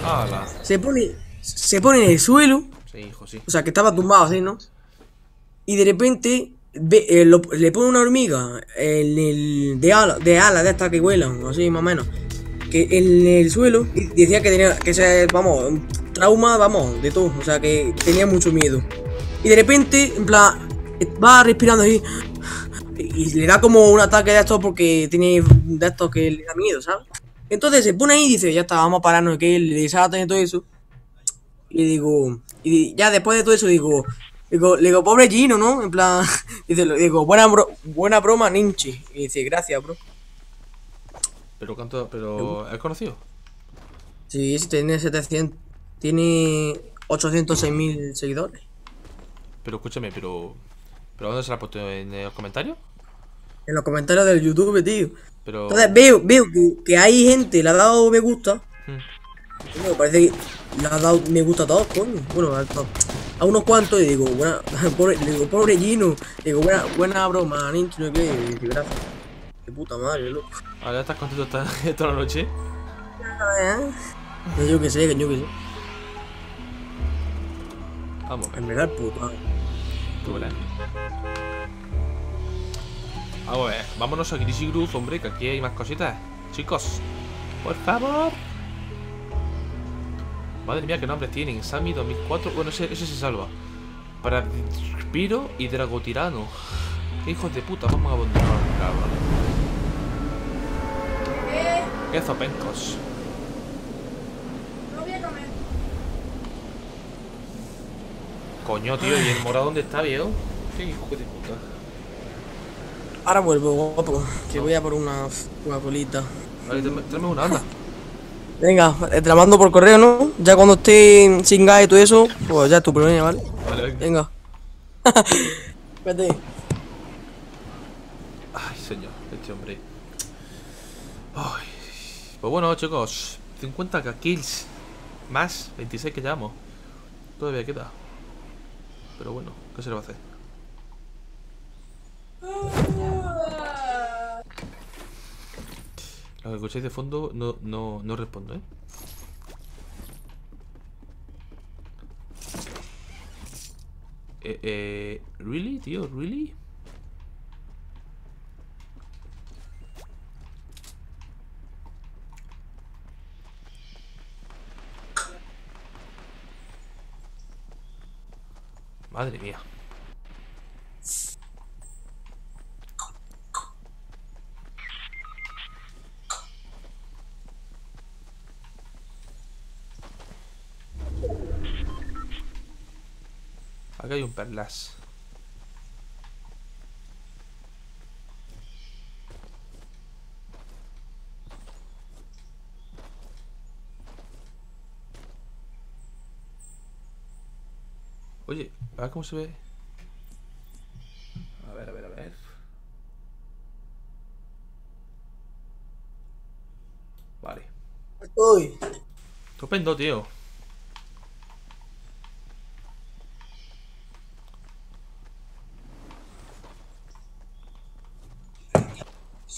Speaker 2: ¡Hala!
Speaker 3: Se pone. Se pone en el suelo.
Speaker 2: Sí, hijo, sí.
Speaker 3: O sea, que estaba tumbado así, ¿no? Y de repente ve- eh, lo- le pone una hormiga el, de ala, de ala de estas que vuelan, así más o menos. Que en el suelo y decía que tenía que ser, vamos, trauma, vamos, de todo. O sea, que tenía mucho miedo. Y de repente, en plan, va respirando así. Y le da como un ataque de estos porque tiene de estos que le da miedo, ¿sabes? Entonces se pone ahí y dice, ya está, vamos a pararnos, que le desatan y todo eso. Y digo, y ya después de todo eso digo, digo, digo, pobre Gino, ¿no? En plan, dice, digo, buena, bro- buena broma, Ninchi. Y dice, gracias, bro.
Speaker 2: Pero cuánto. Pero. ¿Es conocido?
Speaker 3: Sí, sí, tiene 700, tiene 806.000 seguidores.
Speaker 2: Pero escúchame, pero. ¿Pero dónde se la ha puesto? ¿En los comentarios?
Speaker 3: En los comentarios del YouTube, tío.
Speaker 2: Pero.
Speaker 3: Entonces veo, veo que, que hay gente, le ha dado me gusta.
Speaker 2: Hmm.
Speaker 3: Me parece que le ha dado me gusta a todos, coño. Bueno, a, to- a unos cuantos y digo, buena, pobre, le digo, pobre Gino. Le digo, buena, buena broma, Ninchi, no sé qué. Gracias. Puta madre, loco.
Speaker 2: Ah, ¿ya estás contento esta, la noche?
Speaker 3: Que Yo que sé, que yo que sé.
Speaker 2: Vamos,
Speaker 3: En verdad, puta.
Speaker 2: Vamos a ver, vámonos a Greasy Groove, hombre, que aquí hay más cositas. Chicos, por favor. Madre mía, qué nombres tienen. Sammy 2004. Bueno, ese, ese se salva. Para Spiro y Dragotirano. Qué hijos de puta, vamos a abandonar cabrón. Qué zopencos. Coño, tío, ¿y el morado dónde está, viejo? Qué hijo de puta.
Speaker 3: Ahora vuelvo, guapo. Que voy a por una, colita.
Speaker 2: Vale, tráeme tráeme una, anda.
Speaker 3: Venga, eh, te la mando por correo, ¿no? Ya cuando esté sin gas y todo eso, pues ya es tu problema, ¿vale?
Speaker 2: Vale, venga.
Speaker 3: Venga. Vete.
Speaker 2: Ay, señor, este hombre. Ay. Pues bueno, chicos, 50k kills más 26 que llevamos. Todavía queda. Pero bueno, ¿qué se le va a hacer? Lo que escucháis de fondo no, no, no respondo, ¿eh? Eh, eh, ¿really, tío? ¿really? Madre mía. Acá hay un perlas. Oye, a ver cómo se ve. A ver, a ver, a ver. Vale.
Speaker 3: Estoy.
Speaker 2: Estupendo, tío.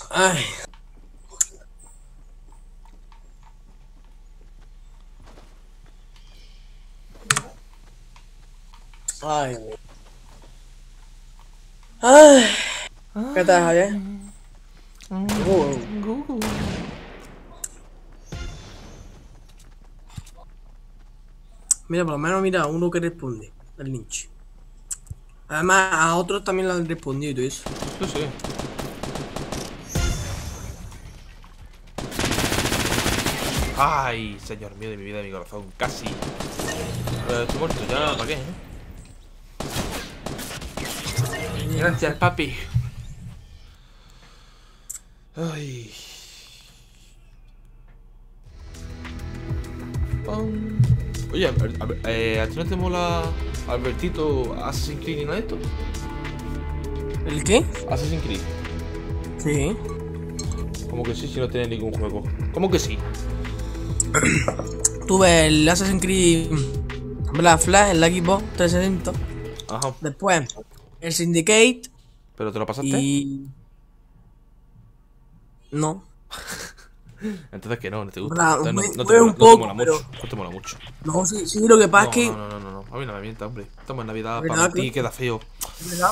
Speaker 3: Ay. Ay. güey. Ay. ¿Qué tal, Javier? Uh, Mira, por lo menos mira, uno que responde, el Lynch. Además, a otros también le han respondido y todo eso.
Speaker 2: Sí, sí. Ay, señor mío de mi vida, de mi corazón, casi. Eh, estoy muerto ya, ¿para qué? eh? Gracias, papi. Ay. Pam. Oye, a ver, eh, ¿a ti no te mola Albertito Assassin's Creed y nada de esto?
Speaker 3: ¿El qué?
Speaker 2: Assassin's Creed.
Speaker 3: Sí.
Speaker 2: ¿Cómo que sí si no tiene ningún juego? ¿Cómo que sí?
Speaker 3: Tuve el Assassin's Creed Black Flag, el Xbox 360.
Speaker 2: Ajá.
Speaker 3: Después, el Syndicate
Speaker 2: ¿Pero te lo pasaste?
Speaker 3: y. No.
Speaker 2: Entonces que no, no te gusta. No,
Speaker 3: jugué-
Speaker 2: no te,
Speaker 3: un
Speaker 2: mola- no te
Speaker 3: poco,
Speaker 2: mola
Speaker 3: pero-
Speaker 2: mucho. No te mola mucho.
Speaker 3: No, sí, sí, lo que pasa
Speaker 2: No,
Speaker 3: es que.
Speaker 2: no, no, no, no. A mí no me mienta, hombre. Estamos en Navidad,
Speaker 3: ¿Verdad,
Speaker 2: para ti queda feo.
Speaker 3: ¿verdad?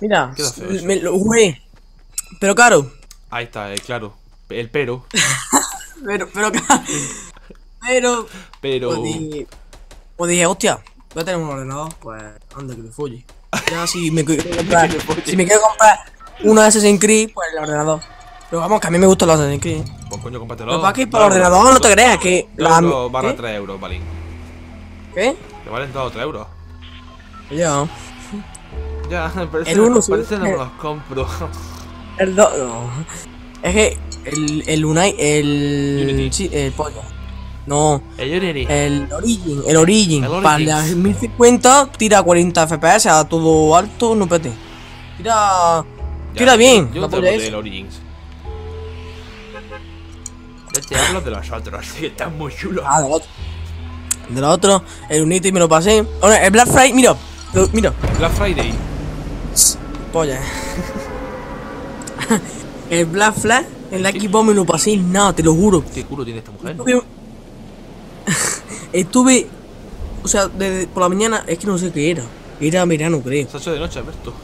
Speaker 3: Mira,
Speaker 2: Queda feo eso.
Speaker 3: me lo jugué. Pero claro,
Speaker 2: Ahí está, eh, claro. El pero.
Speaker 3: pero, pero, pero,
Speaker 2: Pero.
Speaker 3: pues dije, pues dije, hostia, voy a tener un ordenador, pues anda que me folle. Ya si me quiero comprar, si me quiero comprar uno de Assassin's Creed, pues el ordenador. Pero vamos, que a mí me gustan los Assassin's Creed.
Speaker 2: Pues coño, cómpratelo.
Speaker 3: Pasa es que para el ordenador no te creas que
Speaker 2: La... barra
Speaker 3: ¿Qué?
Speaker 2: 3 euros, vale.
Speaker 3: ¿Qué?
Speaker 2: Te valen 2 o 3 euros.
Speaker 3: Ya.
Speaker 2: Ya, pero
Speaker 3: El uno sí.
Speaker 2: no me los compro.
Speaker 3: El 2, no. Es que el, el Unite, el...
Speaker 2: Unity.
Speaker 3: Sí, el pollo. No,
Speaker 2: El Unity.
Speaker 3: el Origin, el Origin.
Speaker 2: El
Speaker 3: Para las 1050 tira 40 FPS a todo alto, no pete. Tira...
Speaker 2: Ya,
Speaker 3: tira bien.
Speaker 2: Yo
Speaker 3: la
Speaker 2: te del Origins. Yo te hablo de los otros, que están muy chulos.
Speaker 3: Ah, del otro. Del otro, el Unity me lo pasé. Ahora, el Black Friday, mira. lo- Mira,
Speaker 2: Black Friday.
Speaker 3: polla. el Black Flag, el Xbox me lo pasé nada, te lo juro.
Speaker 2: ¿Qué culo tiene esta mujer?
Speaker 3: Estuve, estuve o sea, desde por la mañana, es que no sé qué era. Era verano, creo.
Speaker 2: Se ha hecho de noche, Alberto.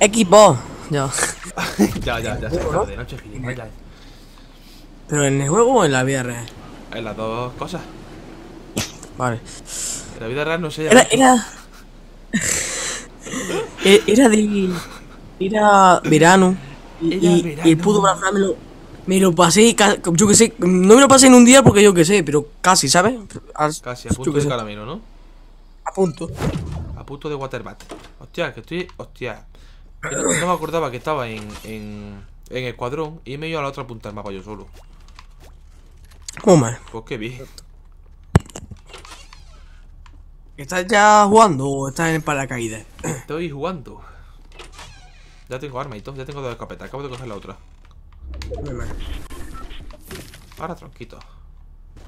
Speaker 3: Xbox, ya.
Speaker 2: ya, ya, ya se ha hecho de noche, gilipollas.
Speaker 3: Pero en el juego o en la vida real.
Speaker 2: En las dos cosas.
Speaker 3: Vale.
Speaker 2: En la vida real no sé.
Speaker 3: Era, era. E- Era de. Era verano. Y,
Speaker 2: Era
Speaker 3: y-
Speaker 2: verano.
Speaker 3: y el puto me lo. Pasé, yo que sé, no me lo pasé en un día porque yo que sé, pero casi, ¿sabes?
Speaker 2: Casi a punto de
Speaker 3: sé,
Speaker 2: caramelo, ¿no?
Speaker 3: A punto.
Speaker 2: A punto de waterbat. Hostia, que estoy. Hostia. No, me acordaba que estaba en, en. En escuadrón y me he ido a la otra punta del mapa yo solo.
Speaker 3: ¿Cómo más?
Speaker 2: Pues qué bien.
Speaker 3: ¿Estás ya jugando o estás en paracaídas?
Speaker 2: Estoy jugando. Ya tengo arma y todo, ya tengo dos escopetas. Acabo de coger la otra. Ahora tranquilo.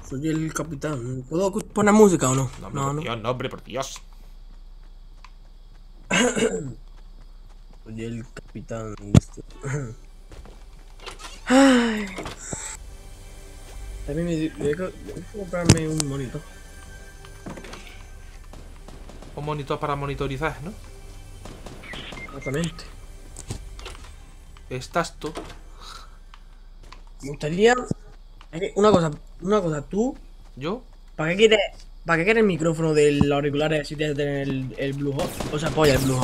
Speaker 3: Soy el capitán. ¿Puedo poner música o no?
Speaker 2: No,
Speaker 3: No, no.
Speaker 2: Dios, no, hombre, por Dios.
Speaker 3: Soy el capitán. listo. Ay. También me dejo comprarme un monitor.
Speaker 2: Un monitor para monitorizar, ¿no?
Speaker 3: Exactamente.
Speaker 2: Estás tú.
Speaker 3: Me gustaría. Una cosa, una cosa, tú.
Speaker 2: Yo.
Speaker 3: ¿Para qué quieres, para qué quieres el micrófono de los auriculares si tienes que tener el, el Bluetooth? O sea, polla, el.
Speaker 2: Blue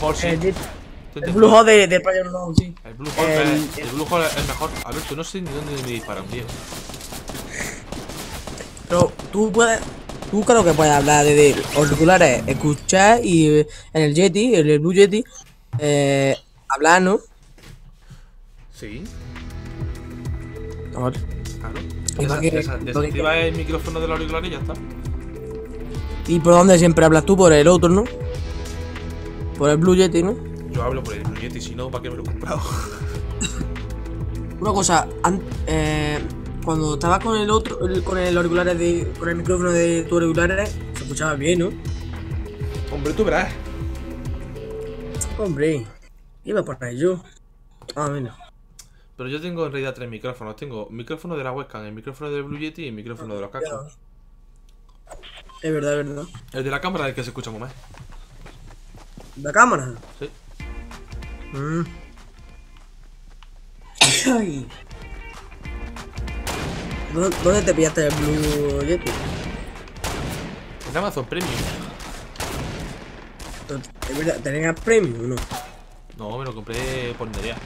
Speaker 2: Hole, sí.
Speaker 3: El,
Speaker 2: Te
Speaker 3: el
Speaker 2: entiendo.
Speaker 3: Bluetooth de, de Player Unknown, sí.
Speaker 2: El Blue Hole,
Speaker 3: el-
Speaker 2: el es mejor. A ver, tú no sé ni dónde me disparan bien.
Speaker 3: Pero tú puedes. Tú creo que puedes hablar de, auriculares, escuchar y eh, en el Yeti, en el Blue Yeti, eh, hablar, ¿no?
Speaker 2: Sí,
Speaker 3: A ver.
Speaker 2: claro.
Speaker 3: ¿Y para qué-
Speaker 2: Desa-
Speaker 3: para qué-
Speaker 2: Desactiva el micrófono del auricular y ya está.
Speaker 3: ¿Y por dónde siempre hablas tú? Por el otro, ¿no? Por el Blue Yeti, ¿no?
Speaker 2: Yo hablo por el Blue Yeti, si no, ¿para qué me lo he comprado?
Speaker 3: Una cosa, eh, cuando estabas con el otro, el- con el auricular de, con el micrófono de tu auriculares, se escuchaba bien, ¿no?
Speaker 2: Hombre, tú verás.
Speaker 3: Hombre, iba por ahí yo. Ah, mira.
Speaker 2: Pero yo tengo en realidad tres micrófonos. Tengo micrófono de la webcam, el micrófono del Blue Yeti y el micrófono de los cascos.
Speaker 3: Es verdad, es verdad.
Speaker 2: El de la cámara es el que se escucha más.
Speaker 3: ¿La cámara?
Speaker 2: Sí.
Speaker 3: Mm. Ay. ¿Dó- ¿Dónde te pillaste el Blue Yeti?
Speaker 2: En Amazon Premium.
Speaker 3: Es verdad, ¿tenías premium o no?
Speaker 2: No, me lo compré por Nerea.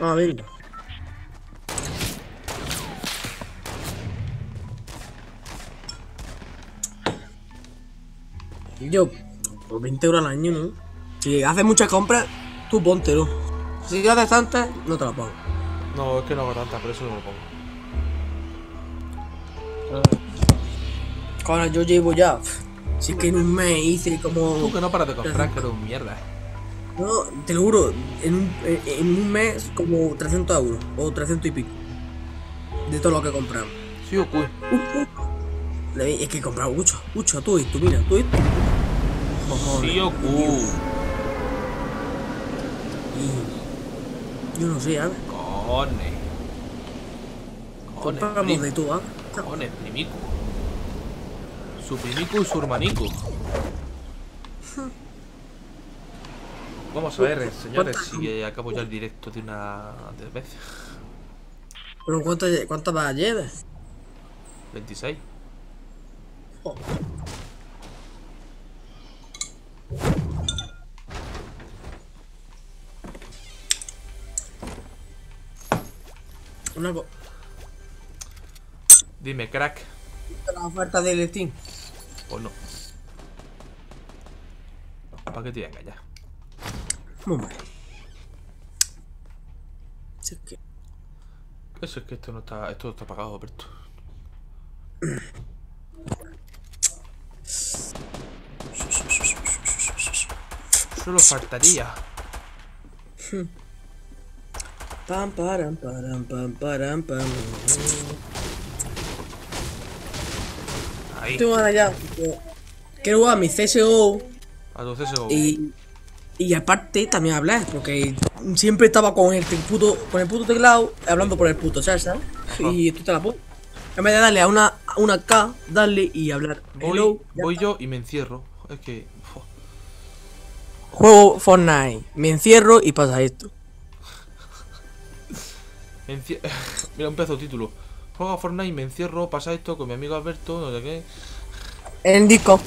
Speaker 3: Ah, venga. Yo, por 20 euros al año, ¿no? Si haces muchas compras, tú póntelo. Si haces tantas, no te la pongo.
Speaker 2: No, es que no hago tantas, por eso no lo pongo.
Speaker 3: Ahora yo llevo ya. Si es que en un mes hice como.
Speaker 2: Tú que no paras de comprar, que eres un mierda.
Speaker 3: No, te lo juro, en un, en- en un mes como 300 euros o 300 y pico. De todo lo que compramos.
Speaker 2: Sí o.
Speaker 3: Le- Es que he comprado mucho, mucho, tú esto, mira, tú esto. Cojones,
Speaker 2: Sioku.
Speaker 3: y- Yo no sé, ¿ah?
Speaker 2: Cojones. Cojones,
Speaker 3: Compramos de todo, ¿ah?
Speaker 2: cojones, primico. Su primico y su hermanico. Vamos a ver, señores, si acabo ya el directo de una de vez.
Speaker 3: Pero ¿cuántas cuántas vas llevas?
Speaker 2: 26.
Speaker 3: Oh. Una.
Speaker 2: Dime, crack.
Speaker 3: La oferta del Steam.
Speaker 2: O no. ¿Para qué te voy a engañar?
Speaker 3: Hombre. Si es que.
Speaker 2: Eso es que esto no está, esto no está pagado, Alberto. Solo faltaría.
Speaker 3: Pam, param, param, pam, param, pam.
Speaker 2: Ahí.
Speaker 3: Ya. porque Quiero jugar mi CSGO
Speaker 2: A tu CSGO.
Speaker 3: y. Y aparte también hablar, porque siempre estaba con el puto, con el puto teclado hablando por el puto chat, ¿sabes? Y esto te la pongo. En vez de darle a una, a una K, darle y hablar.
Speaker 2: Voy,
Speaker 3: Hello,
Speaker 2: voy yo y me encierro. Es que.
Speaker 3: Juego Fortnite, me encierro y pasa esto.
Speaker 2: me Mira, un pedazo de título. Juego a Fortnite, me encierro, pasa esto con mi amigo Alberto, no sé qué.
Speaker 3: En disco.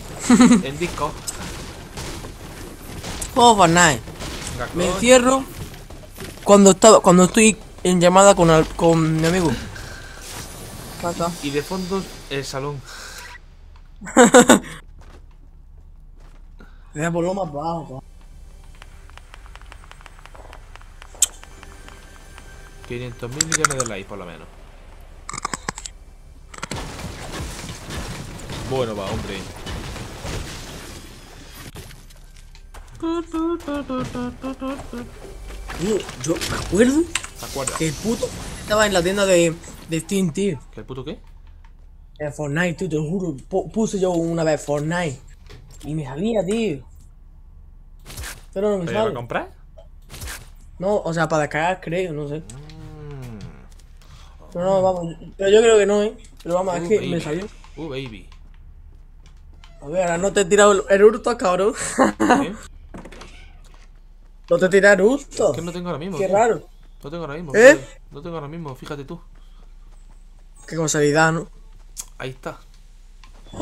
Speaker 2: En disco.
Speaker 3: Juego Fortnite. Me encierro cuando estaba, cuando estoy en llamada con, al- con mi amigo.
Speaker 2: Y de fondo, el salón.
Speaker 3: Voy a ponerlo más bajo.
Speaker 2: 500 mil millones de likes, por lo menos. Bueno, va, hombre.
Speaker 3: Tío, yo me acuerdo que el puto estaba en la tienda de, de Steam, tío.
Speaker 2: ¿Qué el puto qué?
Speaker 3: En Fortnite, tío, te lo juro. pu- puse yo una vez Fortnite. Y me salía, tío. Pero no me
Speaker 2: ¿Te iba a
Speaker 3: sale.
Speaker 2: comprar?
Speaker 3: No, o sea, para descargar, creo, no sé.
Speaker 2: Mm.
Speaker 3: Pero no, vamos. Pero yo creo que no, ¿eh? Pero vamos,
Speaker 2: Uh,
Speaker 3: es que
Speaker 2: baby.
Speaker 3: me salió.
Speaker 2: Uh, baby.
Speaker 3: A ver, ahora no te he tirado el, hurto, cabrón. no te el hurto.
Speaker 2: Que no tengo ahora mismo.
Speaker 3: Qué
Speaker 2: tío.
Speaker 3: raro.
Speaker 2: No tengo ahora mismo.
Speaker 3: ¿Eh?
Speaker 2: No tengo ahora mismo, fíjate tú.
Speaker 3: Qué casualidad, ¿no?
Speaker 2: Ahí está.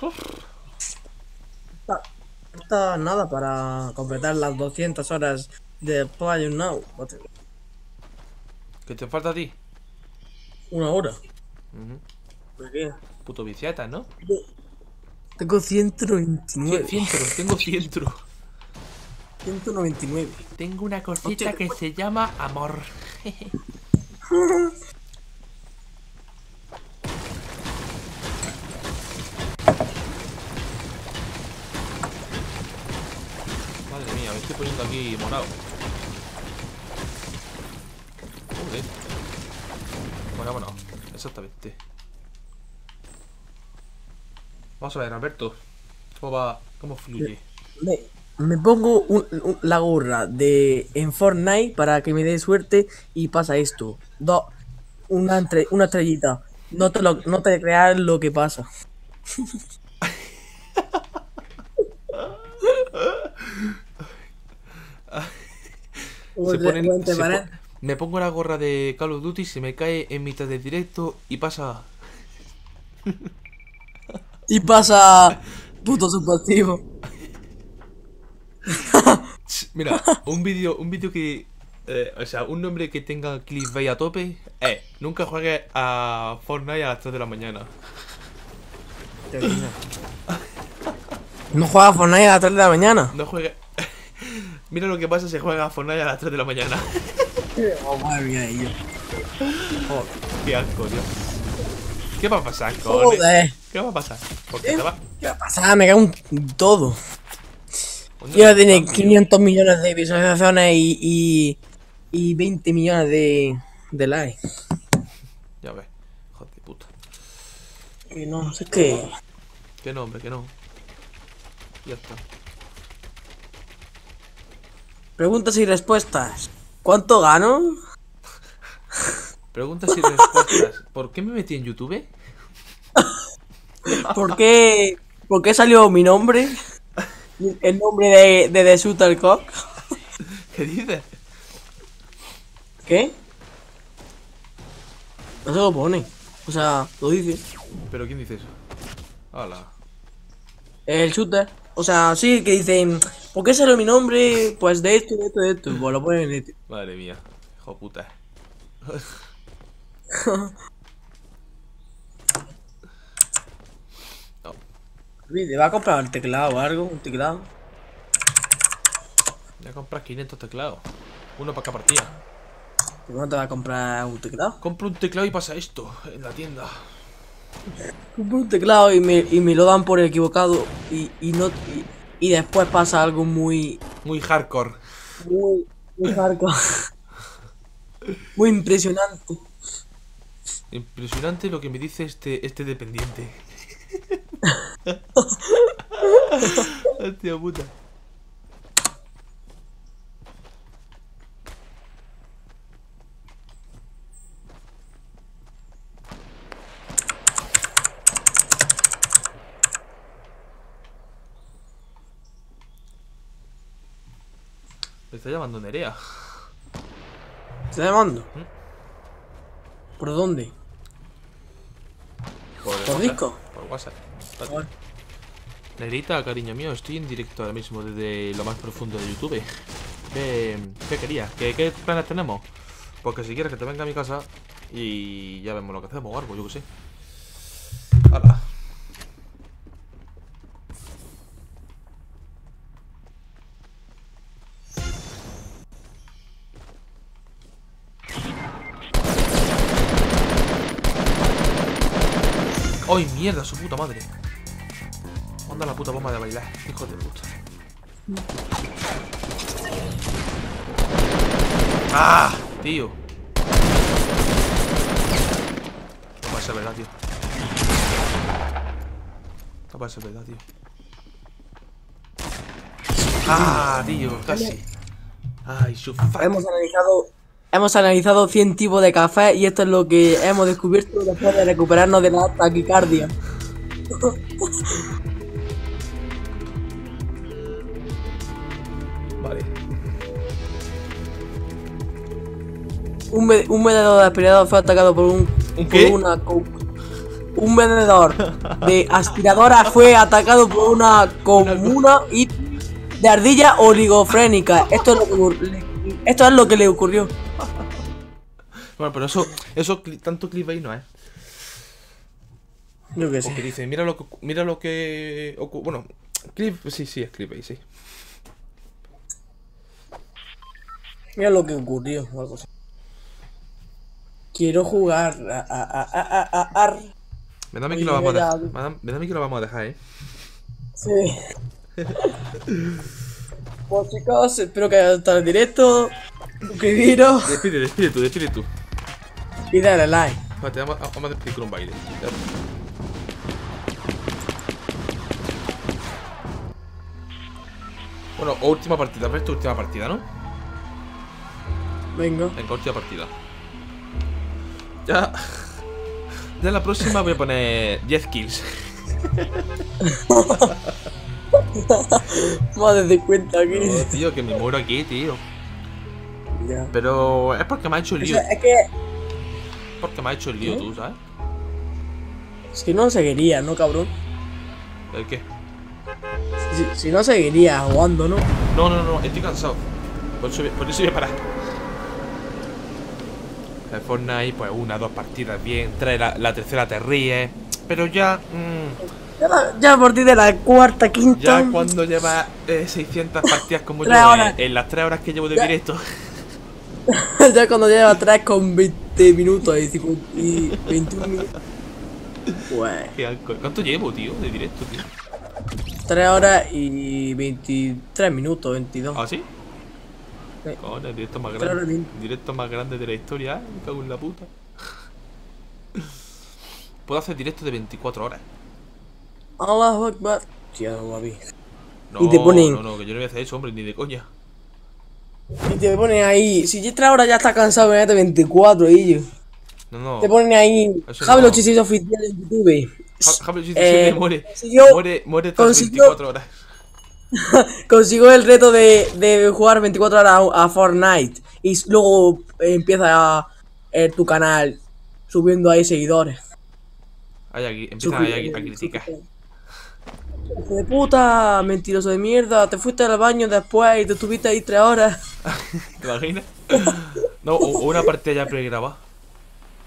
Speaker 2: Uf,
Speaker 3: Está, nada para completar las 200 horas de Play Now.
Speaker 2: ¿Qué te falta a ti?
Speaker 3: Una hora. ¿Por qué?
Speaker 2: Puto viciata, ¿no?
Speaker 3: Tengo 199.
Speaker 2: Cientro, tengo cientro.
Speaker 3: 199.
Speaker 2: Tengo una cosita que se llama amor. Madre mía, me estoy poniendo aquí morado. Joder. Bueno, bueno, exactamente. Vamos a ver, Alberto. ¿Cómo va? ¿Cómo fluye?
Speaker 3: Me, me pongo un- un- la gorra de en Fortnite para que me dé suerte y pasa esto. Do, una, entre- una estrellita. No te, lo, no te creas lo que pasa.
Speaker 2: Se ponen-
Speaker 3: Te- te
Speaker 2: se po- me pongo la gorra de Call of Duty, se me cae en mitad del directo y pasa.
Speaker 3: Y pasa puto subjetivo.
Speaker 2: Mira, un vídeo, un vídeo que. eh, o sea, un nombre que tenga clickbait a tope. Eh, nunca juegues a Fortnite a las 3 de la mañana.
Speaker 3: No juega Fortnite a las 3 de la mañana.
Speaker 2: No juegues. Mira lo que pasa si juegas a Fortnite a las 3 de la mañana.
Speaker 3: Oh, madre mía, yo.
Speaker 2: Oh, qué asco, Dios. ¿Qué va a pasar, cojones?
Speaker 3: Joder.
Speaker 2: ¿Qué va a pasar? Te va.
Speaker 3: ¿Qué va a pasar? Me cago en todo. Yo tiene
Speaker 2: cambio.
Speaker 3: 500 millones de visualizaciones y, y, y 20 millones de, de likes.
Speaker 2: Ya ves.
Speaker 3: Que no sé qué.
Speaker 2: Que no, hombre, que no. Ya está.
Speaker 3: Preguntas y respuestas. ¿Cuánto gano?
Speaker 2: Preguntas y respuestas. ¿Por qué me metí en YouTube?
Speaker 3: ¿Por qué, ¿por qué salió mi nombre? El nombre de, de The Shuttercock.
Speaker 2: ¿Qué dices?
Speaker 3: ¿Qué? No se lo pone. O sea, lo dice.
Speaker 2: ¿Pero quién dice eso? Hola.
Speaker 3: El shooter. O sea, sí, que dicen, ¿por qué salió mi nombre? Pues de esto, de esto, de esto. Pues lo ponen en este.
Speaker 2: Madre mía. Hijo puta.
Speaker 3: ¿Te va a comprar el teclado o algo? ¿Un teclado?
Speaker 2: Voy a comprar 500 teclados. Uno para cada partida.
Speaker 3: ¿Por no te va a comprar un teclado?
Speaker 2: Compro un teclado y pasa esto en la tienda.
Speaker 3: Compro un teclado y me, y me lo dan por equivocado y, y no y, y después pasa algo muy
Speaker 2: Muy hardcore.
Speaker 3: muy muy hardcore. muy impresionante.
Speaker 2: Impresionante lo que me dice este, este dependiente. Hostia puta. Me está llamando Nerea.
Speaker 3: ¿Te está llamando? ¿Por dónde?
Speaker 2: Por,
Speaker 3: ¿Por disco?
Speaker 2: Por WhatsApp.
Speaker 3: Vale.
Speaker 2: Negrita, cariño mío, estoy en directo ahora mismo desde lo más profundo de YouTube. ¿Qué, qué querías? ¿Qué, ¿Qué planes tenemos? Porque si quieres que te venga a mi casa y ya vemos lo que hacemos o algo, yo que sé. Hala. ¡Ay, mierda, su puta madre! Anda la puta bomba de bailar, hijo de puta. ¡Ah! Tío. No puede ser verdad, tío. No puede ser verdad, tío. ¡Ah, tío! Casi. ¡Ay, su!
Speaker 3: Hemos analizado hemos analizado 100 tipos de café y esto es lo que hemos descubierto después de recuperarnos de la taquicardia. Un, ve- un vendedor de aspirador fue atacado por un
Speaker 2: ¿Un
Speaker 3: por
Speaker 2: qué?
Speaker 3: una un vendedor de aspiradoras fue atacado por una comuna y de ardilla oligofrénica. Esto es lo que esto es lo que le ocurrió.
Speaker 2: Bueno, pero eso, eso tanto clickbait no es.
Speaker 3: Yo qué
Speaker 2: Porque dice, mira lo que, mira lo que Bueno, clip, sí, sí, es clickbait, sí.
Speaker 3: Mira lo que ocurrió o algo así. Quiero jugar a, a, a, a, a- a- ar.
Speaker 2: Me da a mí que lo vamos a dejar. Me da, mí que lo vamos a dejar, eh.
Speaker 3: Sí. Pues chicos, espero que hayan estado en directo. Suscribiros
Speaker 2: Despide, despide tú, despide tú.
Speaker 3: y dale like.
Speaker 2: Espérate, vamos, a- vamos a despedir con un baile. Bueno, última partida, pero esta última partida, ¿no?
Speaker 3: Venga.
Speaker 2: Venga, última partida. Ya. Ya la próxima voy a poner 10 kills.
Speaker 3: Más de 50 aquí.
Speaker 2: Oh, tío, que me muero aquí, tío.
Speaker 3: Ya.
Speaker 2: Pero es porque me ha hecho el
Speaker 3: O
Speaker 2: lío.
Speaker 3: sea, es que
Speaker 2: Porque me ha hecho el lío, tú, ¿sabes?
Speaker 3: si no seguiría, ¿no, cabrón?
Speaker 2: ¿El qué?
Speaker 3: Si, si no seguiría jugando, ¿no?
Speaker 2: No, no, no, estoy cansado. Por eso, por eso voy a parar. El Fortnite, pues una, dos partidas bien, tres, la, la tercera te ríes. Pero ya, mm,
Speaker 3: Ya, ya a partir de la cuarta, quinta.
Speaker 2: ya cuando llevas eh, 600 partidas como yo,
Speaker 3: Tres horas.
Speaker 2: en, en las tres horas que llevo de
Speaker 3: Ya.
Speaker 2: directo,
Speaker 3: ya cuando lleva 3 con 20 minutos y, 50 y 21 minutos. Pues.
Speaker 2: ¿cuánto llevo, tío, de directo, tío?
Speaker 3: 3 horas y 23 minutos, 22.
Speaker 2: ¿Ah, sí?
Speaker 3: Sí.
Speaker 2: Coño, el directo más grande. Directo más grande de la historia. Me cago en la puta. puedo hacer directo de 24 horas.
Speaker 3: Allahu Akbar. Tío, guapi.
Speaker 2: No,
Speaker 3: Y te ponen-
Speaker 2: no, no, que yo no voy a hacer eso, hombre, ni de coña.
Speaker 3: Y te ponen ahí. Si esta hora ya está cansado, mete 24 y yo.
Speaker 2: No, no.
Speaker 3: Te ponen ahí. Javi
Speaker 2: no.
Speaker 3: los oficiales en YouTube.
Speaker 2: Ja- Javier si
Speaker 3: Eh,
Speaker 2: muere. muere, muere tras
Speaker 3: consiguió-
Speaker 2: 24 horas.
Speaker 3: Consiguió el reto de, de jugar 24 horas a, a Fortnite. Y luego eh, empieza a, eh, tu canal subiendo ahí seguidores.
Speaker 2: Ahí, aquí, empiezan ahí a, criticar.
Speaker 3: Hijo de puta, mentiroso de mierda, te fuiste al baño después y te estuviste ahí tres horas.
Speaker 2: ¿Te imaginas? No, o, o una partida ya pregrabada.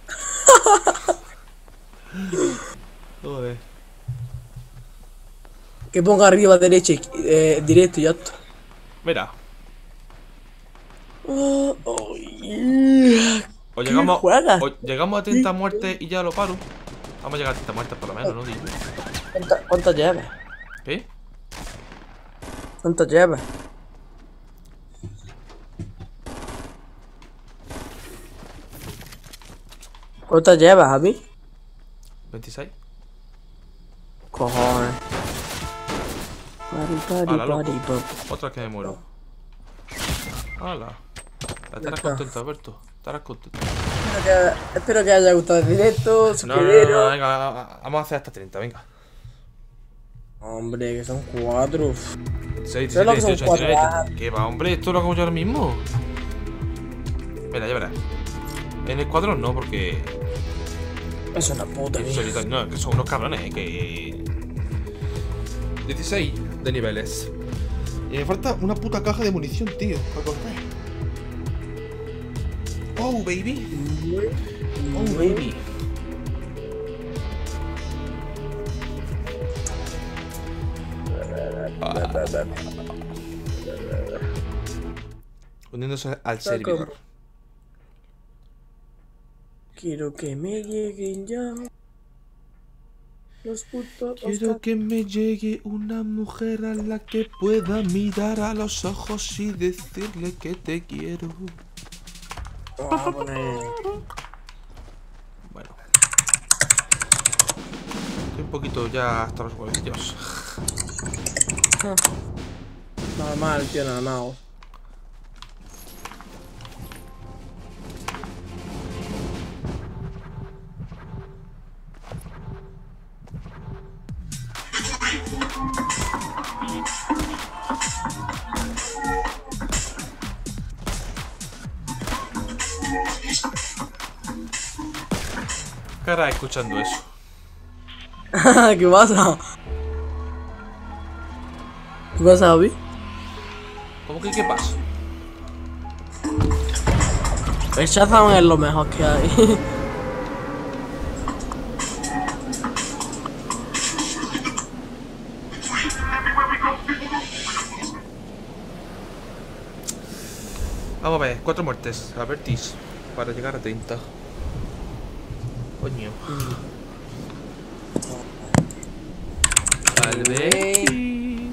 Speaker 2: Joder.
Speaker 3: Que ponga arriba derecha eh, directo y está.
Speaker 2: Mira,
Speaker 3: Oh, oh, yeah.
Speaker 2: o
Speaker 3: ¿Qué
Speaker 2: llegamos,
Speaker 3: juegas?
Speaker 2: o llegamos a 30 muertes y ya lo paro. Vamos a llegar a 30 muertes por lo menos, ¿no?
Speaker 3: ¿Cuántas cuántas llevas?
Speaker 2: ¿Qué?
Speaker 3: ¿Cuántas llevas? ¿Cuántas llevas, Javi?
Speaker 2: 26.
Speaker 3: Cojones.
Speaker 2: Hala, loco. Otra que me muero. Hala. Estarás contento, Alberto. Estarás contento.
Speaker 3: Espero que, espero que haya gustado el directo,
Speaker 2: No, no, no, no, venga, vamos a hacer hasta 30, venga.
Speaker 3: Hombre, que son cuatro.
Speaker 2: 6,
Speaker 3: Pero
Speaker 2: 17,
Speaker 3: lo que son
Speaker 2: 18,
Speaker 3: cuatro
Speaker 2: 19.
Speaker 3: horas.
Speaker 2: ¿Qué va, hombre? Esto lo hago yo ahora mismo. Mira, ya verás. En el cuadro no, porque.
Speaker 3: Es una puta
Speaker 2: solitario- no, que son unos cabrones, eh, que. 16 de niveles. Y me falta una puta caja de munición, tío, para correr. Oh, baby. Oh, baby. Uniéndose al servidor.
Speaker 3: Quiero que me lleguen ya. Los putos.
Speaker 2: Quiero que me llegue una mujer a la que pueda mirar a los ojos y decirle que te quiero.
Speaker 3: Vamos a poner.
Speaker 2: Bueno. Estoy un poquito ya hasta los huevillos.
Speaker 3: Normal, tío, normal.
Speaker 2: ¿Qué harás escuchando eso?
Speaker 3: ¿Qué pasa? ¿Qué pasa, Javi?
Speaker 2: ¿Cómo que qué pasa?
Speaker 3: El Shazam es lo mejor que hay.
Speaker 2: Vamos a ver, cuatro muertes. Albertis. Para llegar a 30. Coño. Albertis.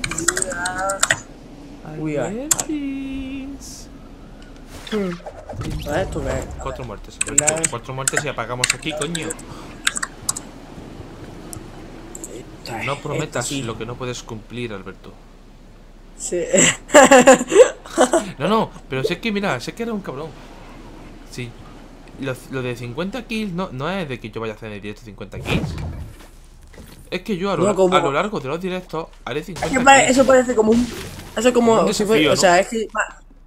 Speaker 3: Uy, ay.
Speaker 2: Albertis.
Speaker 3: ¿Sabes esto qué es?
Speaker 2: Cuatro muertes, Alberto. Cuatro muertes y apagamos aquí, coño. No prometas lo que no puedes cumplir, Alberto.
Speaker 3: Sí.
Speaker 2: No, no, pero sé que, mira, sé que era un cabrón. Sí. Lo, lo de 50 kills no, no es de que yo vaya a hacer en el directo 50 kills. Es que yo a lo,
Speaker 3: No, como-
Speaker 2: a lo largo de los directos haré
Speaker 3: Es
Speaker 2: 50
Speaker 3: que pare-
Speaker 2: kills.
Speaker 3: eso parece como un. Eso es como. Si fue- o sea, es que.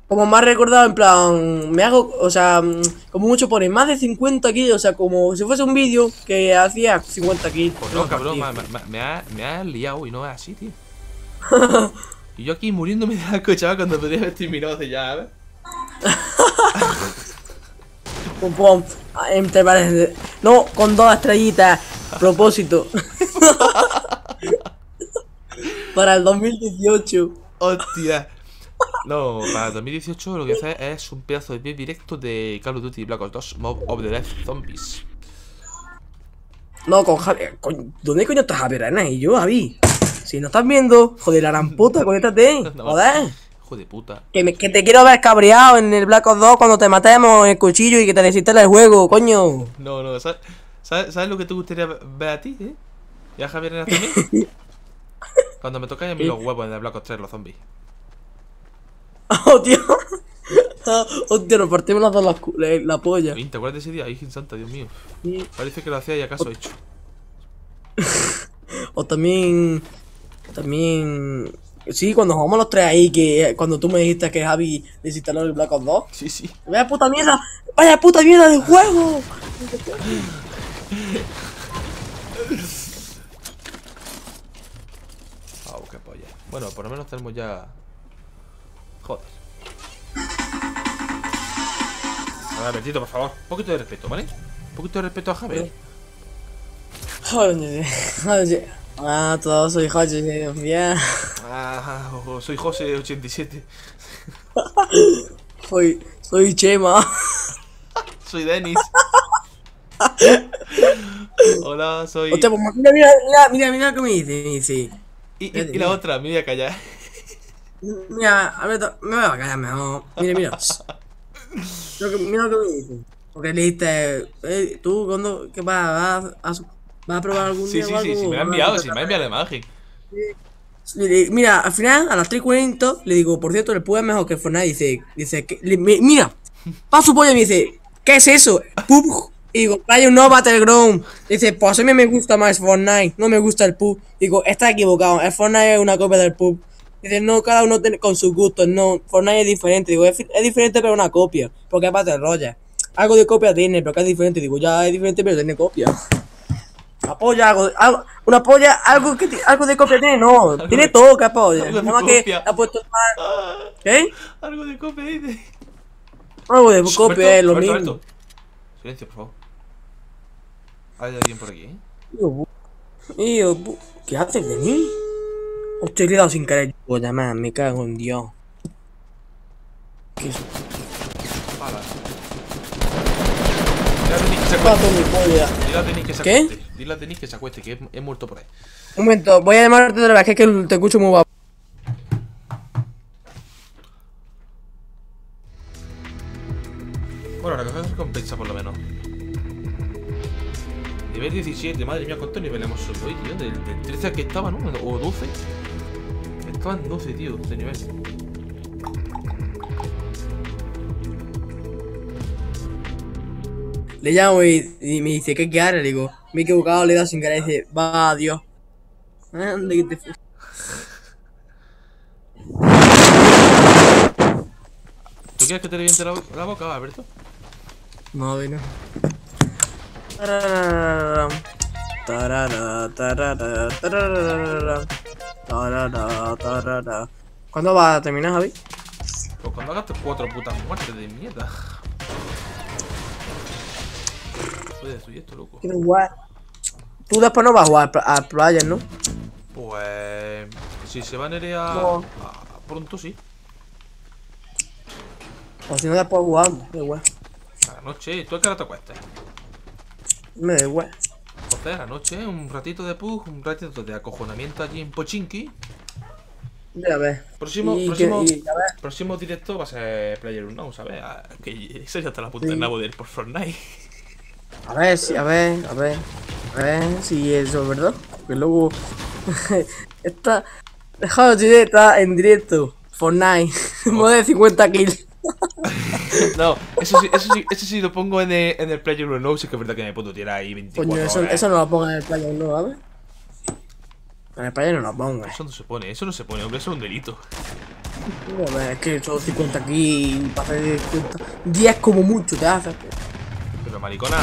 Speaker 3: Como más recordado, en plan. Me hago. O sea, como mucho pone más de 50 kills. O sea, como si fuese un vídeo que hacía 50 kills.
Speaker 2: Pues no, cabrón, me, me, me ha, me ha liado y no es así, tío. y yo aquí muriéndome de asco, chaval, cuando podría haber terminado hace ya, ¿ves?
Speaker 3: Pum, pum. Entre. No, con dos estrellitas. Propósito. Para el 2018.
Speaker 2: ¡Hostia! No, para el 2018 lo que hacer es un pedazo de vídeo directo de Call of Duty Black Ops 2 Mob of the Death Zombies.
Speaker 3: No, con Javier. coño, ¿Dónde coño estás Javier Arenas? Y yo, Javi. Si no estás viendo, joder, la gran puta, conéctate.
Speaker 2: No.
Speaker 3: Joder.
Speaker 2: Hijo de puta.
Speaker 3: Que, me- que te quiero ver cabreado en el Black Ops 2 cuando te matemos en el cuchillo y que te desinstala el juego, coño.
Speaker 2: No, no, ¿sabes, ¿Sabes, ¿Sabes lo que te gustaría ver a ti, eh? ¿Y a Javier en el también? Cuando me tocan a mí los huevos en el Black Ops 3, los zombies.
Speaker 3: ¡Oh, tío! Hostia, nos partimos las dos la, polla.
Speaker 2: ¿Te acuerdas de ese día? Ay, santa, Dios mío. Parece que lo hacía y acaso hecho.
Speaker 3: O también. También. Sí, cuando jugamos los tres ahí, que eh, cuando tú me dijiste que Javi desinstaló el Black Ops 2.
Speaker 2: Sí, sí.
Speaker 3: ¡Vaya puta mierda! ¡Vaya puta mierda de juego!
Speaker 2: Ah, qué polla. Bueno, por lo menos tenemos ya. Joder. A ver, Bertito, por favor. Un poquito de respeto, ¿vale? Un poquito de respeto a Javier.
Speaker 3: Joder, joder. Ah, todos soy Jorge, bien.
Speaker 2: Ah, ojo, soy José87.
Speaker 3: Soy, soy Chema.
Speaker 2: Soy Denis. Hola, soy.
Speaker 3: Hostia, pues mira, mira, mira, mira, mira lo que me dice. Me dice.
Speaker 2: Y, y- y la otra, me voy a callar.
Speaker 3: Mira, Alberto, me voy a callar mejor. Mira, mira. Mira lo que me dice. Porque le dijiste, eh, tú, cuando, ¿qué vas? ¿Vas a, vas a probar algún
Speaker 2: Sí,
Speaker 3: día
Speaker 2: sí,
Speaker 3: o
Speaker 2: sí,
Speaker 3: algo?
Speaker 2: sí, me ha
Speaker 3: ¿Vas a
Speaker 2: enviado, sí, me ha enviado la imagen.
Speaker 3: Mira, al final, a las 3.40, le digo, por cierto, el PUB es mejor que Fortnite. Dice, dice, que, le- mi- mira, paso pollo y me dice, ¿qué es eso? PUB. Y digo, un no Battleground. Dice, pues a mí me gusta más Fortnite, no me gusta el PUB. Digo, está equivocado, el Fortnite es una copia del PUB. Dice, no, cada uno tiene con sus gustos, no, Fortnite es diferente. Digo, es, es diferente pero una copia, porque es Battle Royale. Algo de copia tiene, pero que es diferente. Digo, ya es diferente pero tiene copia. Apoya algo, algo una polla, algo que algo de copia tiene, no, tiene
Speaker 2: de-
Speaker 3: todo que apoya. más que ha puesto mal.
Speaker 2: Ah,
Speaker 3: ¿Qué?
Speaker 2: algo de copia dice.
Speaker 3: Algo de copia
Speaker 2: Alberto,
Speaker 3: es lo
Speaker 2: Alberto,
Speaker 3: mismo.
Speaker 2: Alberto. Silencio, por favor. Hay alguien por aquí, ¿eh?
Speaker 3: Tío, ¿Qué haces de mí? Hostia, le he dado sin querer. Joder, man, me cago en Dios. ¿Qué es?
Speaker 2: Hala. Dile a Denis que se acueste. Dile a Denis que se
Speaker 3: ¿Qué?
Speaker 2: acueste. Dile a Denis que se acueste, que he, muerto por ahí.
Speaker 3: Un momento, voy a llamarte otra vez, que es que te escucho muy guapo.
Speaker 2: Bueno, recoger recompensa por lo menos. Nivel 17, madre mía, ¿cuántos niveles hemos subido hoy, tío? Del, del 13 al que estaba, ¿no? O 12. Estaban 12, tío, de nivel.
Speaker 3: Le llamo y, y me dice, ¿qué quieres? Le digo, me he equivocado, le he dado sin querer. Y dice, va, adiós. Ande que te fu-
Speaker 2: ¿Tú quieres que te reviente la, la boca, Alberto?
Speaker 3: No, de no. ¿Cuándo vas a terminar, Javi?
Speaker 2: Pues cuando hagas tus cuatro putas muertes de mierda. Puede destruir esto, loco.
Speaker 3: Quiero jugar. Tú después no vas a jugar a Player, ¿no?
Speaker 2: Pues. Si se va a Nerea.
Speaker 3: No.
Speaker 2: a- pronto sí.
Speaker 3: O si no, después jugamos. Da igual.
Speaker 2: A la noche. ¿Tú a qué hora te acuestas?
Speaker 3: Me da igual.
Speaker 2: A la noche, un ratito de pug, un ratito de acojonamiento allí en Pochinki.
Speaker 3: Ya ves.
Speaker 2: Próximo,
Speaker 3: Y
Speaker 2: próximo,
Speaker 3: que- y, a ver,
Speaker 2: próximo directo va a ser Player Unknown, ¿sabes? Ah, Que eso ya está la punta
Speaker 3: Sí.
Speaker 2: del nabo del por Fortnite.
Speaker 3: A ver, si, a ver, a ver. A ver si eso es verdad. Porque luego. está. Dejado de está en directo. Fortnite. Modo de 50 kills.
Speaker 2: No, eso sí, eso sí, eso sí lo pongo en el, en el Player Unknown, sí que es verdad que me puedo tirar ahí 24
Speaker 3: Coño, eso,
Speaker 2: horas.
Speaker 3: eso no lo ponga en el player, no, a ver. En el player no lo ponga.
Speaker 2: Eso no se pone, eso no se pone, hombre, eso es un delito.
Speaker 3: A ver, es que son 50 aquí para hacer 50. 10 como mucho te hace.
Speaker 2: Pero maricona,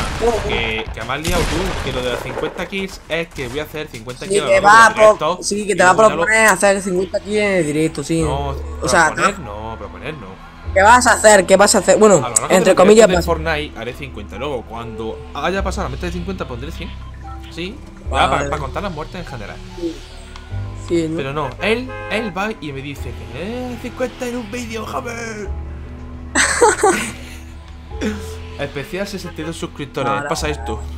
Speaker 2: que, que me has liado tú, que lo de los 50 kills es que voy a hacer 50
Speaker 3: Sí,
Speaker 2: kills a
Speaker 3: que va
Speaker 2: directo,
Speaker 3: sí, que te va a
Speaker 2: lo-
Speaker 3: proponer hacer 50 aquí en el directo, sí.
Speaker 2: No,
Speaker 3: o sea,
Speaker 2: proponer no, proponer no.
Speaker 3: ¿qué vas a hacer? ¿Qué vas a hacer? Bueno,
Speaker 2: A
Speaker 3: entre comillas,
Speaker 2: de Fortnite haré 50. Luego, cuando haya pasado la meta de 50, pondré 100. Sí,
Speaker 3: Vale.
Speaker 2: para, contar las muertes en general.
Speaker 3: sí, ¿no?
Speaker 2: Pero no, él, él va y me dice que eh, 50 en un vídeo, joder. Especial 62 suscriptores,
Speaker 3: Ahora.
Speaker 2: pasa esto.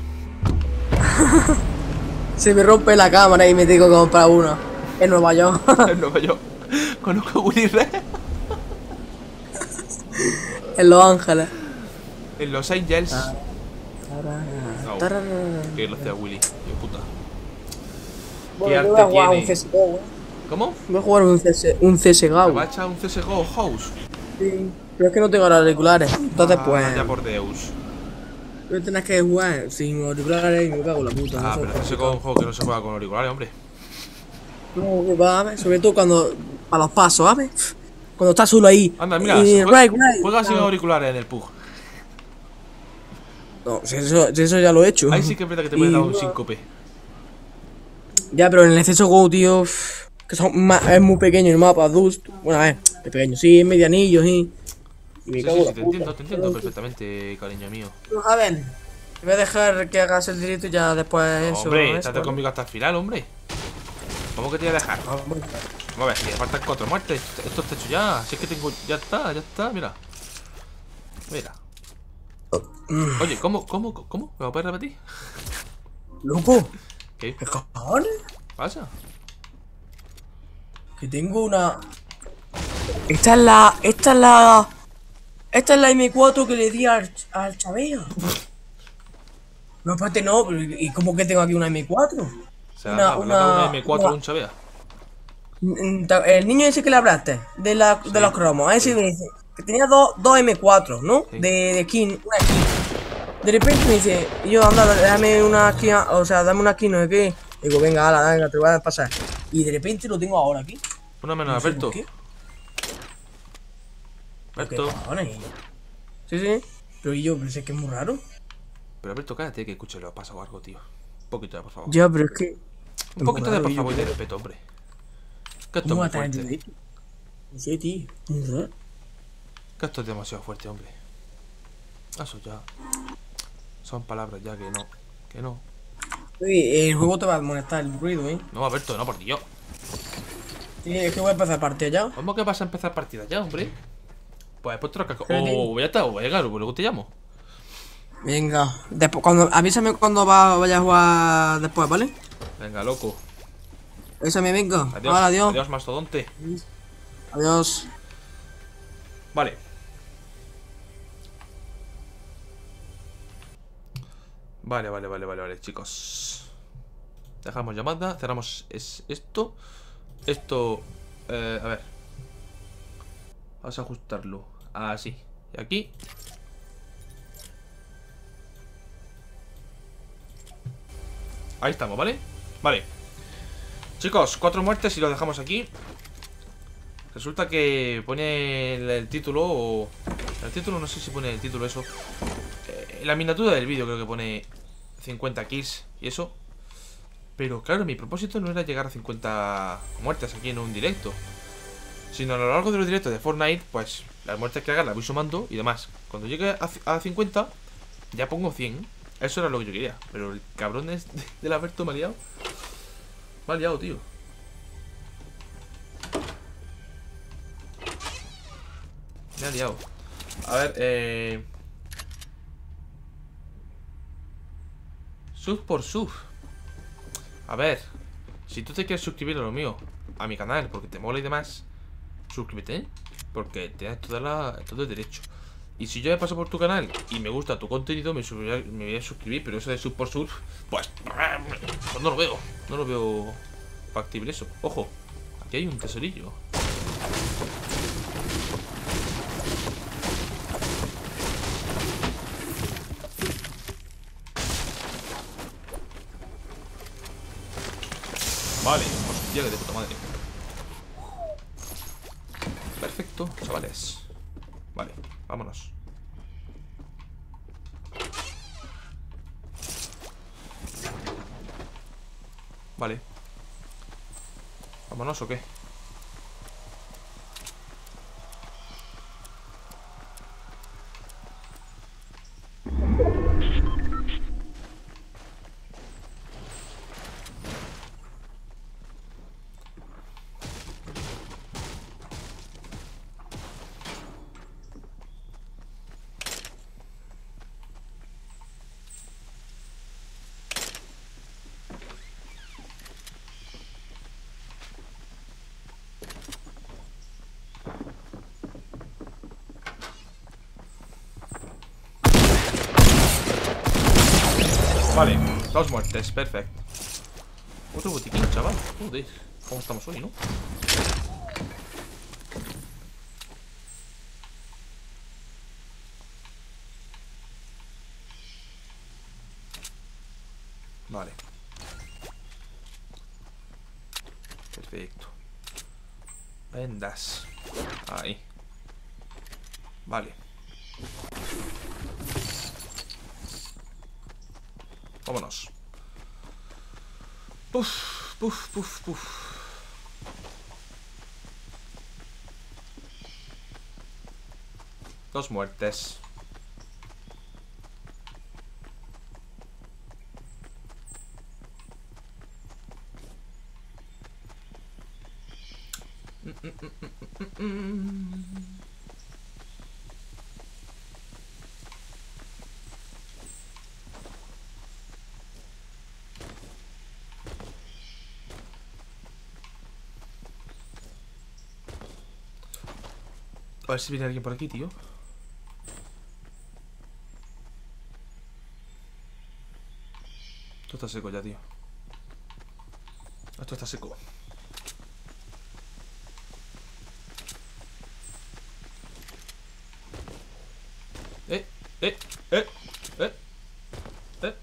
Speaker 3: Se me rompe la cámara y me tengo que comprar una. En Nueva York.
Speaker 2: En Nueva York. Conozco a Willy Red
Speaker 3: en Los Ángeles.
Speaker 2: en Los Angels.
Speaker 3: Ah.
Speaker 2: No, que lo hacía Willy, hijo puta.
Speaker 3: Bueno,
Speaker 2: arte
Speaker 3: yo voy a jugar un
Speaker 2: tiene?
Speaker 3: CSGO, eh.
Speaker 2: ¿Cómo?
Speaker 3: Voy a jugar un, CS, un
Speaker 2: ¿Me
Speaker 3: CSGO.
Speaker 2: va a echar un CSGO House?
Speaker 3: Sí, Pero es que no tengo los auriculares. Entonces,
Speaker 2: Ah,
Speaker 3: pues.
Speaker 2: Ya por Deus.
Speaker 3: A tener que jugar sin auriculares y me cago en la puta.
Speaker 2: Ah,
Speaker 3: no
Speaker 2: pero
Speaker 3: qué.
Speaker 2: es un juego que no se juega con auriculares, hombre.
Speaker 3: No, que va, ¿sabes? Sobre todo cuando. A los pasos, ¿sabes? Cuando estás solo ahí.
Speaker 2: Anda, mira,
Speaker 3: y,
Speaker 2: juega,
Speaker 3: right, right,
Speaker 2: juega sin auriculares en el PUG.
Speaker 3: No, si eso, si eso ya lo he hecho.
Speaker 2: Ahí sí que es verdad que te puede dar un
Speaker 3: no-
Speaker 2: síncope.
Speaker 3: Ya, pero en el exceso Go, tío. Que son es muy pequeño el mapa, Dust. Bueno, a ver, es pequeño, sí, es medianillo, sí. Y me
Speaker 2: Sí,
Speaker 3: cago
Speaker 2: sí, sí, te
Speaker 3: puta.
Speaker 2: entiendo, te entiendo perfectamente, cariño mío.
Speaker 3: Pero, A ver, te voy a dejar que hagas el directo y ya después eso.
Speaker 2: hombre,
Speaker 3: eso,
Speaker 2: estate conmigo hasta el final, hombre. ¿Cómo que te voy a dejar?
Speaker 3: Ah.
Speaker 2: Vamos a ver, si faltan cuatro muertes. Esto está hecho ya. Si es que tengo. Ya está, ya está, mira. Mira. Oye, ¿cómo, cómo, cómo? ¿Me lo puedes repetir?
Speaker 3: Loco,
Speaker 2: ¿Qué
Speaker 3: ¿qué cojones?
Speaker 2: pasa?
Speaker 3: Que tengo una. Esta es la. Esta es la. Esta es la M4 que le di al, al Chavea. No, aparte no, ¿y cómo que tengo aquí una M4?
Speaker 2: O sea,
Speaker 3: Una-
Speaker 2: una, una,
Speaker 3: una-
Speaker 2: M4
Speaker 3: una-
Speaker 2: de un chavea.
Speaker 3: Mm, El niño ese que le hablaste, de, la, de los cromos, ese me dice que tenía dos, dos M4, ¿no?
Speaker 2: Sí.
Speaker 3: De, de skin, una skin. De repente me dice, yo, anda, dame una skin, o sea, dame una skin, no sé qué. Digo, venga, ala, venga, te voy a pasar. Y de repente lo tengo ahora aquí.
Speaker 2: Una menos
Speaker 3: No sé
Speaker 2: Alberto.
Speaker 3: por qué. ¿Qué
Speaker 2: Alberto.
Speaker 3: Sí, sí. Pero yo pensé que es muy raro.
Speaker 2: Pero Alberto, cállate que escuche, lo ha pasado algo, tío. Un poquito de por favor.
Speaker 3: Ya, pero es que.
Speaker 2: Un poquito de por favor y de respeto, hombre. Que esto es
Speaker 3: ¿Cómo va
Speaker 2: muy fuerte.
Speaker 3: sé, tío.
Speaker 2: Que esto es demasiado fuerte, hombre. Eso ya. Son palabras ya que no. Que no.
Speaker 3: Oye, el juego te va a molestar el ruido, ¿eh?
Speaker 2: No, Alberto, no, por Dios.
Speaker 3: Sí, es que voy a empezar partida ya.
Speaker 2: ¿Cómo que vas a empezar partida ya, hombre? Pues después te lo casco. O ya está, o venga, luego te llamo.
Speaker 3: Venga, después, cuando, avísame cuando va, vaya a jugar después, ¿vale?
Speaker 2: Venga, loco.
Speaker 3: Avísame, venga.
Speaker 2: Adiós.
Speaker 3: Ahora, adiós.
Speaker 2: Adiós, mastodonte.
Speaker 3: Adiós.
Speaker 2: Vale. Vale, vale, vale, vale, vale, chicos. Dejamos llamada, cerramos es esto. Esto, eh, a ver. Vamos a ajustarlo. Así. Y aquí. Ahí estamos, ¿vale? Vale. Chicos, cuatro muertes y lo dejamos aquí. Resulta que pone el, título o... El título, no sé si pone el título eso. Eh, la miniatura del vídeo creo que pone 50 kills y eso. Pero claro, mi propósito no era llegar a 50 muertes aquí en un directo. Sino a lo largo de los directos de Fortnite, pues las muertes que haga las voy sumando y demás. Cuando llegue a, a 50, ya pongo 100. Eso era lo que yo quería. Pero el cabrón es del Alberto me ha liado. Me ha liado, tío. Me ha liado. A ver, eh... Sub por sub. A ver, si tú te quieres suscribir a lo mío, a mi canal, porque te mola y demás, suscríbete, ¿eh? Porque tienes toda la, todo el derecho. Y si yo me paso por tu canal y me gusta tu contenido, me, voy a suscribir, pero eso de sub por sub, pues, pues no lo veo. No lo veo factible eso. Ojo, aquí hay un tesorillo. Vale, que de puta madre. Chavales. Vale, vámonos. Vale. ¿Vámonos o qué? Perfecto. Otro botiquín, chaval. Joder, ¿cómo estamos hoy, no? Vale. Perfecto. Vendas. Ahí. Vale. Vámonos. Puf, puf, puf. Dos muertes. A ver si viene alguien por aquí, tío. Esto está seco ya, tío. Esto está seco. Eh, eh, eh, eh, eh.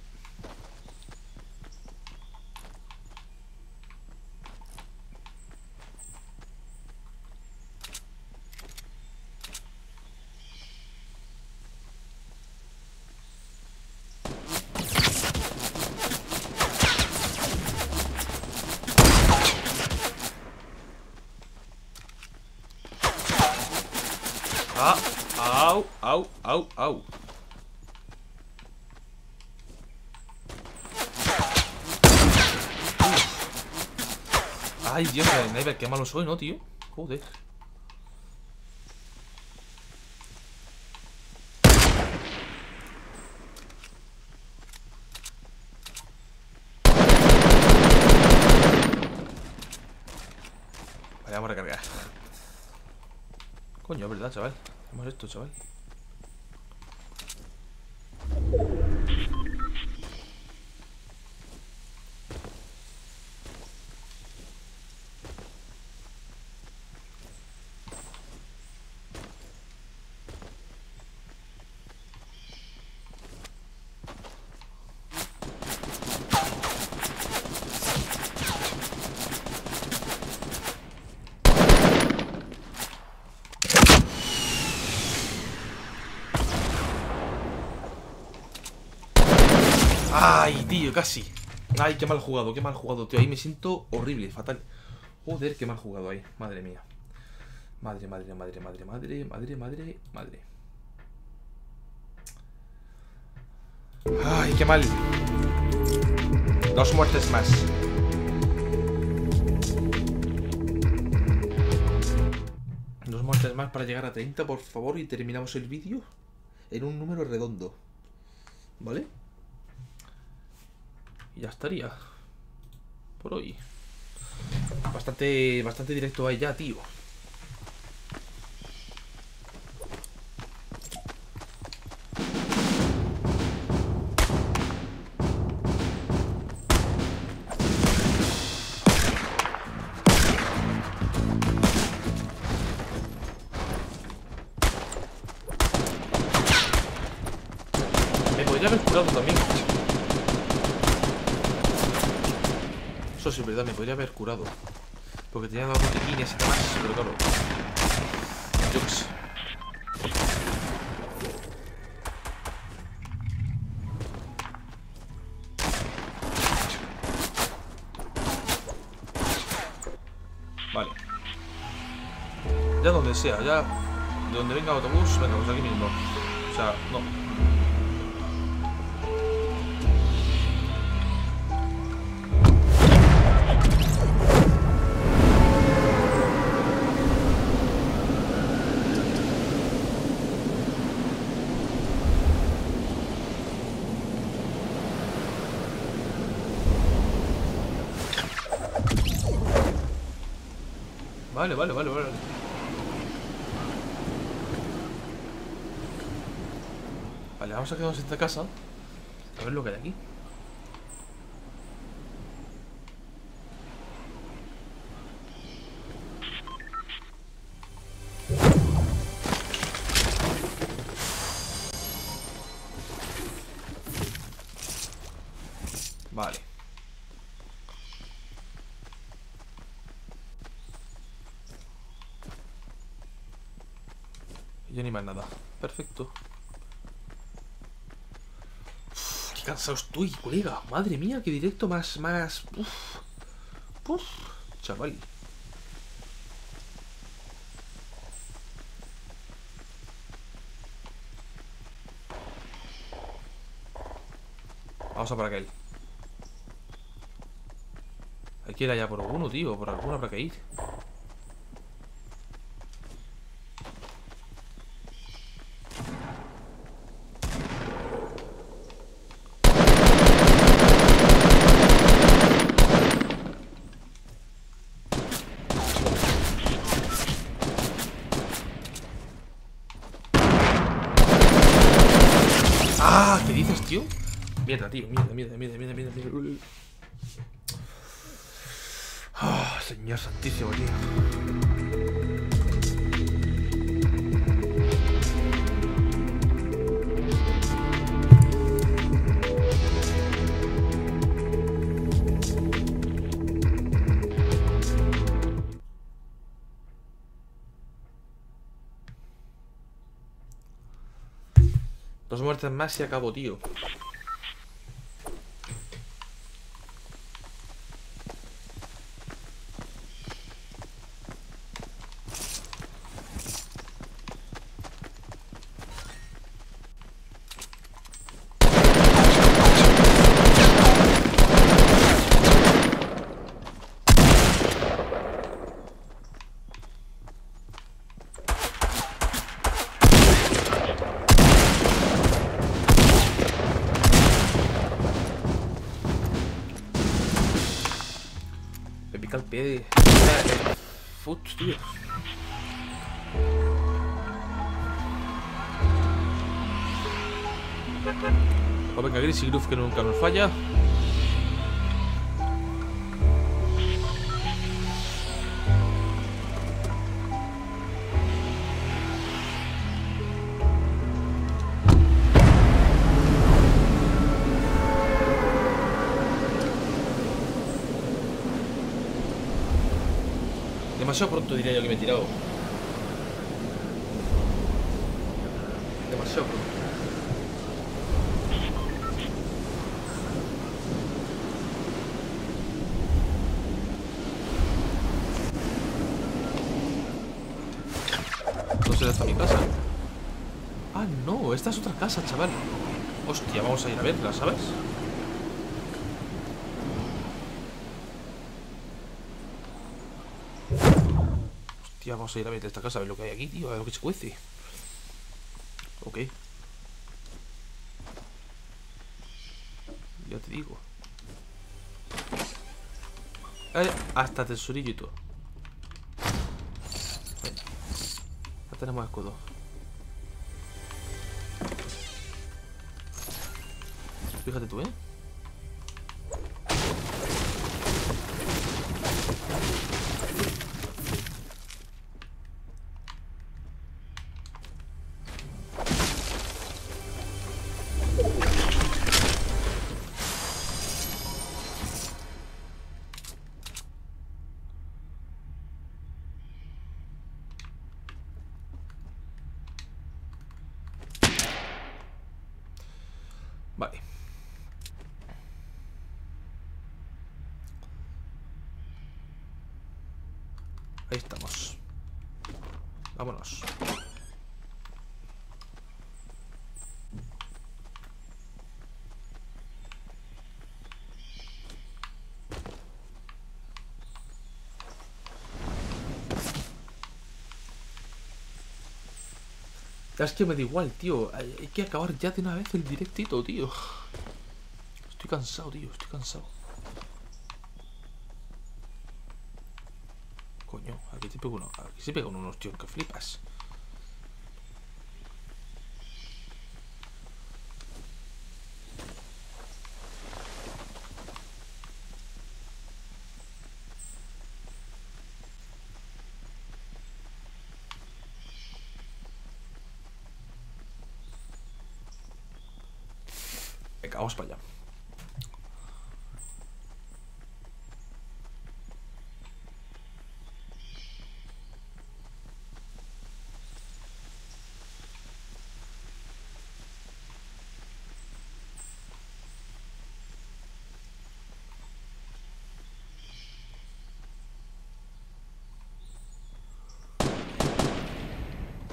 Speaker 2: Ah, au, au, au, au. Ay, Qué malo soy, ¿no, tío? Joder. Vale, vamos a recargar. Coño, verdad, chaval. Hacemos esto, chaval. Ay, tío, casi. Ay, qué mal jugado, qué mal jugado, tío. Ahí me siento horrible, fatal. Joder, qué mal jugado ahí. Madre mía. Madre, madre, madre, madre, madre, madre, madre, madre. Ay, qué mal. Dos muertes más. Dos muertes más para llegar a 30, por favor, y terminamos el vídeo en un número redondo. ¿Vale? Y ya estaría. Por hoy. Bastante, bastante directo ahí ya, tío. Porque tenía dado botiquines y demás, pero claro. Sé. Vale. Ya donde sea, ya. De donde venga el autobús, venga, pues aquí mismo. O sea, no. Vale, vale, vale, vale. Vale, vamos a quedarnos en esta casa. A ver lo que hay aquí. Cansado estoy, colega. Madre mía, qué directo más, más. Uf. Uf, chaval. Vamos a por aquel. Hay que ir allá por alguno, tío. Por alguno habrá que ir. ¡Ah! ¿Qué dices, tío? Mierda, tío. Mierda, mierda, mierda, mierda, mierda. mierda. Ah, señor santísimo, tío. Dos muertes más y acabo, tío. Groove que nunca nos falla. Demasiado pronto diría yo que me he tirado. Demasiado pronto. No sé hasta mi casa. Ah, no, casa, chaval. Hostia, vamos a ir a verla, ¿sabes? Hostia, vamos a ir a ver esta casa, a ver lo que hay aquí, tío, a ver lo que se cuece. Ok. Ya te digo. Eh, hasta tesorillo y todo. Ya tenemos escudo. Fíjate tú, ¿eh? Vale. Es que me da igual, tío. Hay que acabar ya de una vez el directito, tío. Estoy cansado, tío. Estoy cansado. Coño, aquí te pego se pegan unos tíos que flipas. Venga, vamos para allá.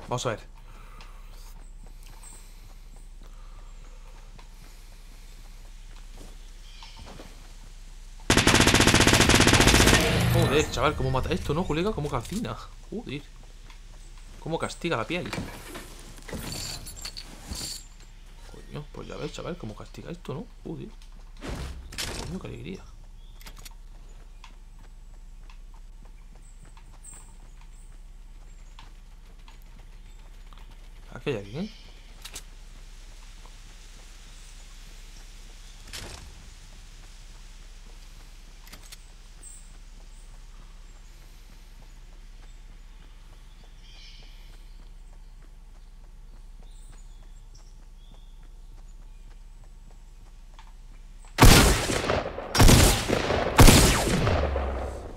Speaker 2: Vamos a ver. Joder, chaval, cómo mata esto, ¿no, colega? Cómo calcina. Joder. Cómo castiga la piel. Coño, pues ya ves, chaval, cómo castiga esto, ¿no? Joder. Coño, qué alegría. Aquí hay.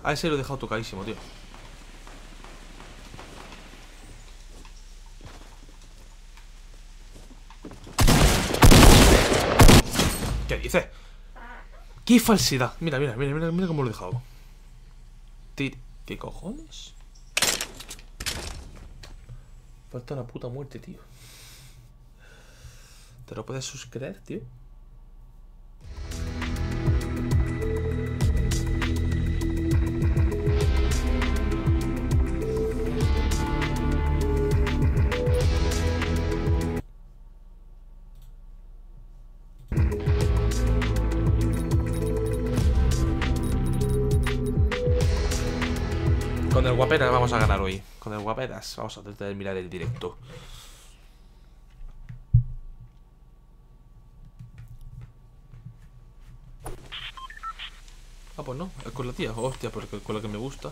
Speaker 2: A ese lo he dejado tocadísimo, tío. ¿Qué dice? ¡Qué falsidad! Mira, mira, mira, mira, mira cómo lo he dejado. ¿Qué cojones? Falta una puta muerte, tío. ¿Te lo puedes suscribir, tío? Vamos a tratar de mirar el directo. Ah, pues no, es con la tía. Hostia, porque con la que me gusta.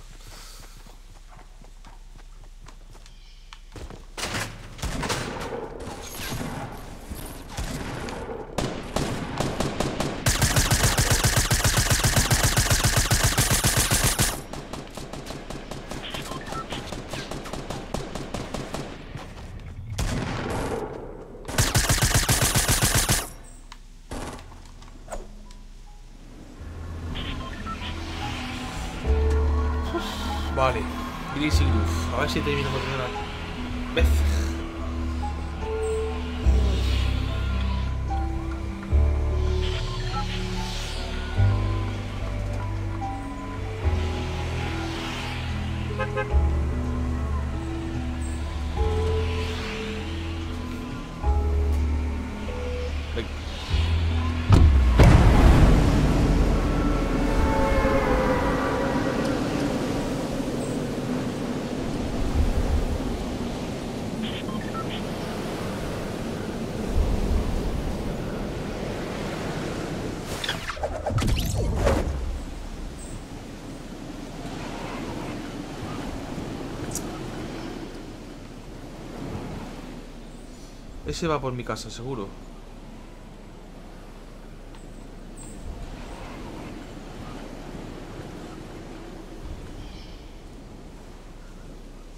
Speaker 2: Ese va por mi casa, seguro.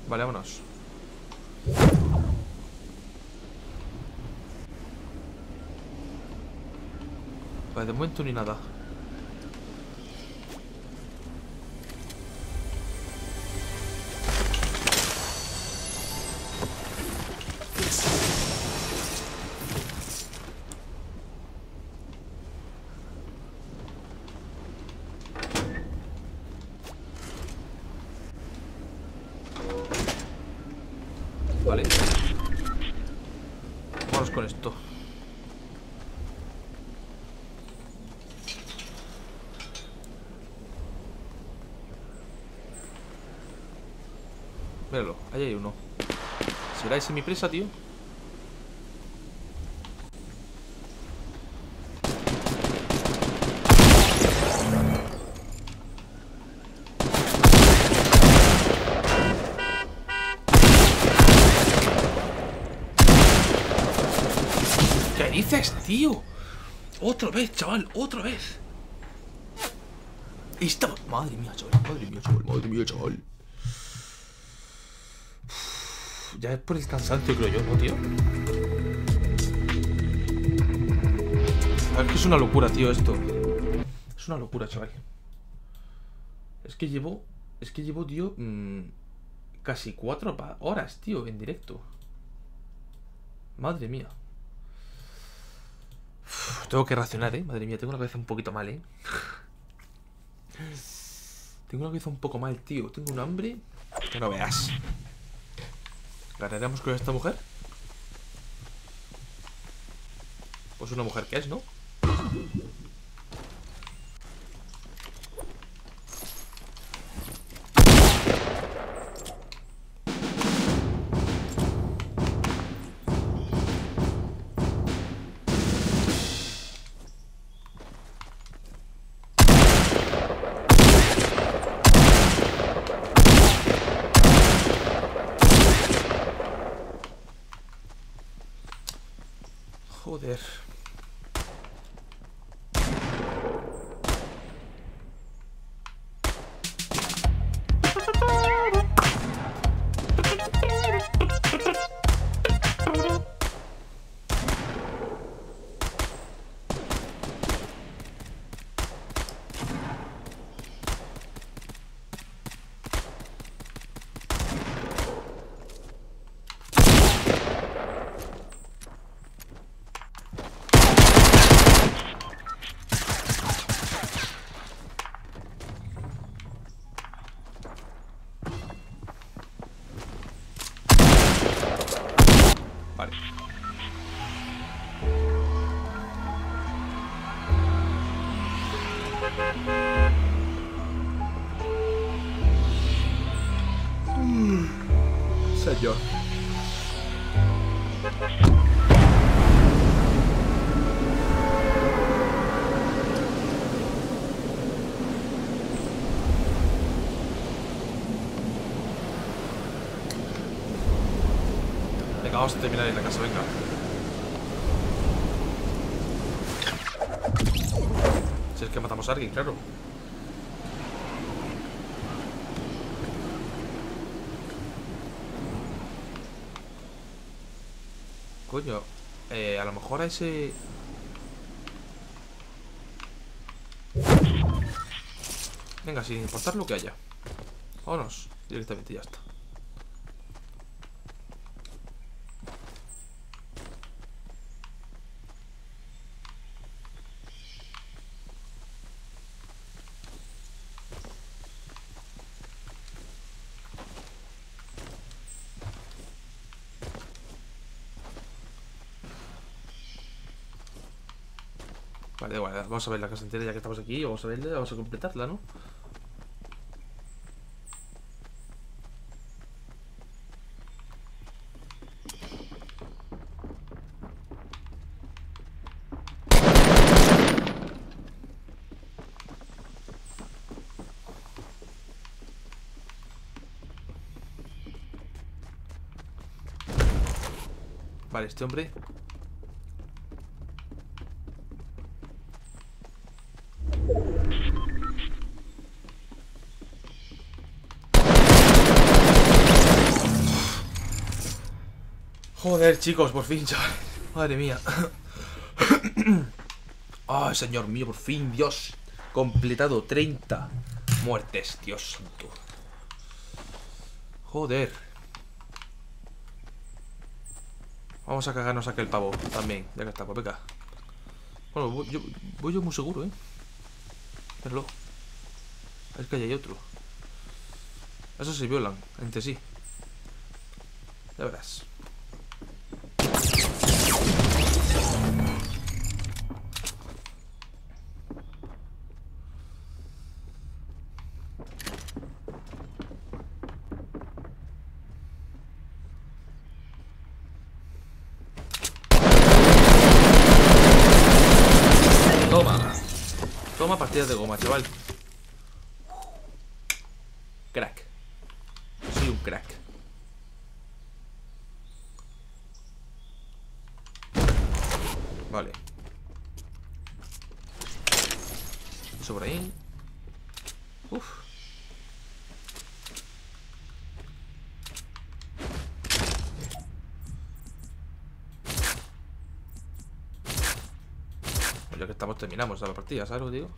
Speaker 2: Vale, vámonos. Vale, de momento ni nada. Ahí hay uno. ¿Será ese mi presa, tío? ¿Qué dices, tío? Otra vez, chaval, otra vez. Esta... Madre mía, chaval, madre mía, chaval, madre mía, chaval. Uf, Ya es por el cansancio, creo yo, ¿no, tío? Es que es una locura, tío, esto. Es una locura, chaval. Es que llevo... Es que llevo, tío... mm, casi cuatro horas, tío, en directo. Madre mía. Tengo que racionar, ¿eh? Madre mía, tengo la cabeza un poquito mal, ¿eh? Tengo la cabeza un poco mal, tío. Tengo un hambre que no veas. ¿Ganaremos con esta mujer? Pues una mujer que es, ¿no? Alguien, claro. Coño, eh, a lo mejor a ese... Venga, sin importar lo que haya. Vámonos, directamente, ya está. Vale, igual, vamos a ver la casa entera ya que estamos aquí. Vamos a verla, vamos a completarla, ¿no? Vale, este hombre Joder, chicos, por fin, chaval. Madre mía. Ay, señor mío, por fin, Dios. Completado 30 muertes, Dios. Joder. Vamos a cagarnos aquel pavo también, ya que está, pues. Bueno, voy yo, voy yo muy seguro, ¿eh? Verlo. Es que hay otro. Esos se violan entre sí. Ya verás. Toma. Toma de goma, chaval. Crack. Soy un crack. Vale. Eso por ahí. Uf. Pues ya que estamos terminamos la partida, ¿sabes lo digo?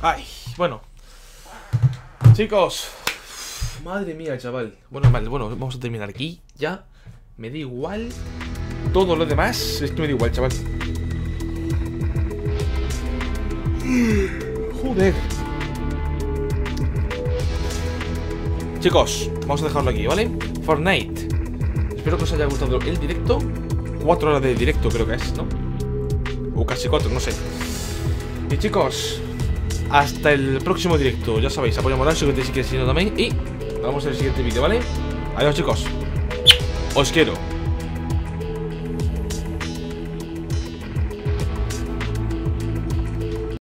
Speaker 2: Ay, bueno Chicos. Madre mía, chaval. Bueno, vale, bueno, vamos a terminar aquí. Ya Me da igual Todo lo demás. Es que me da igual, chaval. Joder. Chicos, vamos a dejarlo aquí, ¿vale? Fortnite. Espero que os haya gustado el directo. Cuatro horas de directo creo que es, ¿no? O casi cuatro, no sé. Y chicos hasta el próximo directo. Ya sabéis, apoyamos a que si queréis también. Y vamos al siguiente vídeo, ¿vale? Adiós, chicos. Os quiero.